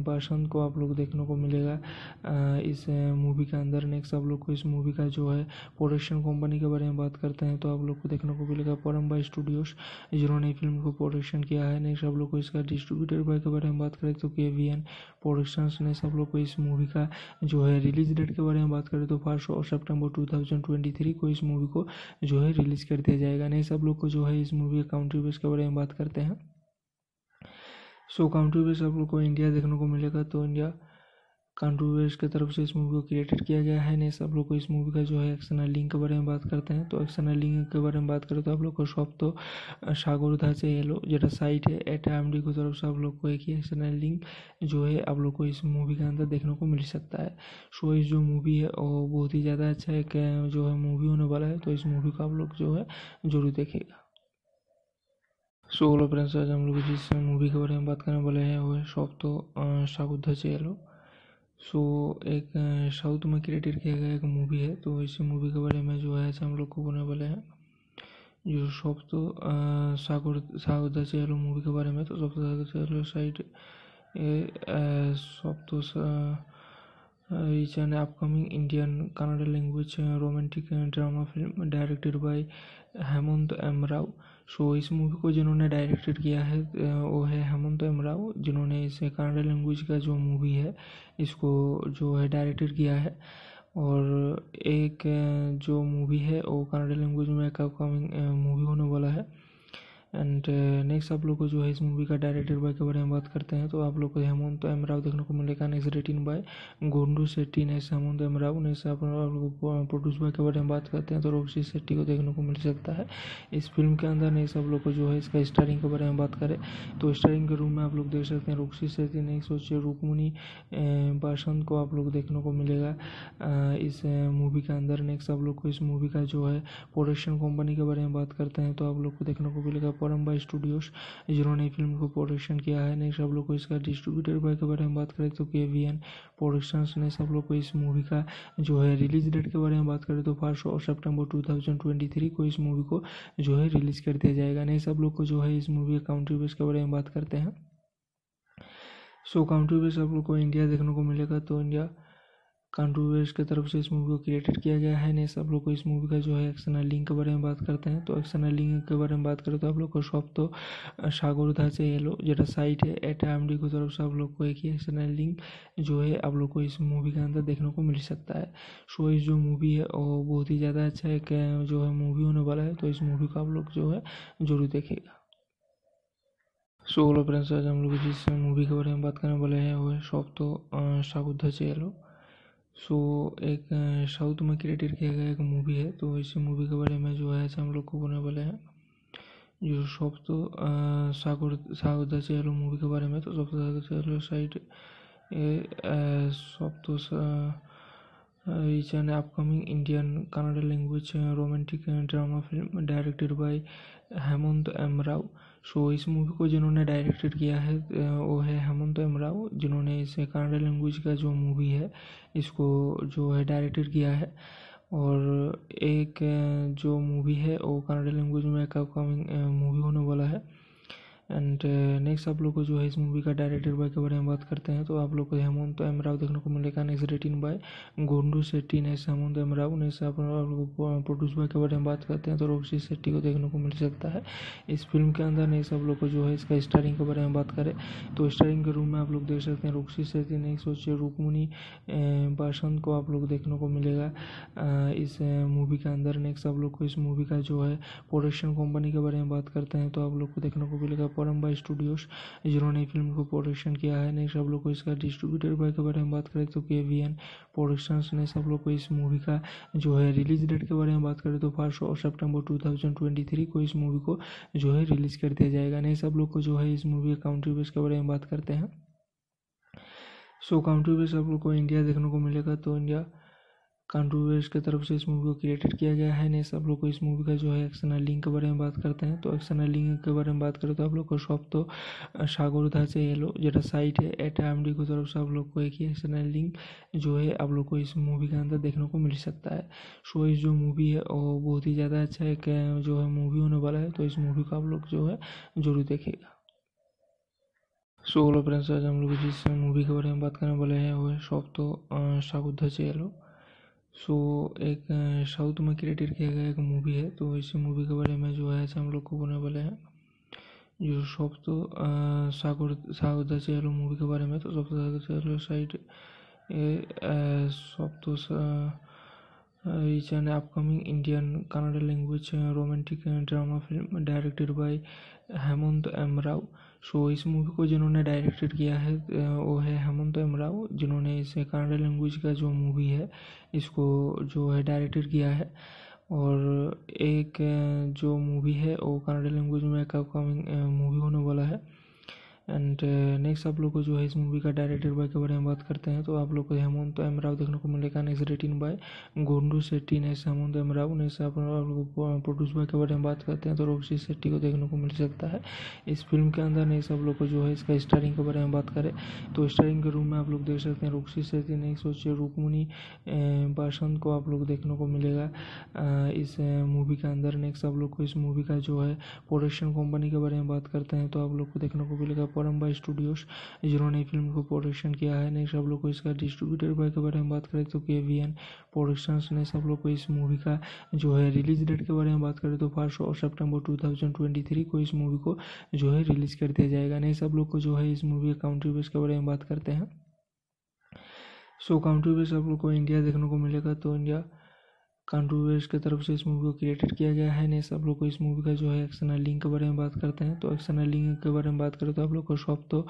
बासंत को आप लोग देखने को मिलेगा। इस मूवी के अंदर नेक्स्ट आप लोग को इस मूवी का जो है प्रोडक्शन कंपनी के बारे में बात करते हैं तो आप लोग को देखने को मिलेगा परम्बा स्टूडियोज जिन्होंने फ़िल्म को प्रोडक्शन किया है। नेक्स्ट आप लोग को इसका डिस्ट्रीब्यूटर बाय के बारे में बात करें तो के वी एन प्रोडक्शंस ने सब लोग को इस मूवी का जो है रिलीज़ डेट के बारे में बात करें तो फ़र्स्ट और September two thousand twenty three को इस मूवी को जो है रिलीज़ कर दिया जाएगा। नहीं, सब लोग को जो है इस मूवी के काउंट्री बेस के बारे में बात करते हैं। सो काउंट्री बेस आप लोग को इंडिया देखने को मिलेगा तो इंडिया कांट्रोवर्स की तरफ से इस मूवी को क्रिएटेड किया गया है नहीं सब लोग को इस मूवी का जो है एक्सटर्नल लिंक के बारे में बात करते हैं तो एक्सटर्नल लिंक के बारे में बात करें तो आप लोग को সব তো সাগরধা से এলো যেটা साइट है एट एम डी की तरफ से आप लोग को एक ही एक्सटर्नल लिंक जो है आप लोग को इस मूवी के अंदर देखने को मिल सकता है सो इस जो मूवी है वो बहुत ही ज़्यादा अच्छा एक जो है मूवी होने वाला है तो इस मूवी को आप लोग जो है ज़रूर देखेगा सो हेलो फ्रेंड्स आज हम लोग जिस मूवी के बारे में बात करने वाले हैं वो है सब तो सागुद्धा से एलो सो एक साउथ में क्रिएटेड किया गया एक मूवी है तो इस मूवी के बारे में जो है हम लोग को बोलने वाले हैं। जो सब तो सागर सागर चेहलो मूवी के बारे में तो सब तो सागर चेहलो साइड सब तो is an upcoming Indian Kannada language romantic drama film directed by Hemanth M Rao so so, इस मूवी को जिन्होंने डायरेक्टेड किया है वो है हेमंत इमराव जिन्होंने इस कन्नड़ लैंग्वेज का जो मूवी है इसको जो है डायरेक्टेड किया है। और एक जो मूवी है वो कन्नड़ लैंग्वेज में एक अपकमिंग मूवी होने वाला है। एंड नेक्स्ट आप लोग को जो है इस मूवी का डायरेक्टर बाय के बारे में बात करते हैं तो आप लोग को हेमंत एम राव देखने को मिलेगा। Next written by Gundu Shetty next Hemanth M Rao next आप लोग प्रोड्यूस बाय के बारे में बात करते हैं तो रोक्षी शेट्टी को देखने को मिल सकता है। इस फ़िल्म के अंदर नेक्स्ट आप लोग को जो है इसका स्टारिंग के बारे में बात करें तो स्टारिंग के रूम में आप लोग देख सकते हैं रोक्षी शेट्टी नेक्स्ट सोचिए रुकमुनी बासंत को आप लोग देखने को मिलेगा। इस मूवी के अंदर नेक्स्ट आप लोग को इस मूवी का जो है प्रोडक्शन कंपनी के बारे में बात करते हैं तो आप लोग को देखने को मिलेगा। परम्बा स्टूडियोज जिन्होंने फ़िल्म को प्रोडक्शन किया है। नेक्स्ट आप लोग को इसका डिस्ट्रीब्यूटर बाय के बारे में बात करें तो के वी एन प्रोडक्शंस ने सब लोग को इस मूवी का जो है रिलीज़ डेट के बारे में बात करें तो फ़र्स्ट और September two thousand twenty three को इस मूवी को जो है रिलीज़ कर दिया जाएगा। नहीं, सब लोग को जो है इस मूवी के काउंट्री बेस के बारे में बात करते हैं। सो काउंट्री बेस आप लोग को इंडिया देखने को मिलेगा तो इंडिया कांट्रोवर्स की तरफ़ से इस मूवी को क्रिएटेड किया गया है। नहीं सब लोग को इस मूवी का जो है एक्सटर्नल लिंक के बारे में बात करते हैं। तो एक्सटर्नल लिंक के बारे में बात करें तो आप लोग को सब तो सागरधा से एलो যেটা साइट है एट एम डी की तरफ़ से आप लोग को एक ही एक्सटर्नल लिंक जो है आप लोग को इस मूवी के अंदर देखने को मिल सकता है। सो इस जो मूवी है, वो बहुत ही ज़्यादा अच्छा एक जो है मूवी होने वाला है। तो इस मूवी को आप लोग जो है ज़रूर देखेगा सो हेलो फ्रेंड्स आज हम लोग जिस मूवी के बारे में बात करने वाले हैं, वो है सब तो सागुद्धा से एलो सो एक साउथ में क्रिएटेड किया गया एक मूवी है तो इस मूवी के बारे में जो है हम लोग को बोलने वाले हैं। जो सब तो सागर सागर चेहलो मूवी के बारे में तो सब सागर चेहलो साइड सब तो is an upcoming Indian Kannada language romantic drama film directed by Hemanth M so इस मूवी को जिन्होंने डायरेक्टेड किया है वो है हेमंत एम राव जिन्होंने इस कन्नड़ लैंग्वेज का जो मूवी है, इसको जो है डायरेक्टेड किया है। और एक जो मूवी है, वो कन्नड़ लैंग्वेज में एक अपकमिंग मूवी होने वाला है। एंड नेक्स्ट आप लोग को जो है इस मूवी का डायरेक्टर बाय के बारे में बात करते हैं तो आप लोग को हेमंत एम राव देखने को मिलेगा। Next written by Gundu Shetty next Hemanth M Rao next आप लोग प्रोड्यूस बाय के बारे में बात करते हैं तो रोक्षी शेट्टी को देखने को मिल सकता है। इस फ़िल्म के अंदर नेक्स्ट आप लोग को जो है इसका स्टारिंग के बारे में बात करें तो स्टारिंग के रूम में आप लोग देख सकते हैं रोक्षी शेट्टी नेक्स्ट सोचिए रुकमुनी बासंत को आप लोग देखने को मिलेगा। इस मूवी के अंदर नेक्स्ट आप लोग को इस मूवी का जो है प्रोडक्शन कंपनी के बारे में बात करते हैं तो आप लोग को देखने को मिलेगा परम्बा स्टूडियोज जिन्होंने फ़िल्म को प्रोडक्शन किया है। नेक्स्ट आप लोग को इसका डिस्ट्रीब्यूटर बाय के बारे में बात करें तो के वी एन प्रोडक्शंस ने सब लोग को इस मूवी का जो है रिलीज़ डेट के बारे में बात करें तो फ़र्स्ट और September two thousand twenty three को इस मूवी को जो है रिलीज़ कर दिया जाएगा। नहीं सब लोग को जो है इस मूवी के काउंट्री बेस के बारे में बात करते हैं। सो काउंट्री बेस आप लोग को इंडिया देखने को मिलेगा तो इंडिया कांट्रोवर्स की तरफ़ से इस मूवी को क्रिएटेड किया गया है। नहीं, सब लोग को इस मूवी का जो है एक्सटर्नल लिंक के बारे में बात करते हैं। तो एक्सटर्नल लिंक के बारे में बात करें तो आप लोग को सब तो सागरधा से एलो যেটা साइट है एट एम डी की तरफ़ से आप लोग को एक ही एक्सटर्नल लिंक जो है आप लोग को इस मूवी के अंदर देखने को मिल सकता है। सो इस जो मूवी है, वो बहुत ही ज़्यादा अच्छा एक जो है मूवी होने वाला है तो इस मूवी को आप लोग जो है ज़रूर देखेगा सो हेलो फ्रेंड्स आज हम लोग जिस मूवी के बारे में बात करने वाले हैं वो है सब तो सागुद्धा से एलो सो एक साउथ में क्रिएटेड किया गया एक मूवी है तो इस मूवी के बारे में जो है हम लोग को बोलने वाले हैं जो सब तो सागर सागर चेहरो मूवी के बारे में तो सब तो चेहरो साइड सब तो is an upcoming Indian Kannada language uh, romantic uh, drama film directed by Hemanth M Rao so इस मूवी को जिन्होंने डायरेक्टेड किया है वो है हेमंत एम राव जिन्होंने इस कन्नड़ लैंग्वेज का जो मूवी है, इसको जो है डायरेक्टेड किया है। और एक जो मूवी है, वो कन्नड़ लैंग्वेज में एक अपकमिंग मूवी होने वाला है। एंड नेक्स्ट आप लोग को जो है इस मूवी का डायरेक्टर बाय के बारे में बात करते हैं तो आप लोग को हेमंत एम राव देखने को मिलेगा। Next written by Gundu Shetty next Hemanth M Rao आप लोग प्रोड्यूस बाय के बारे में बात करते हैं तो रोक्षी सेट्टी को देखने को मिल सकता है। इस फ़िल्म के अंदर नेक्स्ट आप लोग को जो है इसका स्टारिंग के बारे में बात करें तो स्टारिंग के रूम में आप लोग देख सकते हैं रोक्षी सेट्टी नेक्स्ट सोचिए रुकमुनी बासंत को आप लोग देखने को मिलेगा। इस मूवी के अंदर नेक्स्ट आप लोग को इस मूवी का जो है प्रोडक्शन कंपनी के बारे में बात करते हैं तो आप लोग को देखने को मिलेगा। परम्बा स्टूडियोज जिन्होंने फ़िल्म को प्रोडक्शन किया है। नेक्स्ट सब लोग को इसका डिस्ट्रीब्यूटर बाय के बारे में बात करें तो के वी एन प्रोडक्शन ने सब लोग को इस मूवी का जो है रिलीज़ डेट के बारे में बात करें तो फ़र्स्ट और September two thousand twenty three को इस मूवी को जो है रिलीज़ कर दिया जाएगा। नहीं, सब लोग को जो है इस मूवी का काउंट्री बेस के बारे में बात करते हैं। सो काउंट्री बेस आप लोग को इंडिया देखने को मिलेगा तो इंडिया कॉन्ट्रोवर्स की तरफ़ से इस मूवी को क्रिएटेड किया गया है। नहीं सब लोग को इस मूवी का जो है एक्शनल लिंक के बारे में बात करते हैं। तो एक्शनल लिंक के बारे में बात करें तो आप लोग को शॉप तो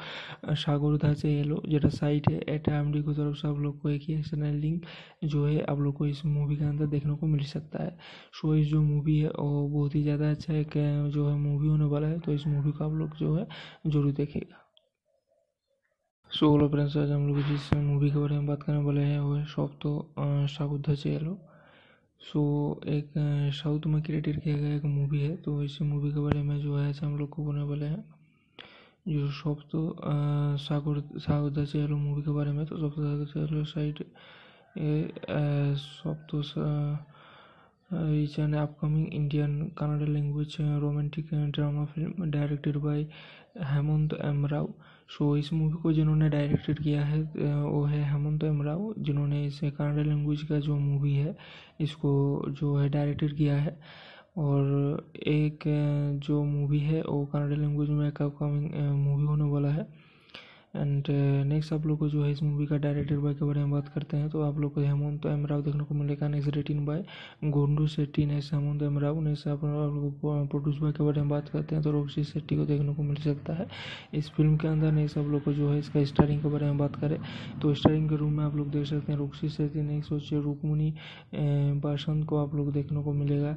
सागर से ये लोग जरा साइट है एट एम डी की तरफ़ से आप लोग को एक ही एक्सनल लिंक जो है आप लोग को इस मूवी के अंदर देखने को मिल सकता है। सो इस जो मूवी है, वो बहुत ही ज़्यादा अच्छा एक जो है मूवी होने वाला है। तो इस मूवी को आप लोग जो है ज़रूर देखेगा सो हेलो फ्रेंड्स आज हम लोग जिस मूवी के बारे में बात करने वाले हैं, वो है शॉप तो सागुद्धा से हेलो सो एक साउथ में क्रिएटेड किया गया एक मूवी है तो इस मूवी के बारे में जो है हम लोग को बोलने वाले हैं जो सब तो सागर सागर चेहरो मूवी के बारे में तो सब तो चेहरो साइड सब तो is an upcoming Indian Kannada language uh, romantic uh, drama film directed by Hemanth M Rao so so, इस मूवी को जिन्होंने डायरेक्टेड किया है वो है हेमंत एमराव जिन्होंने इस कन्नड़ लैंग्वेज का जो मूवी है इसको जो है डायरेक्टेड किया है। और एक जो मूवी है वो कन्नड़ लैंग्वेज में एक अपकमिंग मूवी होने वाला है। एंड नेक्स्ट आप लोग को जो है इस मूवी का डायरेक्टर बाय के बारे में बात करते हैं तो आप लोग को हेमंत एम राव देखने को मिलेगा। Next written by Gundu Shetty next Hemanth M Rao next आप लोग प्रोड्यूस बाय के बारे में बात करते हैं तो रोक्षी सेट्टी को देखने को मिल सकता है। इस फ़िल्म के अंदर नेक्स्ट आप लोग को जो है इसका स्टारिंग के बारे में बात करें तो स्टारिंग के रूम में आप लोग देख सकते हैं रोक्षी सेट्टी नेक्स्ट सोचिए रुकमुनी बासंत को आप लोग देखने को मिलेगा।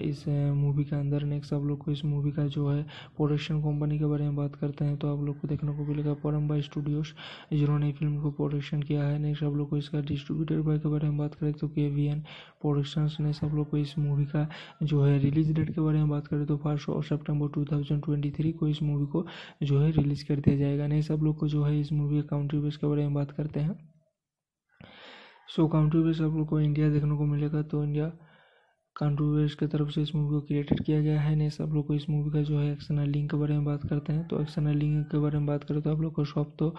इस मूवी के अंदर नेक्स्ट आप लोग को इस मूवी का जो है प्रोडक्शन कंपनी के बारे में बात करते हैं तो आप लोग को देखने को मिलेगा। परम्बा स्टूडियोज जिन्होंने फ़िल्म को प्रोडक्शन किया है। नेक्स्ट सब लोग को इसका डिस्ट्रीब्यूटर बाय के बारे में बात करें तो के वी एन प्रोडक्शन ने सब लोग को इस मूवी का जो है रिलीज़ डेट के बारे में बात करें तो फ़र्स्ट और September two thousand twenty three को इस मूवी को जो है रिलीज़ कर दिया जाएगा। नहीं, सब लोग को जो है इस मूवी का काउंट्री बेस के बारे में बात करते हैं। सो काउंट्री बेस आप लोग को इंडिया देखने को मिलेगा तो इंडिया कॉन्ट्रोवर्स की तरफ़ से इस मूवी को क्रिएटेड किया गया है। नहीं सब लोग को इस मूवी का जो है एक्शनल लिंक के बारे में बात करते हैं। तो एक्शनल लिंक के बारे में बात करें तो आप लोग को शॉप तो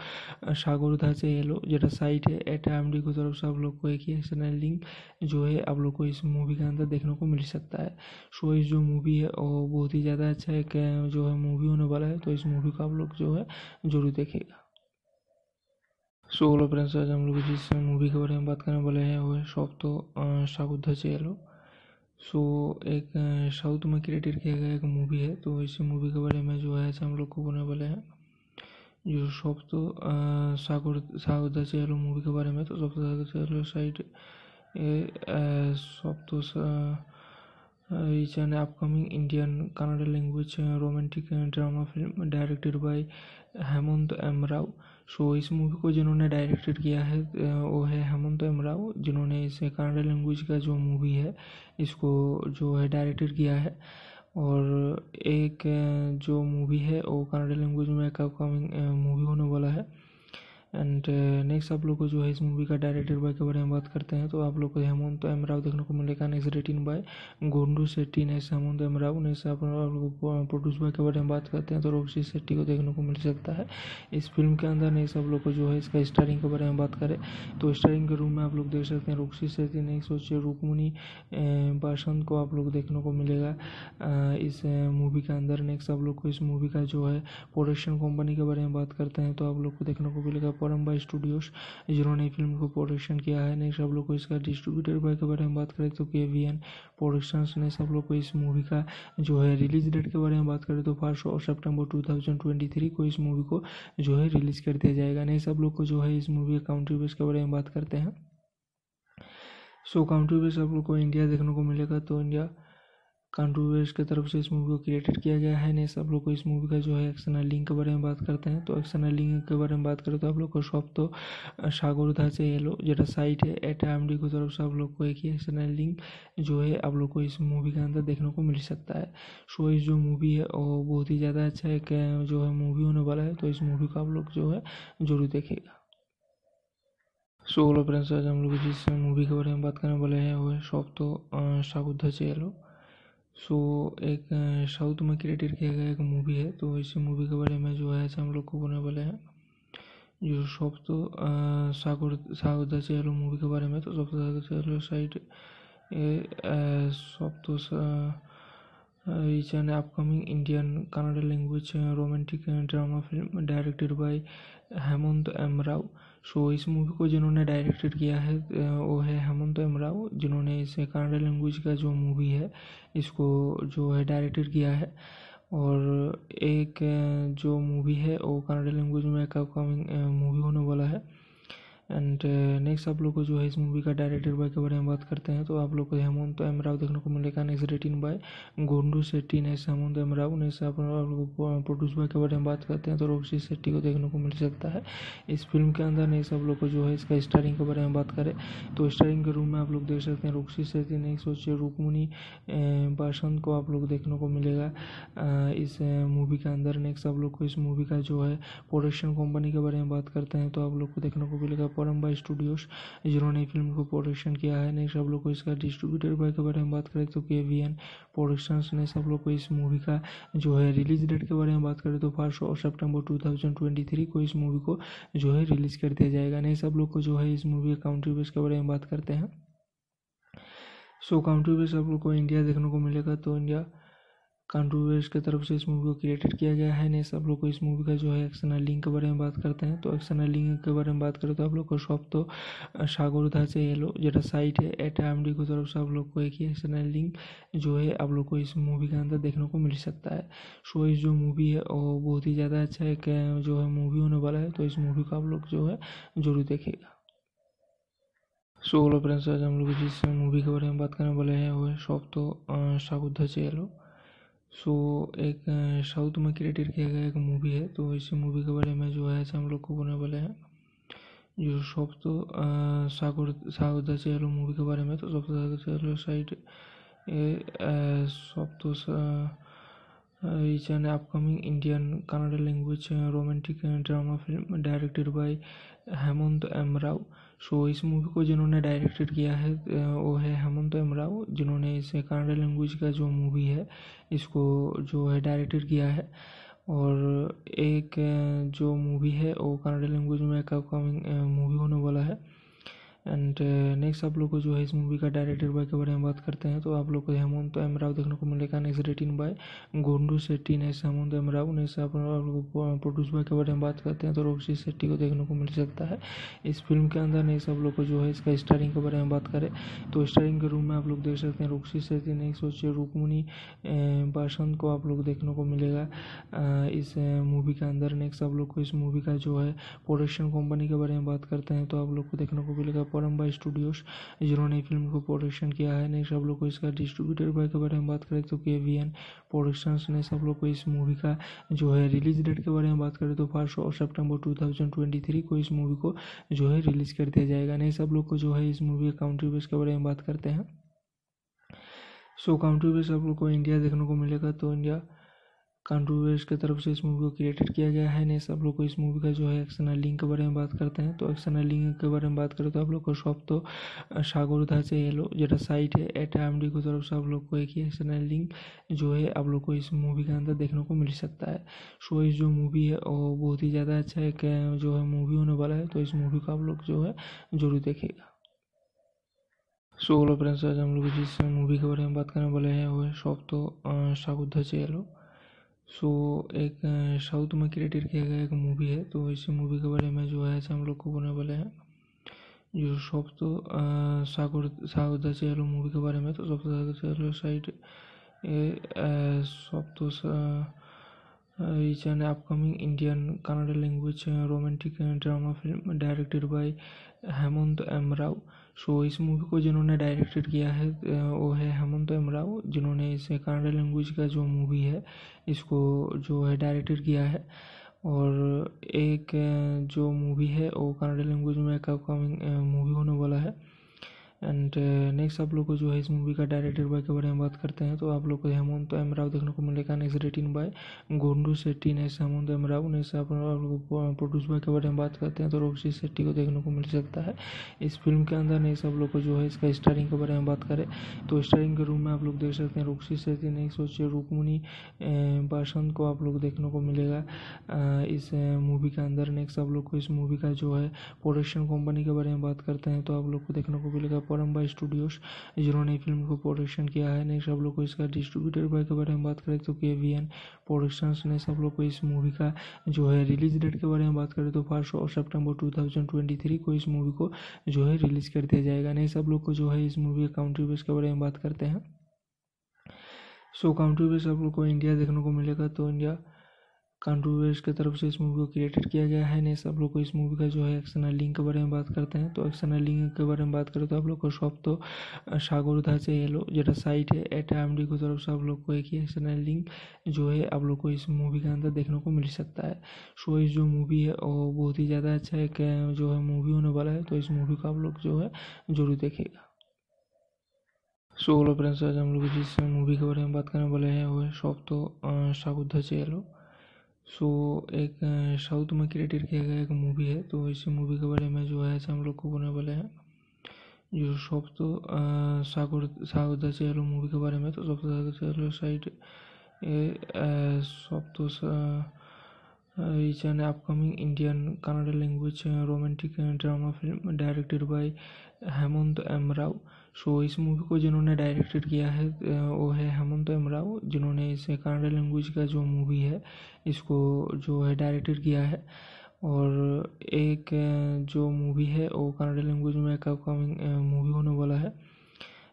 सागरधा से ये लो, जरा साइट है एट एम डी की तरफ़ से आप लोग को एक ही एक्शनल लिंक जो है आप लोग को इस मूवी के अंदर देखने को मिल सकता है। सो इस जो मूवी है, वो बहुत ही ज़्यादा अच्छा एक जो है मूवी होने वाला है। तो इस मूवी को आप लोग जो है ज़रूर देखेगा सो हेलो फ्रेंड्स आज हम लोग जिस मूवी के बारे में बात करने वाले हैं, वो है शॉप तो सागुद्धा से हेलो सो एक साउथ में क्रिएटेड किया गया एक मूवी है तो इस मूवी के बारे में जो है, हम लोग को बोलने वाले हैं जो सब तो सागर सागर चेहरो मूवी के बारे में तो सब तो चेहरो साइड सब तो is an upcoming Indian Kannada language, romantic drama film directed by Hemanth M Rao so इस मूवी को जिन्होंने डायरेक्टेड किया है वो है हेमंत एम राव जिन्होंने इस कन्नड़ लैंग्वेज का जो मूवी है, इसको जो है डायरेक्टेड किया है। और एक जो मूवी है, वो कन्नड़ लैंग्वेज में एक अपकमिंग मूवी होने वाला है। एंड नेक्स्ट आप लोग को जो है इस मूवी का डायरेक्टर बाय के बारे में बात करते हैं तो आप लोग को हेमंत एम राव देखने को मिलेगा next written by Gundu Shetty next Hemanth M Rao next आप लोग प्रोड्यूस बाय के बारे में बात करते हैं तो रोक्षी शेट्टी को देखने को मिल सकता है। इस फ़िल्म के अंदर नेक्स्ट आप लोग को जो है इसका स्टारिंग के बारे में बात करें तो स्टारिंग के रूम में आप लोग देख सकते हैं रोक्षी शेट्टी नेक्स्ट सोचिए रुकमुनी बासंत को आप लोग देखने को मिलेगा। इस मूवी के अंदर नेक्स्ट आप लोग को इस मूवी का जो है प्रोडक्शन कंपनी के बारे में बात करते हैं तो आप लोग को देखने को मिलेगा परम्बा स्टूडियोज जिन्होंने फ़िल्म को प्रोडक्शन किया है। नेक्स्ट आप लोग को इसका डिस्ट्रीब्यूटर बाय के बारे में बात करें तो के वी एन प्रोडक्शन ने सब लोग को इस मूवी का जो है रिलीज़ डेट के बारे में बात करें तो फ़र्स्ट और September two thousand twenty three को इस मूवी को जो है रिलीज़ कर दिया जाएगा। नहीं सब लोग को जो है इस मूवी का काउंट्री बेस के बारे में बात करते हैं। सो काउंट्री बेस आप लोग को इंडिया देखने को मिलेगा तो इंडिया कॉन्ट्रोवर्स की तरफ़ से इस मूवी को क्रिएटेड किया गया है। नहीं सब लोग को इस मूवी का जो है एक्शनल लिंक के बारे में बात करते हैं। तो एक्शनल लिंक के बारे में बात करें तो आप लोग को शॉप तो सागरधा से येलो जरा साइट है एट एम डी की तरफ़ से आप लोग को एक ही एक्शनल लिंक जो है आप लोग को इस मूवी के अंदर देखने को मिल सकता है। सो इस जो मूवी है, वो बहुत ही ज़्यादा अच्छा एक जो है मूवी होने वाला है तो इस मूवी को आप लोग जो है ज़रूर देखेगा सो हेलो फ्रेंड्स आज हम लोग जिस मूवी के बारे में बात करने वाले हैं वो है शॉप तो सागुद्धा चेलो से so, एक साउथ में क्रिएटेड किया गया एक मूवी है तो इस मूवी के बारे में जो है हम लोग को बोलने वाले हैं। जो सप्त तो सागर सागर चेहलो मूवी के बारे में तो सब सागर चेहलो side Sapta is an upcoming Indian Kannada language romantic drama film directed by Hemanth M Rao so इस मूवी को जिन्होंने डायरेक्टेड किया है वो है हेमंत एम राव जिन्होंने इस कन्नड़ा लैंग्वेज का जो मूवी है, इसको जो है डायरेक्टेड किया है। और एक जो मूवी है, वो कन्नड़ा लैंग्वेज में एक अपकमिंग मूवी होने वाला है। एंड नेक्स्ट uh, आप लोग को जो है इस मूवी का डायरेक्टर बाय के बारे में बात करते हैं तो आप लोग को हेमंत एम राव देखने को मिलेगा next written by Gundu Shetty next Hemanth M Rao next आप लोग प्रोड्यूस बाय के बारे में बात करते हैं तो रोक्षी शेट्टी को देखने को मिल सकता है। इस फ़िल्म के अंदर नेक्स्ट आप लोग को जो है इसका स्टारिंग के बारे में बात करें तो स्टारिंग के रूम में आप लोग देख सकते हैं रोक्षी सेट्टी नेक्स्ट सोचिए रुकमुनी बासंत को आप लोग देखने को मिलेगा। इस मूवी के अंदर नेक्स्ट आप लोग को इस मूवी का जो है प्रोडक्शन कंपनी के बारे में बात करते हैं तो आप लोग को देखने को मिलेगा परम्बा स्टूडियोज जिन्होंने फ़िल्म को प्रोडक्शन किया है। नेक्स्ट सब लोग को इसका डिस्ट्रीब्यूटर बाय के बारे में बात करें तो के वी एन प्रोडक्शन ने सब लोग को इस मूवी का जो है रिलीज़ डेट के बारे में बात करें तो फ़र्स्ट और September two thousand twenty three को इस मूवी को जो है रिलीज़ कर दिया जाएगा। नहीं, सब लोग को जो है इस मूवी का काउंट्री बेस के बारे में बात करते हैं। सो काउंट्री बेस आप लोग को इंडिया देखने को मिलेगा तो इंडिया कॉन्ट्रोवर्स की तरफ़ से इस मूवी को क्रिएटेड किया गया है। नहीं, सब लोग को इस मूवी का जो है एक्शनल लिंक के बारे में बात करते हैं। तो एक्शनल लिंक के बारे में बात करें तो आप लोग को शॉप तो सागरधा से येलो जो साइट है एट एम डी की तरफ़ से आप लोग को एक ही एक्शनल लिंक जो है आप लोग को इस मूवी के अंदर देखने को मिल सकता है। सो इस जो मूवी है वो बहुत ही ज़्यादा अच्छा एक जो है मूवी होने वाला है। तो इस मूवी को आप लोग जो है ज़रूर देखेगा सो हेलो फ्रेंड्स आज हम लोग जिस मूवी के बारे में बात करने वाले हैं। वो है शॉप तो सागुद्धा चेलो सो एक साउथ में क्रिएटेड किया गया एक मूवी है तो इस मूवी के बारे में जो है हम लोग को बोलने वाले हैं। जो सब तो सागर सागर चेहलो मूवी के बारे में तो सब तो चेहलो साइड सब तो is an upcoming Indian Kannada language romantic drama film directed by Hemanth M Rao so इस मूवी को जिन्होंने डायरेक्टेड किया है वो है हेमंत एम राव जिन्होंने इसे कन्नड़ा लैंग्वेज का जो मूवी है, इसको जो है डायरेक्टेड किया है। और एक जो मूवी है, वो कन्नड़ा लैंग्वेज में एक अपकमिंग मूवी होने वाला है। एंड नेक्स्ट आप लोग को जो है इस मूवी का डायरेक्टर बाय के बारे में बात करते हैं तो आप लोग को हेमंत एम राव देखने को मिलेगा। Next written by Gundu Shetty next Hemanth M Rao next आप लोग प्रोड्यूस बाय के बारे में बात करते हैं तो रोक्षी शेट्टी को देखने को मिल सकता है। इस फ़िल्म के अंदर नेक्स्ट आप लोग को जो है इसका स्टारिंग के बारे में बात करें तो स्टारिंग के रूम में आप लोग देख सकते हैं रोक्षी शेट्टी नेक्स्ट सोचिए रुकमुनी बासंत को आप लोग देखने को मिलेगा। इस मूवी के अंदर नेक्स्ट आप लोग को इस मूवी का जो है प्रोडक्शन कंपनी के बारे में बात करते हैं तो आप लोग को देखने को मिलेगा। परम्बा स्टूडियोज जिन्होंने फ़िल्म को प्रोडक्शन किया है। नेक्स्ट आप लोग को इसका डिस्ट्रीब्यूटर बाय के बारे में बात करें तो के वी एन प्रोडक्शन ने सब लोग को इस मूवी का जो है रिलीज़ डेट के बारे में बात करें तो फ़र्स्ट और September two thousand twenty three को इस मूवी को जो है रिलीज़ कर दिया जाएगा। नहीं, सब लोग को जो है इस मूवी के काउंट्री बेस के बारे में बात करते हैं। सो काउंट्री बेस आप लोग को इंडिया देखने को मिलेगा तो इंडिया कांट्रोवर्स की तरफ़ से इस मूवी को क्रिएटेड किया गया है। नहीं, सब लोग को इस मूवी का जो है एक्सटर्नल लिंक के बारे में बात करते हैं। तो एक्सटर्नल लिंक के बारे में बात करें तो आप लोग को सब तो सागरधा से एलो যেটা साइट है एट एम डी की तरफ़ से आप लोग को एक ही एक्सटर्नल लिंक जो है आप लोग को इस मूवी के अंदर देखने को मिल सकता है। सो इस जो मूवी है, वो बहुत ही ज़्यादा अच्छा एक जो है मूवी होने वाला है। तो इस मूवी को आप लोग जो है ज़रूर देखेगा सो हेलो फ्रेंड्स आज हम लोग जिस मूवी के बारे में बात करने वाले हैं। वो है सब तो सागुद्धा से एलो सो एक साउथ में क्रिएटेड किया गया एक मूवी है तो इस मूवी के बारे में जो है हम लोग को बोलने वाले हैं। जो सब तो सागर साउथ चेलो मूवी के बारे में तो सब चेलो साइड सब तो is an upcoming Indian Kannada language romantic drama film directed by Hemanth M Rao so इस मूवी को जिन्होंने डायरेक्टेड किया है वो है हेमंत एम राव जिन्होंने इसे कन्नड़ लैंग्वेज का जो मूवी है, इसको जो है डायरेक्टेड किया है। और एक जो मूवी है, वो कन्नड़ लैंग्वेज में एक अपकमिंग मूवी होने वाला है। एंड नेक्स्ट आप लोग को जो है इस मूवी का डायरेक्टर बाय के बारे में बात करते हैं तो आप लोग को हेमंत एम राव देखने को मिलेगा। Next written by Gundu Shetty next Hemanth M Rao next आप लोग प्रोड्यूस बाय के बारे में बात करते हैं तो रोक्षी शेट्टी को देखने को मिल सकता है। इस फ़िल्म के अंदर नेक्स्ट आप लोग को जो है इसका स्टारिंग के बारे में बात करें तो स्टारिंग के रूम में आप लोग देख सकते हैं रोक्षी शेट्टी नेक्स्ट सोचिए रुकमुनी बासंत को आप लोग देखने को मिलेगा इस मूवी के अंदर। नेक्स्ट आप लोग को इस मूवी का जो है प्रोडक्शन कंपनी के बारे में बात करते हैं तो आप लोग को देखने को मिलेगा परम्बा स्टूडियोज जिन्होंने फ़िल्म को प्रोडक्शन किया है। नेक्स्ट सब लोग को इसका डिस्ट्रीब्यूटर बाय के बारे में बात करें तो के वी एन प्रोडक्शन ने सब लोग को इस मूवी का जो है रिलीज़ डेट के बारे में बात करें तो फ़र्स्ट और September two thousand twenty three को इस मूवी को जो है रिलीज़ कर दिया जाएगा। नहीं, सब लोग को जो है इस मूवी का काउंट्री बेस के बारे में बात करते हैं। सो काउंट्री बेस आप लोग को इंडिया देखने को मिलेगा तो इंडिया कांट्रोवर्स की तरफ़ से इस मूवी को क्रिएटेड किया गया है। नहीं, सब लोग को इस मूवी का जो है एक्सटर्नल लिंक के बारे में बात करते हैं। तो एक्सटर्नल लिंक के बारे में बात करें तो आप लोग को सब तो सागरधा से एलो যেটা साइट है एट एम डी की तरफ़ से आप लोग को एक ही एक्सटर्नल लिंक जो है आप लोग को इस मूवी के अंदर देखने को मिल सकता है। सो इस जो मूवी है, वो बहुत ही ज़्यादा अच्छा एक जो है मूवी होने वाला है। तो इस मूवी को आप लोग जो है ज़रूर देखेगा सो हेलो फ्रेंड्स आज हम लोग जिस मूवी के बारे में बात करने वाले हैं वो है सब तो सागुद्धा एलो सो एक साउथ में क्रिएटेड किया गया एक मूवी है तो इस मूवी के बारे में जो है हम लोग को बोलने वाले हैं। जो सब तो सागर सागर चेलो मूवी के बारे में तो सब चेलो साइड सब तो is an upcoming Indian Kannada language romantic drama film directed by Hemanth M so इस मूवी को जिन्होंने डायरेक्टेड किया है वो है हेमंत एमराव जिन्होंने इसे कन्नड़ लैंग्वेज का जो मूवी है, इसको जो है डायरेक्टेड किया है। और एक जो मूवी है, वो कन्नड़ लैंग्वेज में एक अपकमिंग मूवी होने वाला है।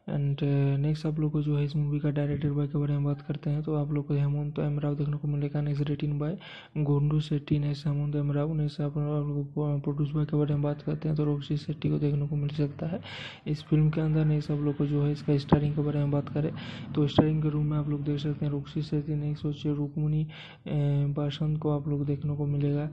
एंड नेक्स्ट आप लोग को जो है इस मूवी का डायरेक्टर बाय के बारे में बात करते हैं तो आप लोग को हेमंत एम राव देखने को मिलेगा next written by Gundu Shetty next Hemanth M Rao next आप लोग प्रोड्यूस बाय के बारे में बात करते हैं तो रोक्षी सेट्टी को देखने को मिल सकता है। इस फ़िल्म के अंदर नेक्स्ट आप लोग को जो है इसका स्टारिंग के बारे में बात करें तो स्टारिंग के रूम में आप लोग देख सकते हैं रोक्षी सेट्टी नेक्स्ट सोचिए रुकमुनी बासंत को आप लोग देखने को मिलेगा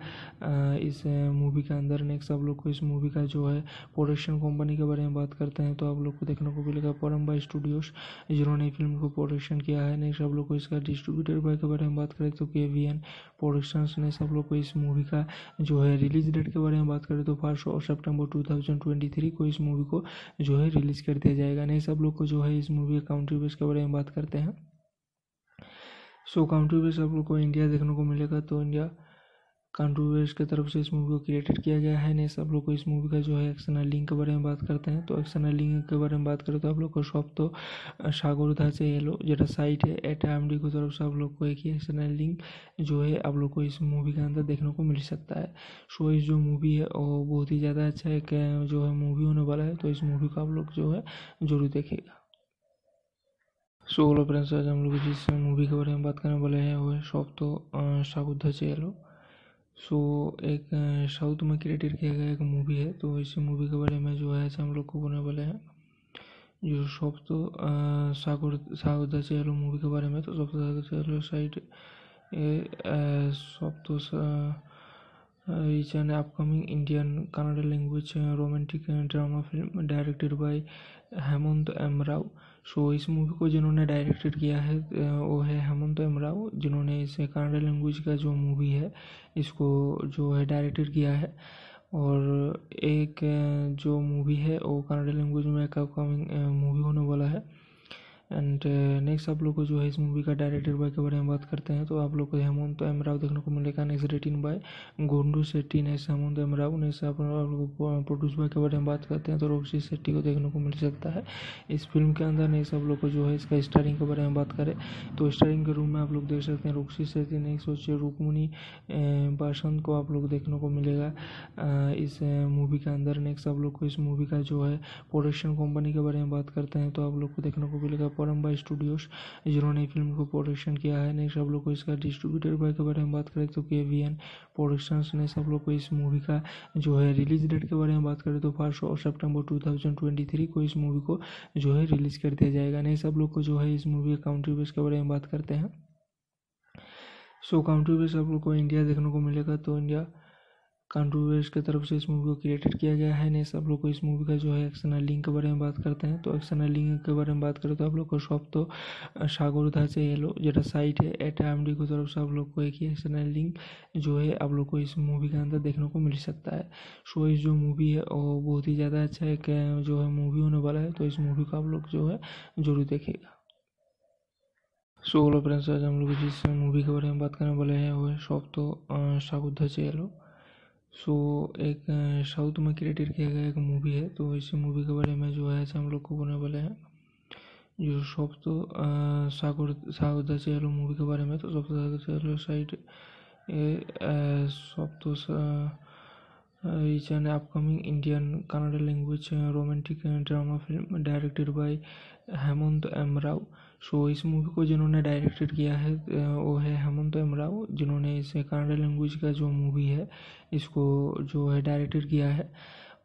इस मूवी के अंदर। नेक्स्ट आप लोग को इस मूवी का जो है प्रोडक्शन कंपनी के बारे में बात करते हैं तो आप लोग को देखने को मिलेगा परम्बा स्टूडियोज जिन्होंने फ़िल्म को प्रोडक्शन किया है। नेक्स्ट सब लोग को इसका डिस्ट्रीब्यूटर बाय के बारे में बात करें तो के वी एन प्रोडक्शन ने सब लोग को इस मूवी का जो है रिलीज़ डेट के बारे में बात करें तो फ़र्स्ट और September two thousand twenty three को इस मूवी को जो है रिलीज़ कर दिया जाएगा। नहीं, सब लोग को जो है इस मूवी का काउंट्री बेस के बारे में बात करते हैं। सो काउंट्री बेस आप लोग को इंडिया देखने को मिलेगा तो इंडिया कांट्रोवर्स की तरफ़ से इस मूवी को क्रिएटेड किया गया है। नहीं सब लोग को इस मूवी का जो है एक्सटर्नल लिंक के बारे में बात करते हैं। तो एक्सटर्नल लिंक के बारे में बात करें तो आप लोग को सब तो सागरधा से एलो যেটা साइट है एट एम डी की तरफ़ से आप लोग को एक ही एक्सटर्नल लिंक जो है आप लोग को इस मूवी के अंदर देखने को मिल सकता है। सो इस जो मूवी है वो बहुत ही ज़्यादा अच्छा एक जो है मूवी होने वाला है। तो इस मूवी को आप लोग जो है ज़रूर देखेगा सो हेलो फ्रेंड्स आज हम लोग जिस मूवी के बारे में बात करने वाले हैं, वो है शॉप तो सागुद्धा एलो सो एक साउथ में क्रिएटेड किया गया एक मूवी है तो इस मूवी के बारे में जो है हम लोग को बोलने वाले हैं। जो सब तो सागर सागरदा चेलो मूवी के बारे में तो सब तो चेलो साइड सब तो is an upcoming Indian Kannada language romantic drama film directed by Hemanth M Rao so so, इस मूवी को जिन्होंने डायरेक्टेड किया है वो है हेमंत एमराव जिन्होंने इसे कन्नड़ लैंग्वेज का जो मूवी है इसको जो है डायरेक्टेड किया है। और एक जो मूवी है वो कन्नड़ लैंग्वेज में एक अपकमिंग मूवी होने वाला है। एंड नेक्स्ट आप लोग को जो है इस मूवी का डायरेक्टर बाय के बारे में बात करते हैं तो आप लोग को हेमंत एम राव देखने को मिलेगा। Next written by Gundu Shetty next Hemanth M Rao next आप लोग प्रोड्यूस बाय के बारे में बात करते हैं तो रोक्षी शेट्टी को देखने को मिल सकता है। इस फ़िल्म के अंदर नेक्स्ट आप लोग को जो है इसका स्टारिंग के बारे में बात करें तो स्टारिंग के रूम में आप लोग देख सकते हैं रोक्षी शेट्टी नेक्स्ट सोचिए रुकमुनी बासंत को आप लोग देखने को मिलेगा। इस मूवी के अंदर नेक्स्ट आप लोग को इस मूवी का जो है प्रोडक्शन कंपनी के बारे में बात करते हैं तो आप लोग को देखने को मिलेगा। परम्बा स्टूडियोज जिन्होंने फ़िल्म को प्रोडक्शन किया है। नेक्स्ट आप लोग को इसका डिस्ट्रीब्यूटर बाय के बारे में बात करें तो के वी एन प्रोडक्शंस ने सब लोग को इस मूवी का जो है रिलीज़ डेट के बारे में बात करें तो फ़र्स्ट और सितंबर 2023 को इस मूवी को जो है रिलीज़ कर दिया जाएगा। नहीं, सब लोग को जो है इस मूवी के काउंट्री बेस के बारे में बात करते हैं। सो काउंट्री बेस आप लोग को इंडिया देखने को मिलेगा तो इंडिया कंट्रोवर्स की तरफ़ से इस मूवी को क्रिएटेड किया गया है। नहीं सब लोग को इस मूवी का जो है एक्सटर्नल लिंक के बारे में बात करते हैं। तो एक्सटर्नल लिंक के बारे में बात करें तो आप लोग को सब तो सागरधा से येलो যেটা साइट है एट एम डी की तरफ़ से आप लोग को एक ही एक्सटर्नल लिंक जो है आप लोग को इस मूवी के अंदर देखने को मिल सकता है। सो इस जो मूवी है, वो बहुत ही ज़्यादा अच्छा एक जो है मूवी होने वाला है। तो इस मूवी को आप लोग जो है ज़रूर देखेगा सो हेलो फ्रेंड्स आज हम लोग जिस मूवी के बारे में बात करने वाले हैं। वो है सब तो सागुद्धा से येलो सो एक साउथ में क्रिएटेड किया गया एक मूवी है तो इस मूवी के बारे में जो है हम लोग को बोलने वाले हैं। जो सब तो सागर सागर चेहलो मूवी के बारे में तो सब तो चेहलो साइड सब तो is an upcoming Indian Kannada language romantic drama film directed by Hemanth M Rao so इस मूवी को जिन्होंने डायरेक्टेड किया है वो है हेमंत एम राव जिन्होंने इस कन्नड़ लैंग्वेज का जो मूवी है, इसको जो है डायरेक्टेड किया है।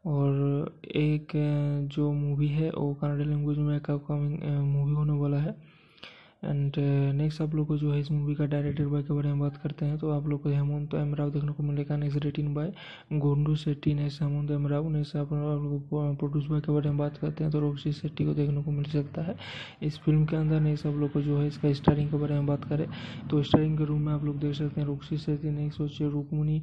और एक जो मूवी है, वो कन्नड़ लैंग्वेज में एक अपकमिंग मूवी होने वाला है। एंड नेक्स्ट आप लोग को जो है इस मूवी का डायरेक्टर बाय के बारे में बात करते हैं तो आप लोग को हेमंत एम राव देखने को मिलेगा next written by Gundu Shetty next Hemanth M Rao next आप लोग प्रोड्यूस बाय के बारे में बात करते हैं तो रोक्षी शेट्टी को देखने को मिल सकता है। इस फ़िल्म के अंदर नेक्स्ट आप लोग को जो है इसका स्टारिंग के बारे में बात करें तो स्टारिंग के रूम में आप लोग देख सकते हैं रोक्षी शेट्टी नेक्स्ट सोचिए रुकमुनी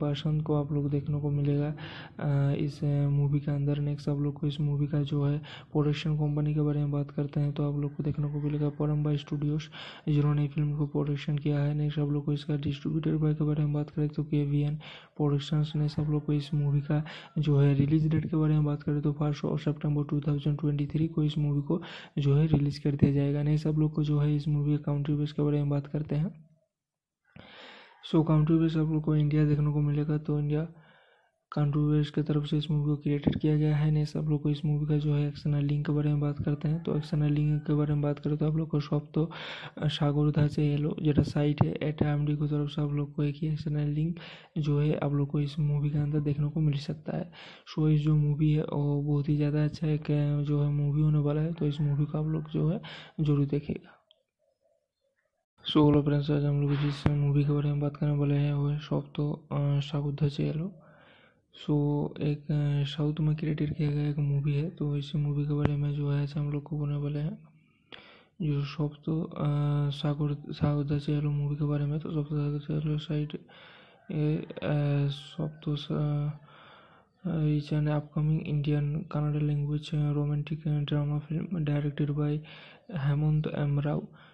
बासंत को आप लोग देखने को मिलेगा। इस मूवी के अंदर नेक्स्ट आप लोग को इस मूवी का जो है प्रोडक्शन कंपनी के बारे में बात करते हैं तो आप लोग को देखने को मिलेगा परम्बा स्टूडियोज जिन्होंने फ़िल्म को प्रोडक्शन किया है। नेक्स्ट आप लोग को इसका डिस्ट्रीब्यूटर बाय के बारे में बात करें तो के वी एन प्रोडक्शंस ने सब लोग को इस मूवी का जो है रिलीज़ डेट के बारे में बात करें तो फ़र्स्ट और सितंबर 2023 को इस मूवी को जो है रिलीज़ कर दिया जाएगा। नहीं सब लोग को जो है इस मूवी के काउंट्री बेस के बारे में बात करते हैं। सो काउंट्री बेस आप लोग को इंडिया देखने को मिलेगा तो इंडिया कंट्रोवर्स की तरफ़ से इस मूवी को क्रिएटेड किया गया है। नहीं, सब लोग को इस मूवी का जो है एक्सटर्नल लिंक के बारे में बात करते हैं। तो एक्सटर्नल लिंक के बारे में बात करें तो आप लोग को सब तो सागरधा से येलो যেটা साइट है एट एम डी की तरफ़ से आप लोग को एक ही एक्सटर्नल लिंक जो है आप लोग को इस मूवी के अंदर देखने को मिल सकता है। सो इस जो मूवी है, वो बहुत ही ज़्यादा अच्छा एक जो है मूवी होने वाला है। तो इस मूवी को आप लोग जो है ज़रूर देखेगा सो हेलो फ्रेंड्स आज हम लोग जिस मूवी के बारे में बात करने वाले हैं वो है सब तो सागुद्धा से येलो सो एक साउथ में क्रिएटेड किया गया एक मूवी है तो इस मूवी के बारे में जो है हम लोग को बोलने वाले हैं, जो सब तो सागर सागर चेहलो मूवी के बारे में तो सब तो चेहलो साइड सब तो is an upcoming Indian Kannada language romantic drama film directed by Hemanth M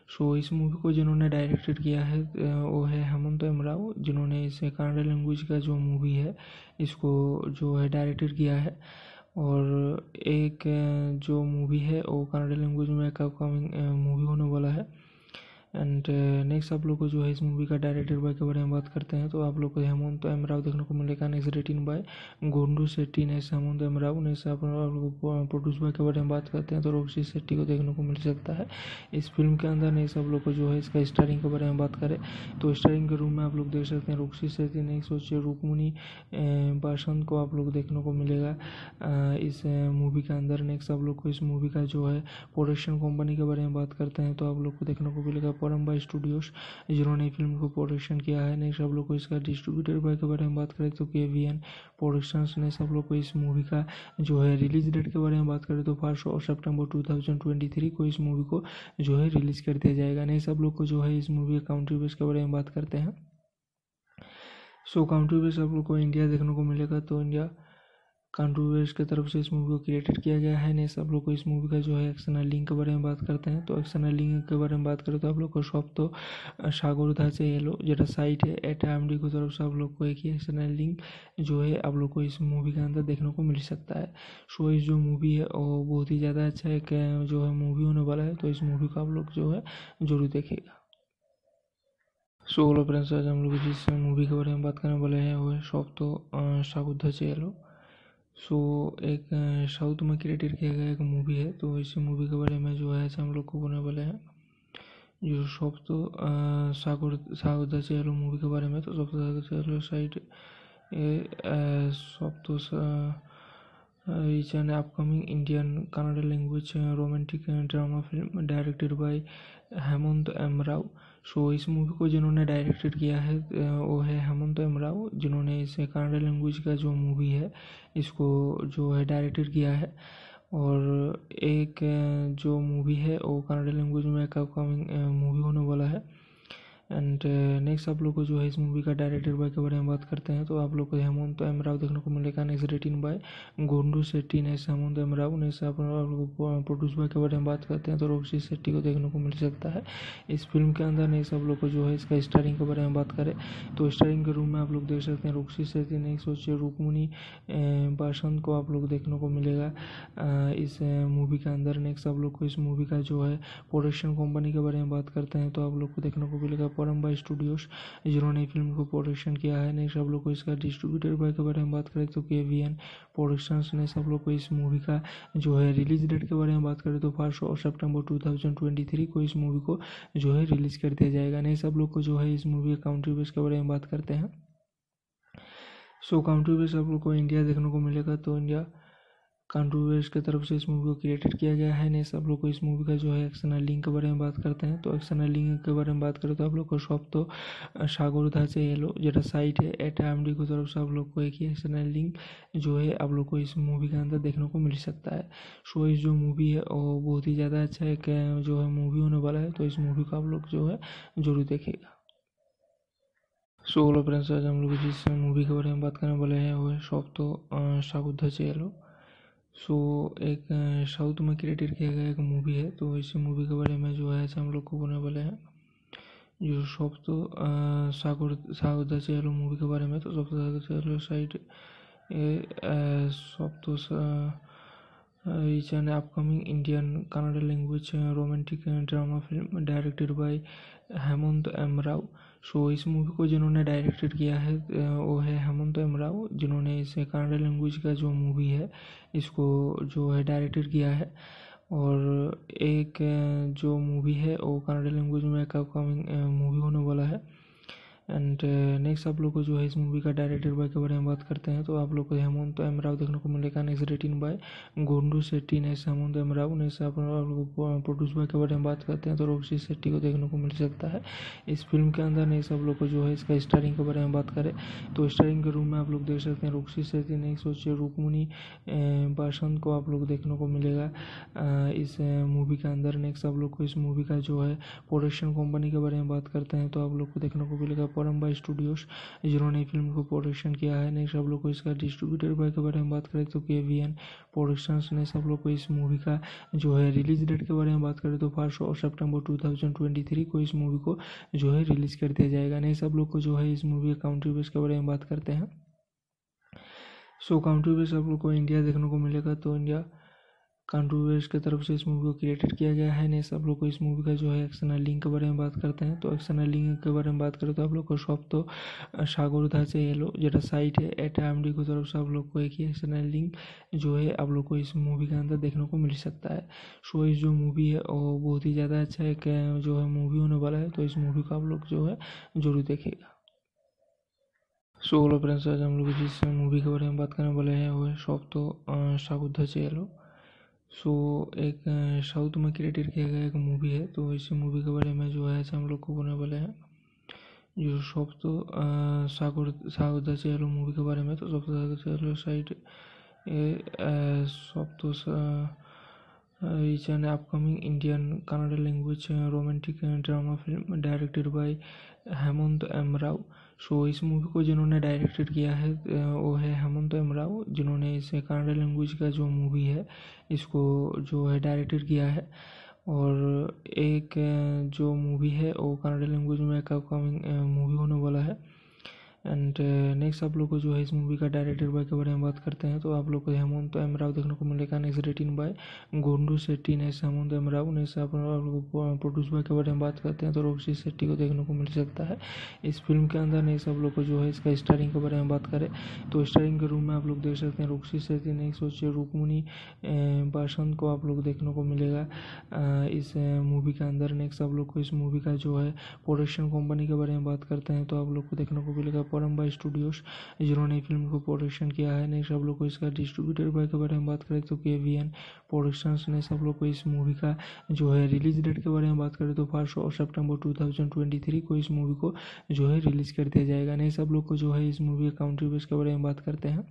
so इस मूवी को जिन्होंने डायरेक्टेड किया है वो है हेमंत एमराव जिन्होंने इसे कन्नड़ लैंग्वेज का जो मूवी है, इसको जो है डायरेक्टेड किया है। और एक जो मूवी है, वो कन्नड़ लैंग्वेज में एक अपकमिंग मूवी होने वाला है। एंड नेक्स्ट आप लोग को जो है इस मूवी का डायरेक्टर बाय के बारे में बात करते हैं तो आप लोग को हेमंत एम राव देखने को मिलेगा next written by Gundu Shetty next Hemanth M Rao next आप लोग प्रोड्यूस बाय के बारे में बात करते हैं तो रोक्षी सेट्टी को देखने को मिल सकता है। इस फ़िल्म के अंदर नेक्स्ट आप लोग को जो है इसका स्टारिंग के बारे में बात करें तो स्टारिंग के रूम में आप लोग देख सकते हैं रोक्षी सेट्टी नेक्स्ट सोचिए रुकमुनी बासंत को आप लोग देखने को मिलेगा। इस मूवी के अंदर नेक्स्ट आप लोग को इस मूवी का जो है प्रोडक्शन कंपनी के बारे में बात करते हैं तो आप लोग को देखने को मिलेगा परम्बा स्टूडियोज जिन्होंने फ़िल्म को प्रोडक्शन किया है। नेक्स्ट आप लोग को इसका डिस्ट्रीब्यूटर बाय के बारे में बात करें तो के वी एन प्रोडक्शंस ने सब लोग को इस मूवी का जो है रिलीज़ डेट के बारे में बात करें तो first of September two thousand twenty three को इस मूवी को जो है रिलीज़ कर दिया जाएगा। नहीं, सब लोग को जो है इस मूवी के काउंट्री बेस के बारे में बात करते हैं। सो काउंट्री बेस आप लोग को इंडिया देखने को मिलेगा तो इंडिया कॉन्ट्रोवर्स की तरफ़ से इस मूवी को क्रिएटेड किया गया है। नहीं, सब लोग को इस मूवी का जो है एक्सटर्नल लिंक के बारे में बात करते हैं। तो एक्सटर्नल लिंक के बारे में बात करें तो आप लोग को शॉप तो सागरधा से येलो जेटा साइट है एट एम डी की तरफ़ से आप लोग को एक ही एक्सटर्नल लिंक जो है आप लोग को इस मूवी के अंदर देखने को मिल सकता है। सो इस जो मूवी है, वो बहुत ही ज़्यादा अच्छा एक जो है मूवी होने वाला है तो इस मूवी को आप लोग जो है ज़रूर देखेगा सो हेलो फ्रेंड्स आज हम लोग जिस मूवी के बारे में बात करने वाले हैं, वो है शॉप तो सागुद्धा से येलो सो एक साउथ में क्रिएटेड किया गया एक मूवी है तो इस मूवी के बारे में जो है हम लोग को बोलने वाले हैं। जो सब तो सागर सागर चलो मूवी के बारे में तो सब तो चलो साइड सब तो is an upcoming Indian Kannada language romantic drama film directed by Hemanth M Rao so इस मूवी को जिन्होंने डायरेक्टेड किया है वो है हेमंत एम राव, जिन्होंने इसे कन्नड़ लैंग्वेज का जो मूवी है, इसको जो है डायरेक्टेड किया है। और एक जो मूवी है, वो कन्नड़ लैंग्वेज में एक अपकमिंग मूवी होने वाला है। एंड नेक्स्ट आप लोग को जो है इस मूवी का डायरेक्टर बाय के बारे में बात करते हैं तो आप लोग को हेमंत एम राव देखने को मिलेगा next written by Gundu Shetty next Hemanth M Rao next आप लोग प्रोड्यूस बाय के बारे में बात करते हैं तो रोक्सी शेट्टी को देखने को मिल सकता है। इस फ़िल्म के अंदर नेक्स्ट आप लोग को जो है इसका स्टारिंग के बारे में बात करें तो स्टारिंग के रूम में आप लोग देख सकते हैं रोक्सी शेट्टी नेक्स्ट सोचिए रुकमुनी बासंत को आप लोग देखने को मिलेगा। इस मूवी के अंदर नेक्स्ट आप लोग को इस मूवी का जो है प्रोडक्शन कंपनी के बारे में बात करते हैं तो आप लोग को देखने को मिलेगा परम्बा स्टूडियोज जिन्होंने फ़िल्म को प्रोडक्शन किया है। नेक्स्ट आप लोग को इसका डिस्ट्रीब्यूटर बाय के बारे में बात करें तो के वी एन प्रोडक्शंस ने सब लोग को इस मूवी का जो है रिलीज़ डेट के बारे में बात करें तो first of September two thousand twenty three को इस मूवी को जो है रिलीज़ कर दिया जाएगा। नहीं, सब लोग को जो है इस मूवी के काउंट्री बेस के बारे में बात करते हैं। सो काउंट्री बेस आप लोग को इंडिया देखने को मिलेगा तो इंडिया कांटूवेज की तरफ़ से इस मूवी को क्रिएटेड किया गया है। नहीं सब लोग को इस मूवी का जो है एक्शनल लिंक के बारे में बात करते हैं। तो एक्सटर्नल लिंक के बारे में बात करें तो आप लोग को शॉप तो सागरधा से ये लो जो साइट है एट एम डी की तरफ़ से आप लोग को एक ही एक्सटर्नल लिंक जो है आप लोग को इस मूवी के अंदर देखने को मिल सकता है। सो इस जो मूवी है, वो बहुत ही ज़्यादा अच्छा एक जो है मूवी होने वाला है तो इस मूवी को आप लोग जो है ज़रूर देखेगा सो हेलो फ्रेंड्स आज हम लोग जिस मूवी के बारे में बात करने वाले हैं, वो है शॉप तो सागुद्धा चेलो सो एक साउथ में क्रिएटेड किया गया एक मूवी है तो इस मूवी के बारे में जो है, हम लोग को बोलने वाले हैं। जो सब तो सागर सागर चलो मूवी के बारे में तो सब चलो साइड सब तो is an upcoming Indian Kannada language romantic drama film directed by Hemanth M Rao so इस मूवी को जिन्होंने डायरेक्टेड किया है वो है हेमंत एमराव जिन्होंने इसे कन्नड़ लैंग्वेज का जो मूवी है, इसको जो है डायरेक्टेड किया है। और एक जो मूवी है, वो कन्नड़ लैंग्वेज में एक अपकमिंग मूवी होने वाला है। एंड नेक्स्ट आप लोग को जो है इस मूवी का डायरेक्टर बाय के बारे में बात करते हैं तो आप लोग को हेमंत एम राव देखने को मिलेगा next written by Gundu Shetty next Hemanth M Rao next आप लोग प्रोड्यूस बाय के बारे में बात करते हैं तो रोक्सी शेट्टी को देखने को मिल सकता है। इस फ़िल्म के अंदर नेक्स्ट आप लोग को जो है इसका स्टारिंग के बारे में बात करें तो स्टारिंग के रूम में आप लोग देख सकते हैं रोक्सी शेट्टी नेक्स्ट सोचिए रुकमुनी बासंत को आप लोग देखने को मिलेगा। इस मूवी के अंदर नेक्स्ट आप लोग को इस मूवी का जो है प्रोडक्शन कंपनी के बारे में बात करते हैं तो आप लोग को देखने को मिलेगा परम्बा स्टूडियोज जिन्होंने फ़िल्म को प्रोडक्शन किया है। नेक्स्ट आप लोग को इसका डिस्ट्रीब्यूटर बाय के बारे में बात करें तो के वी एन प्रोडक्शंस ने सब लोग को इस मूवी का जो है रिलीज़ डेट के बारे में बात करें तो first of September two thousand twenty three को इस मूवी को जो है रिलीज़ कर दिया जाएगा। नहीं, सब लोग को जो है इस मूवी के काउंट्री बेस के बारे में बात करते हैं। सो काउंट्री बेस आप लोग को इंडिया देखने को मिलेगा तो इंडिया कॉन्ट्रोवर्स की तरफ़ से इस मूवी को क्रिएटेड किया गया है। नहीं सब लोग को इस मूवी का जो है एक्शनल लिंक के बारे में बात करते हैं। तो एक्शनल लिंक के बारे में बात करें तो आप लोग को। शॉप तो सागरधा से हेलो जरा साइट है एट एम डी की तरफ़ से आप लोग को एक ही एक्शनल लिंक जो है आप लोग को इस मूवी के अंदर देखने को मिल सकता है। सो इस जो मूवी है, वो बहुत ही ज़्यादा अच्छा एक जो है मूवी होने वाला है। तो इस मूवी को आप लोग जो है ज़रूर देखेगा सो हेलो फ्रेंड्स आज हम लोग जिस मूवी के बारे में बात करने वाले हैं। वो तो, है शॉप तो सागुद्धा से हेलो सो एक साउथ में क्रिएटेड किया गया एक मूवी है तो इसी मूवी के बारे में जो है हम लोग को बोलने वाले हैं। जो सब तो सागर सागर चेलो मूवी के बारे में तो सब सागर चेलो साइड सब तो is an upcoming Indian Kannada language uh, romantic uh, drama film directed by सो इस मूवी को जिन्होंने डायरेक्टेड किया है वो है हेमंत एमराव जिन्होंने इसे कन्नड़ा लैंग्वेज का जो मूवी है, इसको जो है डायरेक्टेड किया है। और एक जो मूवी है, वो कन्नड़ा लैंग्वेज में एक अपकमिंग मूवी होने वाला है। एंड नेक्स्ट uh, आप लोग को जो है इस मूवी का डायरेक्टर बाय के बारे में बात करते हैं तो आप लोग को हेमंत तो एम राव देखने को मिलेगा। Next written by Gundu Shetty next Hemanth M Rao next आप लोग प्रोड्यूस बाय के बारे में बात करते हैं तो रोक्षी सेट्टी को देखने को मिल सकता है। इस फ़िल्म के अंदर नेक्स्ट आप लोग को जो है इसका स्टारिंग के बारे में बात करें तो स्टारिंग के रूम में आप लोग देख सकते हैं रोक्षी सेट्टी नेक्स्ट सोचिए रुकमुनी बासंत को आप लोग देखने को मिलेगा। इस मूवी के अंदर नेक्स्ट आप लोग को इस मूवी का जो है प्रोडक्शन कंपनी के बारे में बात करते हैं तो आप लोग को देखने को मिलेगा परम्बा स्टूडियोज जिन्होंने फ़िल्म को प्रोडक्शन किया है। नेक्स्ट सब लोग को इसका डिस्ट्रीब्यूटर बाय के बारे में बात करें तो के वी एन प्रोडक्शंस ने सब लोग को इस मूवी का जो है रिलीज़ डेट के बारे में बात करें तो first of September two thousand twenty three को इस मूवी को जो है रिलीज़ कर दिया जाएगा। नहीं, सब लोग को जो है इस मूवी के काउंट्री बेस के बारे में बात करते हैं।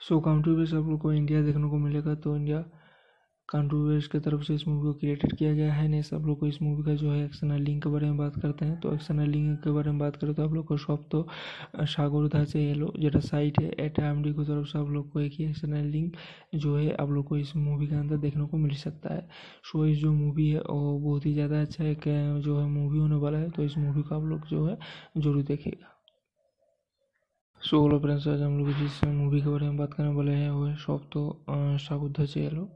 सो काउंट्री बेस आप लोग को इंडिया देखने को मिलेगा तो इंडिया कॉन्ट्रोवर्स की तरफ़ से इस मूवी को क्रिएटेड किया गया है। नहीं, सब लोग को इस मूवी का जो है एक्सनल लिंक के बारे में बात करते हैं। तो एक्सनल लिंक के बारे में बात करें तो आप लोग को शॉप तो सागरधा से येलो जो साइट है एट एम डी की तरफ़ से आप लोग को एक ही एक्सनल लिंक जो है आप लोग को इस मूवी के अंदर देखने को मिल सकता है। सो इस जो मूवी है, वो बहुत ही ज़्यादा अच्छा एक जो है मूवी होने वाला है। तो इस मूवी को आप लोग जो है ज़रूर देखेगा सो हेलो फ्रेंड्स आज हम लोग जिस मूवी के बारे में बात करने वाले हैं। वो है शॉप तो सागुद्धा से येलो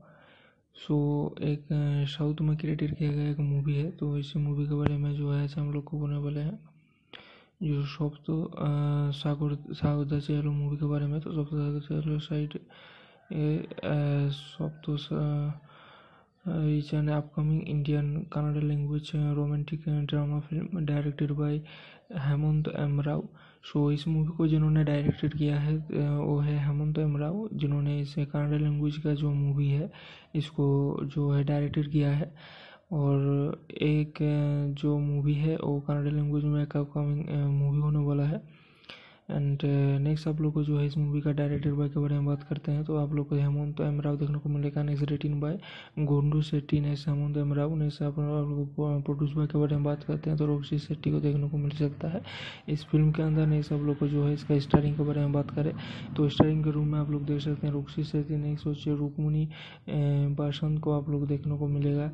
सो एक साउथ में क्रिएटेड किया गया एक मूवी है तो इसी मूवी के बारे में जो है हम लोग को बोलने वाले हैं। जो सब तो सागर सागर चेलो मूवी के बारे में तो सब सागर चेलो साइड सब तो is an upcoming Indian Kannada language romantic drama film directed by Hemanth M Rao so इस मूवी को जिन्होंने डायरेक्टेड किया है वो है हेमंत एम राव जिन्होंने इसे कन्नड़ा लैंग्वेज का जो मूवी है, इसको जो है डायरेक्टेड किया है। और एक जो मूवी है, वो कन्नड़ा लैंग्वेज में एक अपकमिंग मूवी होने वाला है। एंड नेक्स्ट आप लोग को जो है इस मूवी का डायरेक्टर बाय के बारे में बात करते हैं तो आप लोग को हेमंत एम राव देखने को मिलेगा next written by Gundu Shetty next Hemanth M Rao next आप लोग प्रोड्यूस बाय के बारे में बात करते हैं तो रोक्षी शेट्टी को देखने को मिल सकता है। इस फ़िल्म के अंदर नेक्स्ट आप लोग को जो है इसका स्टारिंग के बारे में बात करें तो स्टारिंग के रूम में आप लोग देख सकते हैं रोक्षी शेट्टी, नेक्स्ट सोचिए रुकमुनी बासंत को आप लोग देखने को मिलेगा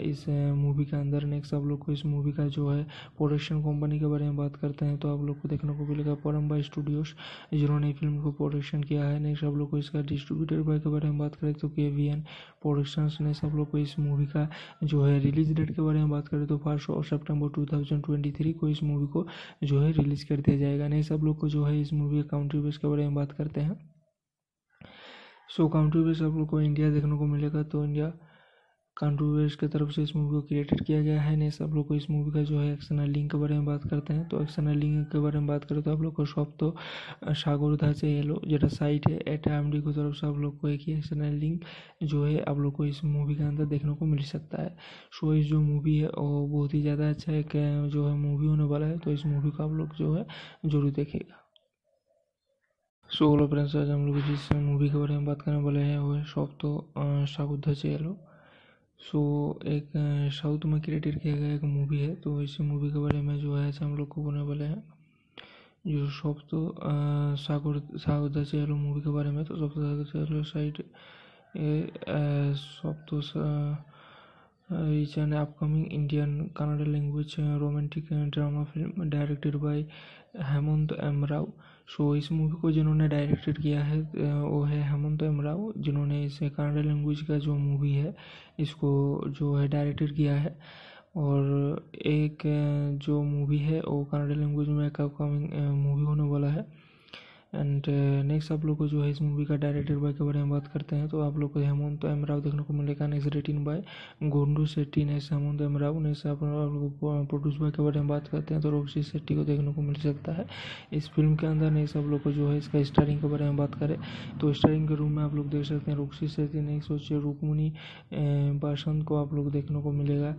इस मूवी के अंदर। नेक्स्ट आप लोग को इस मूवी का जो है प्रोडक्शन कंपनी के बारे में बात करते हैं तो आप लोग को देखने को मिलेगा परम्बा स्टूडियोज जिन्होंने फ़िल्म को प्रोडक्शन किया है। नेक्स्ट सब लोग को इसका डिस्ट्रीब्यूटर बाय के बारे में बात करें तो के वी एन प्रोडक्शंस ने सब लोग को इस मूवी का जो है रिलीज़ डेट के बारे में बात करें तो first of September two thousand twenty three को इस मूवी को जो है रिलीज़ कर दिया जाएगा। नहीं, सब लोग को जो है इस मूवी के काउंट्री बेस के बारे में बात करते हैं। सो काउंट्री बेस आप लोग को इंडिया देखने को मिलेगा तो इंडिया कॉन्ट्रोवर्स की तरफ़ से इस मूवी को क्रिएटेड किया गया है। नहीं सब लोग को इस मूवी का जो है एक्शनल लिंक के बारे में बात करते हैं। तो एक्शनल लिंक के बारे में बात करें तो आप लोग को शॉप तो सागरधा से ये लो जो साइट है एट एम डी की तरफ़ से आप लोग को एक ही एक्शनल लिंक जो है आप लोग को इस मूवी के अंदर देखने को मिल सकता है। सो इस जो मूवी है, वो बहुत ही ज़्यादा अच्छा एक जो है मूवी होने वाला है। तो इस मूवी को आप लोग जो है ज़रूर देखेगा सो हेलो फ्रेंड्स आज हम लोग जिस मूवी के बारे में बात करने वाले हैं वो है शॉप तो सागुद्धा से हेलो सो एक साउथ में क्रिएटेड किया गया एक मूवी है तो इसी मूवी के बारे में जो है हम लोग को बोलने वाले हैं। जो सब तो सागर सागर चेलो मूवी के बारे में तो सब सागर चेलो साइड सब तो is an upcoming Indian Kannada language romantic drama film directed by Hemanth M Rao so इस मूवी को जिन्होंने डायरेक्टेड किया है वो है हेमंत एम राव जिन्होंने इसे कन्नड़ लैंग्वेज का जो मूवी है, इसको जो है डायरेक्टेड किया है। और एक जो मूवी है, वो कन्नड़ लैंग्वेज में एक अपकमिंग मूवी होने वाला है। एंड नेक्स्ट आप लोग को जो है इस मूवी का डायरेक्टर बाय के बारे में बात करते हैं तो आप लोग को हेमंत एम राव देखने को मिलेगा next written by Gundu Shetty next Hemanth M Rao next आप लोग प्रोड्यूस बाय के बारे में बात करते हैं तो रोक्षी शेट्टी को देखने को मिल सकता है। इस फ़िल्म के अंदर नेक्स्ट आप लोग को जो है इसका स्टारिंग के बारे में बात करें तो स्टारिंग के रूम में आप लोग देख सकते हैं रोक्षी शेट्टी नेक्स्ट सोचिए रुकमुनी बासंत को आप लोग देखने को मिलेगा।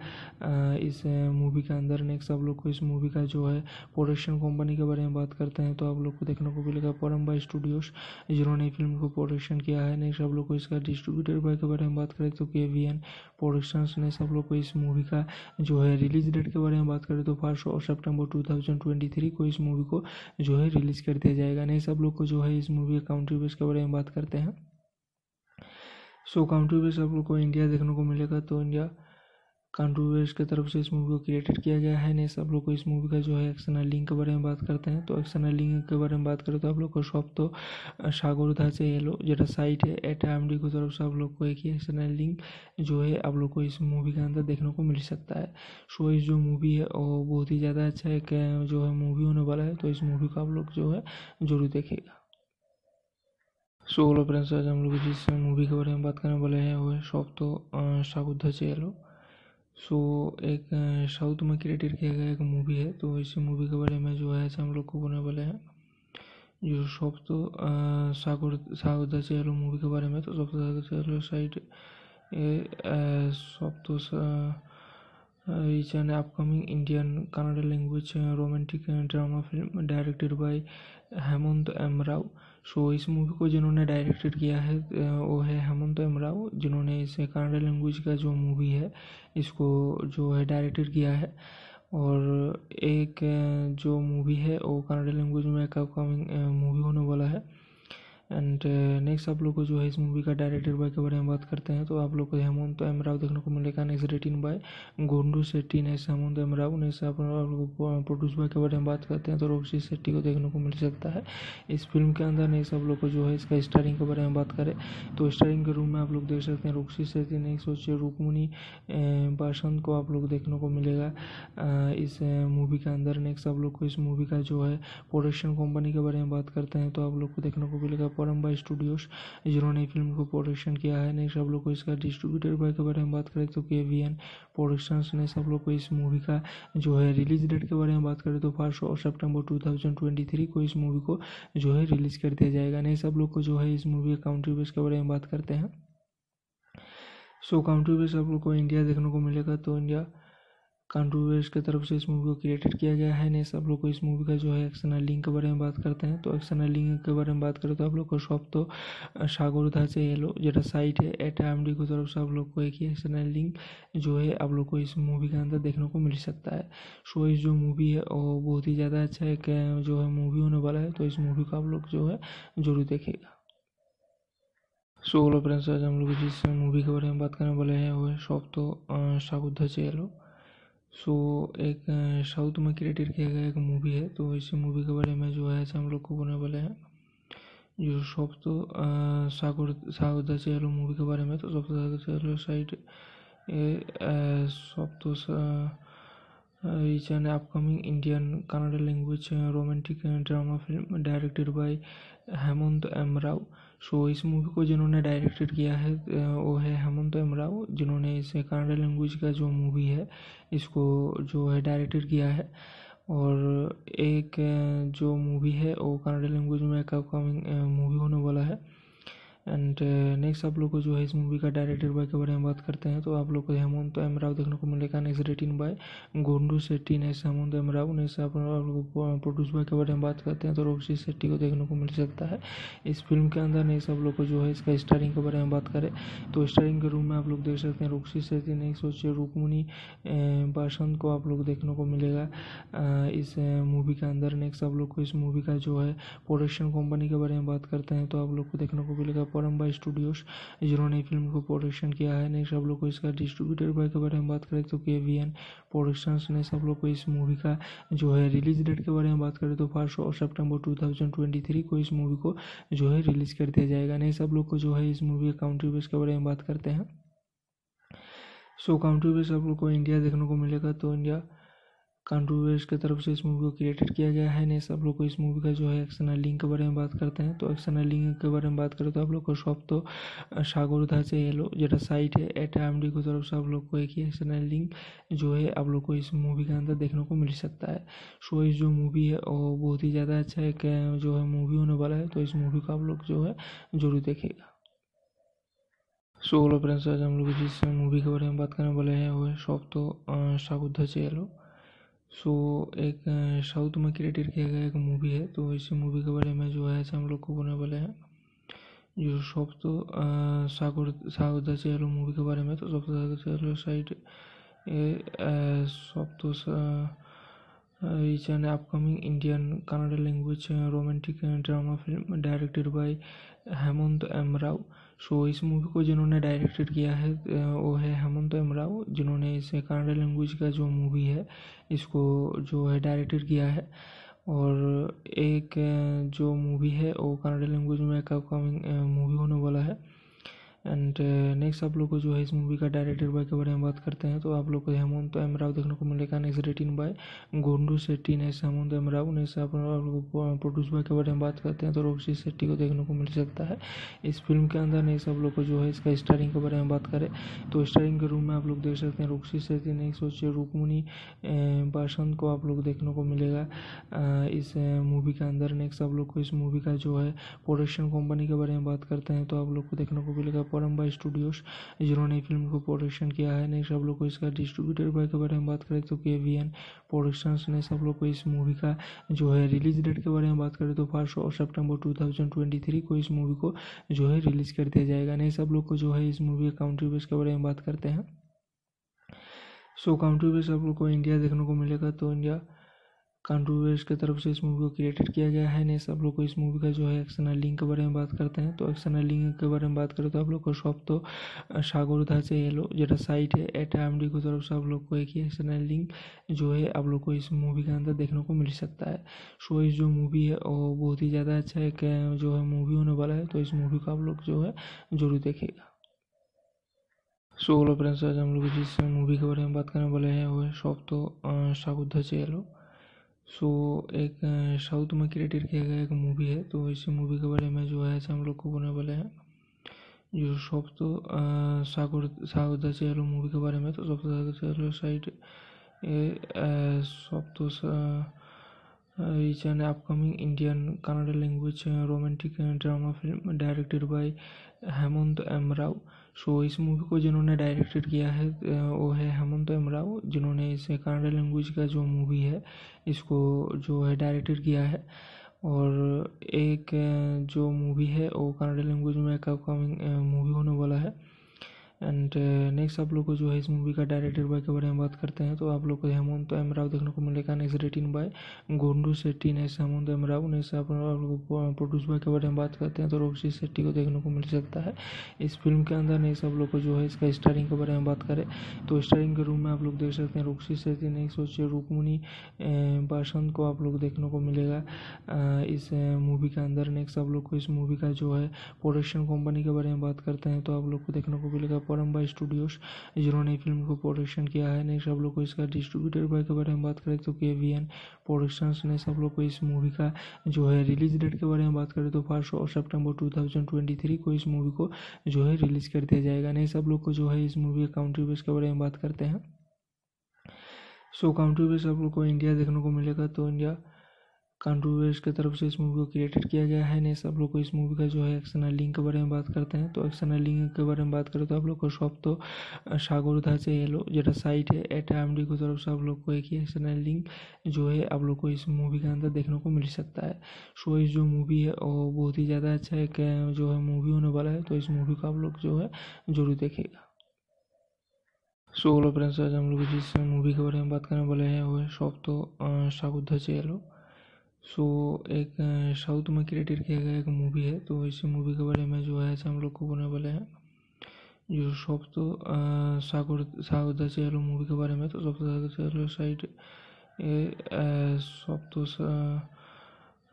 इस मूवी के अंदर नेक्स्ट आप लोग को इस मूवी का जो है प्रोडक्शन कंपनी के बारे में बात करते हैं तो आप लोग को देखने को मिलेगा परम्बा स्टूडियोज जिन्होंने फ़िल्म को प्रोडक्शन किया है। नेक्स्ट आप लोग को इसका डिस्ट्रीब्यूटर बाय के बारे में बात करें तो के वी एन प्रोडक्शन ने सब लोग को इस मूवी का जो है रिलीज़ डेट के बारे में बात करें तो फ़र्स्ट और September two thousand twenty three को इस मूवी को जो है रिलीज़ कर दिया जाएगा। नहीं, सब लोग को जो है इस मूवी का काउंट्री बेस के बारे में बात करते हैं। सो काउंट्री बेस आप लोग को इंडिया देखने को मिलेगा तो इंडिया कॉन्ट्रोवर्स की तरफ़ से इस मूवी को क्रिएटेड किया गया है। नहीं सब लोग को इस मूवी का जो है एक्शनल लिंक के बारे में बात करते हैं। तो एक्शनल लिंक के बारे में बात करें तो आप लोग को शॉप तो सागरधा से ये लोग जरा साइट है। एट एम डी की तरफ़ से आप लोग को एक ही एक्शनल लिंक जो है आप लोग को इस मूवी के अंदर देखने को मिल सकता है। सो इस जो मूवी है, वो बहुत ही ज़्यादा अच्छा एक जो है मूवी होने वाला है। तो इस मूवी को आप लोग जो है ज़रूर देखेगा सो हेलो फ्रेंड्स आज हम लोग जिस मूवी के बारे में बात करने वाले हैं, वो है शॉप तो सागुद्धा से हेलो सो एक साउथ में क्रिएटेड किया गया एक मूवी है तो इस मूवी के बारे में जो है हम लोग को बोलने वाले हैं। जो सब तो सागर सागर चेहरो मूवी के बारे में तो सब तो चेहरो साइड सब तो is an upcoming Indian Kannada language romantic drama film directed by Hemanth M Rao so इस मूवी को जिन्होंने डायरेक्टेड किया है वो है हेमंत एमराव जिन्होंने इसे कन्नड़ लैंग्वेज का जो मूवी है, इसको जो है डायरेक्टेड किया है। और एक जो मूवी है, वो कन्नड़ लैंग्वेज में एक अपकमिंग मूवी होने वाला है। एंड नेक्स्ट आप लोग को जो है इस मूवी का डायरेक्टर बाय के बारे में बात करते हैं तो आप लोग को हेमंत राव देखने को मिलेगा next written by Gundu Shetty next Hemanth M Rao next आप लोग प्रोड्यूस बाय के बारे में बात करते हैं तो रोक्षी सेट्टी को देखने को मिल सकता है। इस फ़िल्म के अंदर नेक्स्ट आप लोग को जो है इसका स्टारिंग के बारे में बात करें तो स्टारिंग के रूम में आप लोग देख सकते हैं रोक्षी सेट्टी नेक्स्ट सोचिए रुकमुनी बासंत को आप लोग देखने को मिलेगा। इस मूवी के अंदर नेक्स्ट आप लोग को इस मूवी का जो है प्रोडक्शन कंपनी के बारे में बात करते हैं तो आप लोग को देखने को मिलेगा परम्बा स्टूडियोज जिन्होंने फ़िल्म को प्रोडक्शन किया है। नेक्स्ट सब लोग को इसका डिस्ट्रीब्यूटर बाय के बारे में बात करें तो के वी एन प्रोडक्शन ने सब लोग को इस मूवी का जो है रिलीज़ डेट के बारे में बात करें तो फ़र्स्ट और September two thousand twenty three को इस मूवी को जो है रिलीज़ कर दिया जाएगा। नहीं, सब लोग को जो है इस मूवी का काउंट्री बेस के बारे में बात करते हैं। सो काउंट्री बेस आप लोग को इंडिया देखने को मिलेगा तो इंडिया कॉन्ट्रोवर्स की तरफ़ से इस मूवी को क्रिएटेड किया गया है। नहीं सब लोग को इस मूवी का जो है एक्शनल लिंक के बारे में बात करते हैं। तो एक्शनल लिंक के बारे में बात करें तो आप लोग को शॉप तो सागरधा से येलो जरा साइट है एट एम डी की तरफ़ से आप लोग को एक ही एक्शनल लिंक जो है आप लोग को इस मूवी के अंदर देखने को मिल सकता है। सो इस जो मूवी है वो बहुत ही ज़्यादा अच्छा एक जो है मूवी होने वाला है। तो इस मूवी को आप लोग जो है ज़रूर देखेगा सो हेलो फ्रेंड्स आज हम लोग जिस मूवी के बारे में बात करने वाले हैं, वो है शॉप तो सागुद्धा चेलो सो एक साउथ में क्रिएटेड किया गया एक मूवी है तो इस मूवी के बारे में जो है हम लोग को बोलने वाले हैं। जो सब तो सागर सागर चेहरो मूवी के बारे में तो सब तो चेहरो साइड सब तो is an upcoming Indian Kannada language romantic drama film directed by Hemanth M Rao so इस मूवी को जिन्होंने डायरेक्टेड किया है वो है हेमंत एम राव, जिन्होंने इसे कन्नड़ लैंग्वेज का जो मूवी है, इसको जो है डायरेक्टेड किया है। और एक जो मूवी है, वो कन्नड़ लैंग्वेज में एक अपकमिंग मूवी होने वाला है। एंड नेक्स्ट आप लोग को जो है इस मूवी का डायरेक्टर बाय के बारे में बात करते हैं तो आप लोग को हेमंत एम राव देखने को मिलेगा next written by Gundu Shetty next Hemanth M Rao next आप लोग प्रोड्यूस बाय के बारे में बात करते हैं तो रोक्षी शेट्टी को देखने को मिल सकता है। इस फ़िल्म के अंदर नेक्स्ट आप लोग को जो है इसका स्टारिंग के बारे में बात करें तो स्टारिंग के रूम में आप लोग देख सकते हैं रोक्षी शेट्टी नेक्स्ट सोचिए रुकमुनी बासंत को आप लोग देखने को मिलेगा। इस मूवी के अंदर नेक्स्ट आप लोग को इस मूवी का जो है प्रोडक्शन कंपनी के बारे में बात करते हैं तो आप लोग को देखने को मिलेगा। परम्बा स्टूडियोज जिन्होंने फ़िल्म को प्रोडक्शन किया है। नेक्स्ट आप लोग को इसका डिस्ट्रीब्यूटर बाय के बारे में बात करें तो के वी एन प्रोडक्शन ने सब लोग को इस मूवी का जो है रिलीज़ डेट के बारे में बात करें तो फ़र्स्ट और September two thousand twenty three को इस मूवी को जो है रिलीज़ कर दिया जाएगा। नहीं, सब लोग को जो है इस मूवी का काउंट्री बेस के बारे में बात करते हैं। सो काउंट्री बेस आप लोग को इंडिया देखने को मिलेगा तो इंडिया कॉन्ट्रोवर्स की तरफ़ से इस मूवी को क्रिएटेड किया गया है। नहीं सब लोग को इस मूवी का जो है एक्शनल लिंक के बारे में बात करते हैं। तो एक्शनल लिंक के बारे में बात करें तो आप लोग को शॉप तो सागरधा से येलो जो साइट है एट एम डी की तरफ़ से आप लोग को एक ही एक्शनल लिंक जो है आप लोग को इस मूवी के अंदर देखने को मिल सकता है। सो इस जो मूवी है, वो बहुत ही ज़्यादा अच्छा एक जो है मूवी होने वाला है तो इस मूवी को आप लोग जो है ज़रूर देखेगा सो हेलो फ्रेंड्स आज हम लोग जिस मूवी के बारे में बात करने वाले हैं। वो है शॉप तो सागुद्धा से येलो सो एक साउथ में क्रिएटेड किया गया एक मूवी है तो इस मूवी के बारे में जो है, हम लोग को बोलने वाले हैं जो सब तो सागर सागुद्धा चेलो मूवी के बारे में तो सब तो चेलो साइड सब तो is an upcoming Indian Kannada language, romantic drama film directed by Hemanth M Rao so इस मूवी को जिन्होंने डायरेक्टेड किया है वो है हेमंत एम राव जिन्होंने इस कन्नड़ लैंग्वेज का जो मूवी है, इसको जो है डायरेक्टेड किया है। और एक जो मूवी है, वो कन्नड़ लैंग्वेज में एक अपकमिंग मूवी होने वाला है। एंड नेक्स्ट uh, आप लोग को जो है इस मूवी का डायरेक्टर बाय के बारे में बात करते हैं तो आप लोग को हेमंत एम राव देखने को मिलेगा next written by Gundu Shetty next Hemanth M Rao next आप लोग प्रोड्यूस बाय के बारे में बात करते हैं तो रोक्षी शेट्टी को देखने को मिल सकता है। इस फ़िल्म के अंदर नेक्स्ट आप लोग को जो है इसका स्टारिंग के बारे में बात करें तो स्टारिंग के रूम में आप लोग देख सकते हैं रोक्षी शेट्टी नेक्स्ट सोचिए रुकमुनी बासंत को आप लोग देखने को मिलेगा। इस मूवी के अंदर नेक्स्ट आप लोग को इस मूवी का जो है प्रोडक्शन कंपनी के बारे में बात करते हैं तो आप लोग को देखने को मिलेगा परम्बा स्टूडियोज जिन्होंने फ़िल्म को प्रोडक्शन किया है। नेक्स्ट आप लोग को इसका डिस्ट्रीब्यूटर बाय के बारे में बात करें तो के वी एन प्रोडक्शंस ने सब लोग को इस मूवी का जो है रिलीज़ डेट के बारे में बात करें तो फ़र्स्ट और सितंबर 2023 को इस मूवी को जो है रिलीज़ कर दिया जाएगा। नहीं, सब लोग को जो है इस मूवी के काउंट्री बेस के बारे में बात करते हैं। सो काउंट्री बेस आप लोग को इंडिया देखने को मिलेगा तो इंडिया कॉन्ट्रोवर्स की तरफ़ से इस मूवी को क्रिएटेड किया गया है। नहीं, सब लोग को इस मूवी का जो है एक्शनल लिंक के बारे में बात करते हैं। तो एक्शनल लिंक के बारे में बात करें तो आप लोग को शॉप तो सागर उधा से येलो जरा साइट है एट एम डी की तरफ़ से आप लोग को एक ही एक्शनल लिंक जो है आप लोग को इस मूवी के अंदर देखने को मिल सकता है। सो इस जो मूवी है, वो बहुत ही ज़्यादा अच्छा एक जो है मूवी होने वाला है तो इस मूवी को आप लोग जो है ज़रूर देखेगा सो हेलो फ्रेंड्स आज हम लोग जिस मूवी के बारे में बात करने वाले हैं वो है शॉप तो सागुद्धा से येलो सो एक साउथ में क्रिएटेड किया गया एक मूवी है तो इस मूवी के बारे में जो है हम लोग को बोलने वाले हैं। जो सब तो सागर सागर चेलो मूवी के बारे में तो सब तो चेलो साइड सब तो is an upcoming Indian Kannada language romantic drama film directed by Hemanth M so इस मूवी को जिन्होंने डायरेक्टेड किया है वो है हेमंत एमराव जिन्होंने इस कन्नड़ लैंग्वेज का जो मूवी है, इसको जो है डायरेक्टेड किया है। और एक जो मूवी है, वो कन्नड़ लैंग्वेज में एक अपकमिंग मूवी होने वाला है। एंड नेक्स्ट uh, आप लोग को जो है इस मूवी का डायरेक्टर बाय के बारे में बात करते हैं तो आप लोग को हेमंत एम राव देखने को मिलेगा next written by Gundu Shetty next Hemanth M Rao next आप लोग प्रोड्यूस बाय के बारे में बात करते हैं तो रोक्षी सेट्टी को देखने को मिल सकता है। इस फ़िल्म के अंदर नेक्स्ट आप लोग को जो है इसका स्टारिंग के बारे में बात करें तो स्टारिंग के रूम में आप लोग देख सकते हैं रोक्षी सेट्टी नेक्स्ट सोचिए रुकमुनी बासंत को आप लोग देखने को मिलेगा। इस मूवी के अंदर नेक्स्ट आप लोग को इस मूवी का जो है प्रोडक्शन कंपनी के बारे में बात करते हैं तो आप लोग को देखने को मिलेगा परम्बा स्टूडियोज जिन्होंने फ़िल्म को प्रोडक्शन किया है। नेक्स्ट सब लोग को इसका डिस्ट्रीब्यूटर बाय के बारे में बात करें तो के वी एन प्रोडक्शंस ने सब लोग को इस मूवी का जो है रिलीज़ डेट के बारे में बात करें तो फ़र्स्ट और September two thousand twenty three को इस मूवी को जो है रिलीज़ कर दिया जाएगा। नहीं, सब लोग को जो है इस मूवी के काउंट्री बेस के बारे में बात करते हैं। सो काउंट्री बेस आप लोग को इंडिया देखने को मिलेगा तो इंडिया कॉन्ट्रोवर्स की तरफ़ से इस मूवी को क्रिएटेड किया गया है। नहीं, सब लोग को इस मूवी का जो है एक्सनल लिंक के बारे में बात करते हैं। तो एक्सनल लिंक के बारे में बात करें तो आप लोग को शॉप तो सागरधा से येलो जेटा साइट है एट एम डी की तरफ़ से आप लोग को एक ही एक्सनल लिंक जो है आप लोग को इस मूवी के अंदर देखने को मिल सकता है। सो इस जो मूवी है वो बहुत ही ज़्यादा अच्छा एक जो है मूवी होने वाला है। तो इस मूवी को आप लोग जो है ज़रूर देखेगा सो हेलो फ्रेंड्स आज हम लोग जिस मूवी के बारे में बात करने वाले हैं, वो है शॉप तो सागुद्धा से येलो सो एक साउथ में क्रिएटेड किया गया एक मूवी है तो इस मूवी के बारे में जो है हम लोग को बोलने वाले हैं। जो सब तो सागर सागर चेलो मूवी के बारे में तो सब तो चेलो साइड सब तो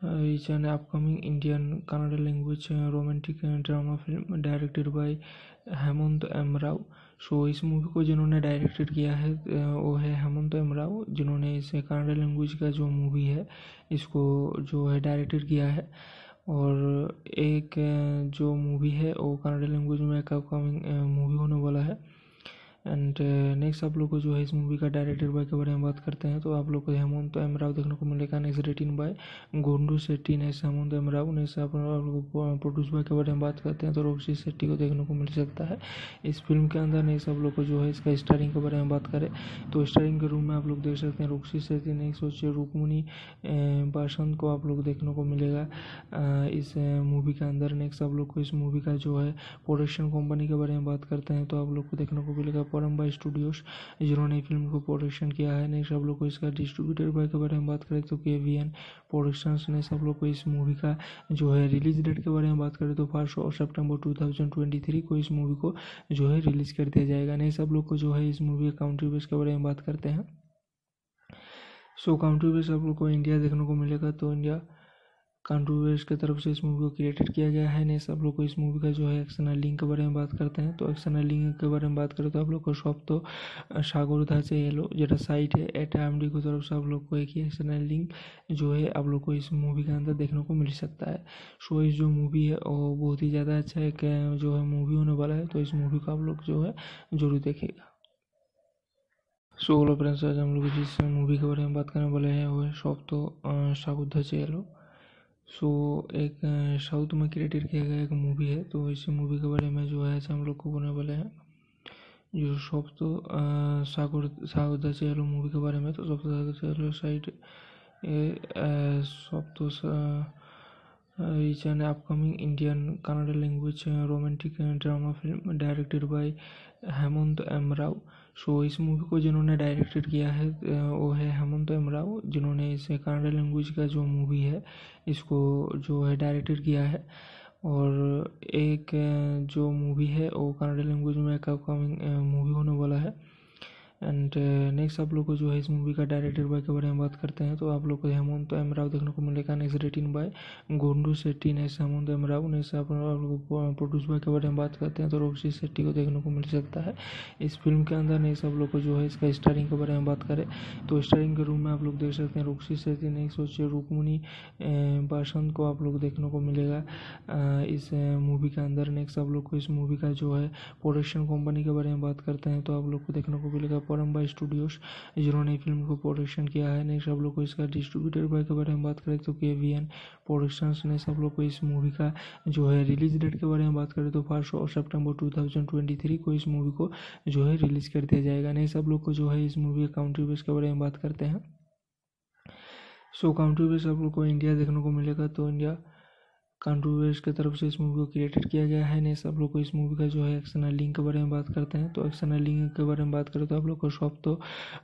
is an upcoming Indian Kannada language romantic drama film directed by Hemanth M Rao so इस मूवी को जिन्होंने डायरेक्टेड किया है वो है हेमंत एम राव, जिन्होंने इसे कन्नड़ लैंग्वेज का जो मूवी है, इसको जो है डायरेक्टेड किया है। और एक जो मूवी है, वो कन्नड़ लैंग्वेज में एक अपकमिंग मूवी होने वाला है। एंड नेक्स्ट आप लोग को जो है इस मूवी का डायरेक्टर बाय के बारे में बात करते हैं तो आप लोग को हेमंत एम राव देखने को मिलेगा next written by Gundu Shetty next Hemanth M Rao next आप लोग प्रोड्यूस बाय के बारे में बात करते हैं तो रोक्षी शेट्टी को देखने को मिल सकता है। इस फ़िल्म के अंदर नेक्स्ट आप लोग को जो है इसका स्टारिंग के बारे में बात करें तो स्टारिंग के रूम में आप लोग देख सकते हैं रोक्षी शेट्टी नेक्स्ट सोचिए रुकमुनी बासंत को आप लोग देखने को मिलेगा। इस मूवी के अंदर नेक्स्ट आप लोग को इस मूवी का जो है प्रोडक्शन कंपनी के बारे में बात करते हैं तो आप लोग को देखने को मिलेगा परम्बा स्टूडियोज जिन्होंने फ़िल्म को प्रोडक्शन किया है। नेक्स्ट आप लोग को इसका डिस्ट्रीब्यूटर बाय के बारे में बात करें तो के वी एन प्रोडक्शंस ने सब लोग को इस मूवी का जो है रिलीज़ डेट के बारे में बात करें तो फ़र्स्ट और September two thousand twenty three को इस मूवी को जो है रिलीज़ कर दिया जाएगा। नहीं, सब लोग को जो है इस मूवी का काउंट्री बेस के बारे में बात करते हैं। सो काउंट्री बेस आप लोग को इंडिया देखने को मिलेगा तो इंडिया कांट्रोवर्स की तरफ़ से इस मूवी को क्रिएटेड किया गया है। नहीं सब लोग को इस मूवी का जो है एक्सटर्नल लिंक के बारे में बात करते हैं। तो एक्सटर्नल लिंक के बारे में बात करें तो आप लोग को सब तो सागरधा से एलो যেটা साइट है एट एम डी की तरफ़ से आप लोग को एक ही एक्सटर्नल लिंक जो है आप लोग को इस मूवी के अंदर देखने को मिल सकता है। सो इस जो मूवी है, वो बहुत ही ज़्यादा अच्छा एक जो है मूवी होने वाला है। तो इस मूवी को आप लोग जो है ज़रूर देखेगा सो हेलो फ्रेंड्स आज हम लोग जिस मूवी के बारे में बात करने वाले हैं। वो है सब तो सागुद्धा से एलो सो एक साउथ में क्रिएटेड किया गया एक मूवी है तो इस मूवी के बारे में जो है हम लोग को बोलने वाले हैं। जो सब तो सागर सागर चेहलो मूवी के बारे में तो सब तो चेहलो साइड सब तो is an upcoming Indian Kannada language romantic drama film directed by Hemanth M Rao so इस मूवी को जिन्होंने डायरेक्टेड किया है, वो है हेमंत एम राव जिन्होंने इसे कन्नड़ लैंग्वेज का जो मूवी है, इसको जो है डायरेक्टेड किया है। और एक, जो मूवी है, वो कन्नड़ लैंग्वेज में एक अपकमिंग मूवी होने वाला है। एंड नेक्स्ट आप लोग को जो है इस मूवी का डायरेक्टर बाय के बारे में बात करते हैं तो आप लोग को हेमंत एम राव देखने को मिलेगा। Next written by Gundu Shetty next Hemanth M Rao next आप लोग प्रोड्यूस बाय के बारे में बात करते हैं तो रोक्षी सेट्टी को देखने को मिल सकता है। इस फ़िल्म के अंदर नेक्स्ट आप लोग को जो है इसका स्टारिंग के बारे में बात करें तो स्टारिंग के रूम में आप लोग देख सकते हैं रोक्षी सेट्टी नेक्स्ट सोचिए रुकमुनी बासंत को आप लोग देखने को मिलेगा। इस मूवी के अंदर नेक्स्ट आप लोग को इस मूवी का जो है प्रोडक्शन कंपनी के बारे में बात करते हैं तो आप लोग को देखने को मिलेगा। परम्बा स्टूडियोज जिन्होंने फ़िल्म को प्रोडक्शन किया है। नेक्स्ट आप लोग को इसका डिस्ट्रीब्यूटर बाय के बारे में बात करें तो के वी एन प्रोडक्शंस ने सब लोग को इस मूवी का जो है रिलीज़ डेट के बारे में बात करें तो फ़र्स्ट और September two thousand twenty three को इस मूवी को जो है रिलीज़ कर दिया जाएगा। नहीं, सब लोग को जो है इस मूवी का काउंट्री बेस के बारे में बात करते हैं। सो काउंट्री बेस आप लोग को इंडिया देखने को मिलेगा तो इंडिया कांट्रोवर्स की तरफ़ से इस मूवी को क्रिएटेड किया गया है। नहीं सब लोग को इस मूवी का जो है एक्सटर्नल लिंक के बारे में बात करते हैं। तो एक्सटर्नल लिंक के बारे में बात करें तो आप लोग को सब तो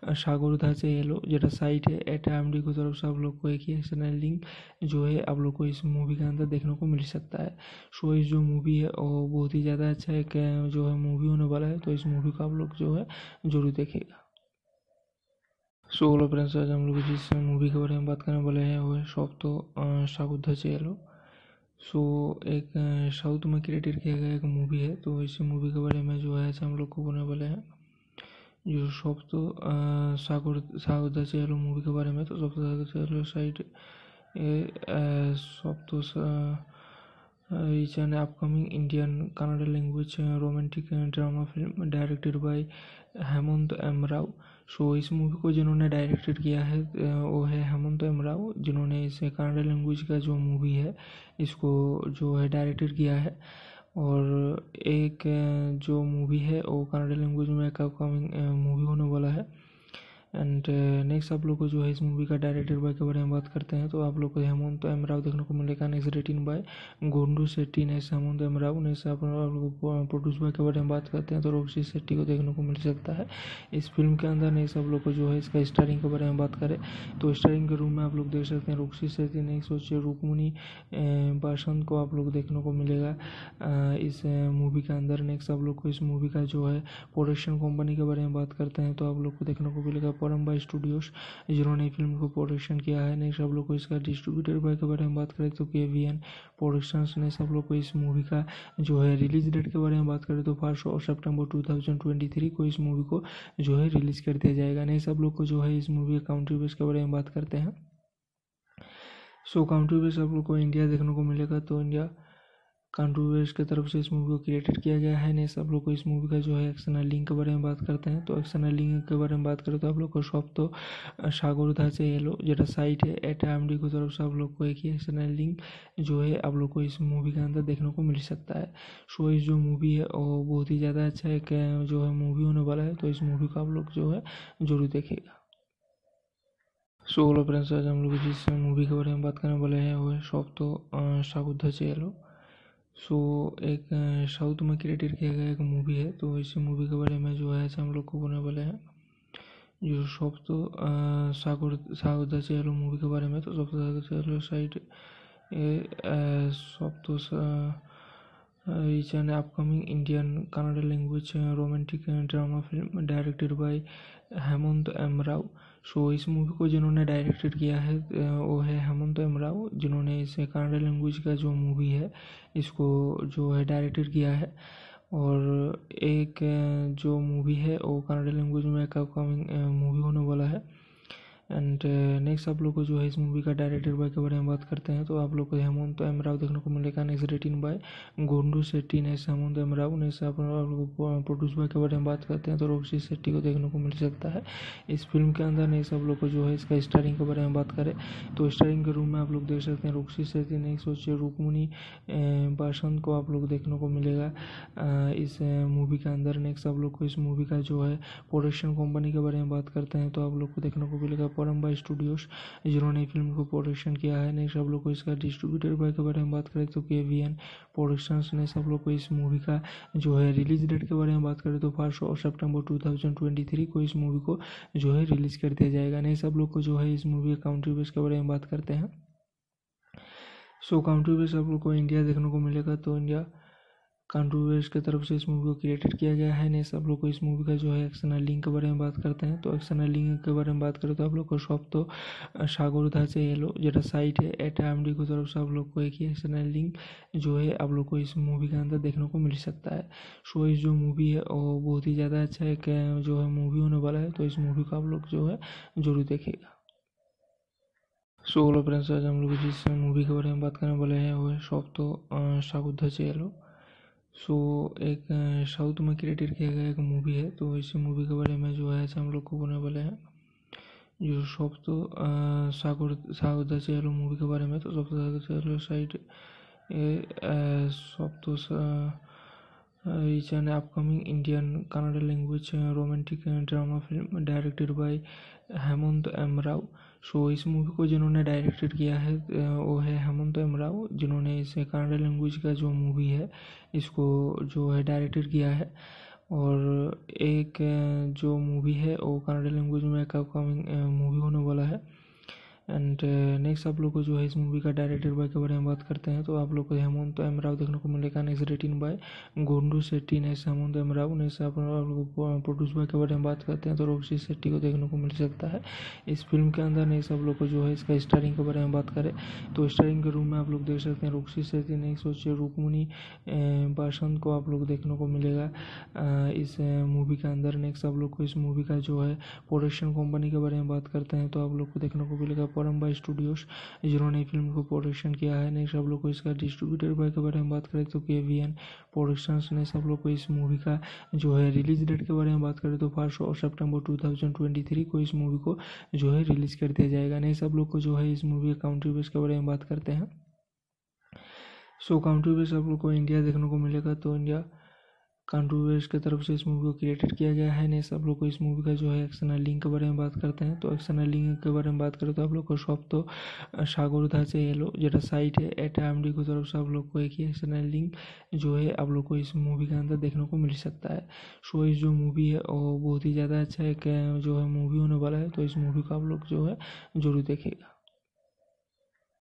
सागरधा से एलो যেটা साइट है एट एम डी की तरफ़ से आप लोग को एक ही एक्सटर्नल लिंक जो है आप लोग को इस मूवी के अंदर देखने को मिल सकता है। सो इस जो मूवी है, वो बहुत ही ज़्यादा अच्छा एक जो है मूवी होने वाला है। तो इस मूवी को आप लोग जो है ज़रूर देखेगा सो हेलो फ्रेंड्स आज हम लोग जिस मूवी के बारे में बात करने वाले हैं, वो है सब तो सागुद्धा से एलो सो एक साउथ में क्रिएटेड किया गया एक मूवी है तो इस मूवी के बारे में जो है हम लोग को बोलने वाले हैं। जो सब तो सागर सागरदा चेहलो मूवी के बारे में तो सब तो चेहलो साइड सब तो is an upcoming Indian Kannada language romantic drama film directed by Hemanth M Rao so so, इस मूवी को जिन्होंने डायरेक्टेड किया है वो है हेमंत एमराव जिन्होंने इस कन्नड़ लैंग्वेज का जो मूवी है इसको जो है डायरेक्टेड किया है। और एक जो मूवी है वो कन्नड़ लैंग्वेज में एक अपकमिंग मूवी होने वाला है। एंड नेक्स्ट आप लोग को जो है इस मूवी का डायरेक्टर बाय के बारे में बात करते हैं तो आप लोग को हेमंत एम राव देखने को मिलेगा। Next written by Gundu Shetty next Hemanth M Rao next आप लोग प्रोड्यूस बाय के बारे में बात करते हैं तो रोक्षी सेट्टी को देखने को मिल सकता है। इस फ़िल्म के अंदर नेक्स्ट आप लोग को जो है इसका स्टारिंग के बारे में बात करें तो स्टारिंग के रूम में आप लोग देख सकते हैं रोक्षी सेट्टी नेक्स्ट सोचिए रुकमुनी बासंत को आप लोग देखने को मिलेगा। इस मूवी के अंदर नेक्स्ट आप लोग को इस मूवी का जो है प्रोडक्शन कंपनी के बारे में बात करते हैं तो आप लोग को देखने को मिलेगा। परम्बा स्टूडियोज जिन्होंने फ़िल्म को प्रोडक्शन किया है। नेक्स्ट आप लोग को इसका डिस्ट्रीब्यूटर बाय के बारे में बात करें तो के वी एन प्रोडक्शन ने सब लोग को इस मूवी का जो है रिलीज़ डेट के बारे में बात करें तो फ़र्स्ट और September two thousand twenty three को इस मूवी को जो है रिलीज़ कर दिया जाएगा। नहीं, सब लोग को जो है इस मूवी काउंट्री बेस के बारे में बात करते हैं। सो काउंट्री बेस आप लोग को इंडिया देखने को मिलेगा तो इंडिया कंट्रोवर्स की तरफ़ से इस मूवी को क्रिएटेड किया गया है। नहीं सब लोग को इस मूवी का जो है एक्सटर्नल लिंक के बारे में बात करते हैं। तो एक्सटर्नल लिंक के बारे में बात करें तो आप लोग को सब तो सागरधा से एलो যেটা साइट है एट एम डी की तरफ़ से आप लोग को एक ही एक्सटर्नल लिंक जो है आप लोग को इस मूवी के अंदर देखने को मिल सकता है। सो इस जो मूवी है, वो बहुत ही ज़्यादा अच्छा एक जो है मूवी होने वाला है। तो इस मूवी को आप लोग जो है ज़रूर देखेगा सो हेलो फ्रेंड्स आज हम लोग जिस मूवी के बारे में बात करने वाले हैं। वो है सब तो सागुद्धा से एलो सो एक साउथ में क्रिएटेड किया गया एक मूवी है तो इस मूवी के बारे में जो है, हम लोग को बोलने वाले हैं। जो सब तो सागर सागर चेहलो मूवी के बारे में तो सब तो चेहलो साइड सब तो is an upcoming Indian Kannada language romantic drama film directed by Hemanth M Rao so इस मूवी को जिन्होंने डायरेक्टेड किया है वो है हेमंत एम राव जिन्होंने इसे कन्नड़ लैंग्वेज का जो मूवी है, इसको जो है डायरेक्टेड किया है। और एक जो मूवी है, वो कन्नड़ लैंग्वेज में एक अपकमिंग मूवी होने वाला है। एंड नेक्स्ट आप लोग को जो है इस मूवी का डायरेक्टर बाय के बारे में बात करते हैं तो आप लोग को हेमंत एम राव देखने को मिलेगा next written by Gundu Shetty next Hemanth M Rao next आप लोग प्रोड्यूस बाय के बारे में बात करते हैं तो रोक्सी शेट्टी को देखने को मिल सकता है। इस फ़िल्म के अंदर नेक्स्ट आप लोग को जो है इसका स्टारिंग के बारे में बात करें तो स्टारिंग के रूम में आप लोग देख सकते हैं रोक्सी शेट्टी नेक्स्ट सोचिए रुकमुनी बासंत को आप लोग देखने को मिलेगा। इस मूवी के अंदर नेक्स्ट आप लोग को इस मूवी का जो है प्रोडक्शन कंपनी के बारे में बात करते हैं तो आप लोग को देखने को मिलेगा परम्बा स्टूडियोज जिन्होंने फ़िल्म को प्रोडक्शन किया है। नेक्स्ट आप लोग को इसका डिस्ट्रीब्यूटर बाय के बारे में बात करें तो के वी एन प्रोडक्शन ने सब लोग को इस मूवी का जो है रिलीज़ डेट के बारे में बात करें तो फ़र्स्ट और September two thousand twenty three को इस मूवी को जो है रिलीज़ कर दिया जाएगा। नहीं, सब लोग को जो है इस मूवी का काउंट्री बेस के बारे में बात करते हैं। सो काउंट्री बेस आप लोग को इंडिया देखने को मिलेगा तो इंडिया कंट्रोवर्स की तरफ़ से इस मूवी को क्रिएटेड किया गया है। नहीं, सब लोग को इस मूवी का जो है एक्सटर्नल लिंक के बारे में बात करते हैं। तो एक्सटर्नल लिंक के बारे में बात करें तो आप लोग को सब तो सागरधा से एलो যেটা साइट है एट एम डी की तरफ़ से आप लोग को एक ही एक्सटर्नल लिंक जो है आप लोग को इस मूवी के अंदर देखने को मिल सकता है। सो इस जो मूवी है, वो बहुत ही ज़्यादा अच्छा एक जो है मूवी होने वाला है तो इस मूवी को आप लोग जो है ज़रूर देखेगा सो हेलो फ्रेंड्स आज हम लोग जिस मूवी के बारे में बात करने वाले हैं, वो है सब तो सागुद्धा से एलो सो एक साउथ में क्रिएटेड किया गया एक मूवी है तो इस मूवी के बारे में जो है हम लोग को बोलने वाले हैं। जो सब तो सागर सागर चेहलो मूवी के बारे में तो सब तो चेहलो साइड सब तो is an upcoming Indian Kannada language romantic drama film directed by Hemanth M Rao so इस मूवी को जिन्होंने डायरेक्टेड किया है वो है हेमंत एम राव जिन्होंने इसे कन्नड़ लैंग्वेज का जो मूवी है, इसको जो है डायरेक्टेड किया है। और एक जो मूवी है, वो कन्नड़ लैंग्वेज में एक अपकमिंग मूवी होने वाला है। एंड नेक्स्ट आप लोग को जो है इस मूवी का डायरेक्टर बाय के बारे में बात करते हैं तो आप लोग को हेमंत एम राव देखने को मिलेगा next written by Gundu Shetty next Hemanth M Rao next आप लोग प्रोड्यूस बाय के बारे में बात करते हैं तो रोक्सी शेट्टी को देखने को मिल सकता है। इस फ़िल्म के अंदर नेक्स्ट आप लोग को जो है इसका स्टारिंग के बारे में बात करें तो स्टारिंग के रूम में आप लोग देख सकते हैं रोक्सी शेट्टी नेक्स्ट सोचिए रुकमुनी बासंत को आप लोग देखने को मिलेगा। इस मूवी के अंदर नेक्स्ट आप लोग को इस मूवी का जो है प्रोडक्शन कंपनी के बारे में बात करते हैं तो आप लोग को देखने को मिलेगा परम्बा स्टूडियोज जिन्होंने फ़िल्म को प्रोडक्शन किया है। नेक्स्ट आप लोग को इसका डिस्ट्रीब्यूटर बाय के बारे में बात करें तो के वी एन प्रोडक्शन ने सब लोग को इस मूवी का जो है रिलीज़ डेट के बारे में बात करें तो फ़र्स्ट और September two thousand twenty three को इस मूवी को जो है रिलीज़ कर दिया जाएगा। नहीं, सब लोग को जो है इस मूवी का काउंट्री बेस के बारे में बात करते हैं। सो काउंट्री बेस आप लोग को इंडिया देखने को मिलेगा तो इंडिया कंट्रोवर्स की तरफ़ से इस मूवी को क्रिएटेड किया गया है। नहीं, सब लोग को इस मूवी का जो है एक्सटर्नल लिंक के बारे में बात करते हैं। तो एक्सटर्नल लिंक के बारे में बात करें तो आप लोग को सब तो सागरधा से एलो যেটা साइट है एट एम डी की तरफ़ से आप लोग को एक ही एक्सटर्नल लिंक जो है आप लोग को इस मूवी के अंदर देखने को मिल सकता है। सो इस जो मूवी है, वो बहुत ही ज़्यादा अच्छा एक जो है मूवी होने वाला है। तो इस मूवी को आप लोग जो है ज़रूर देखेगा।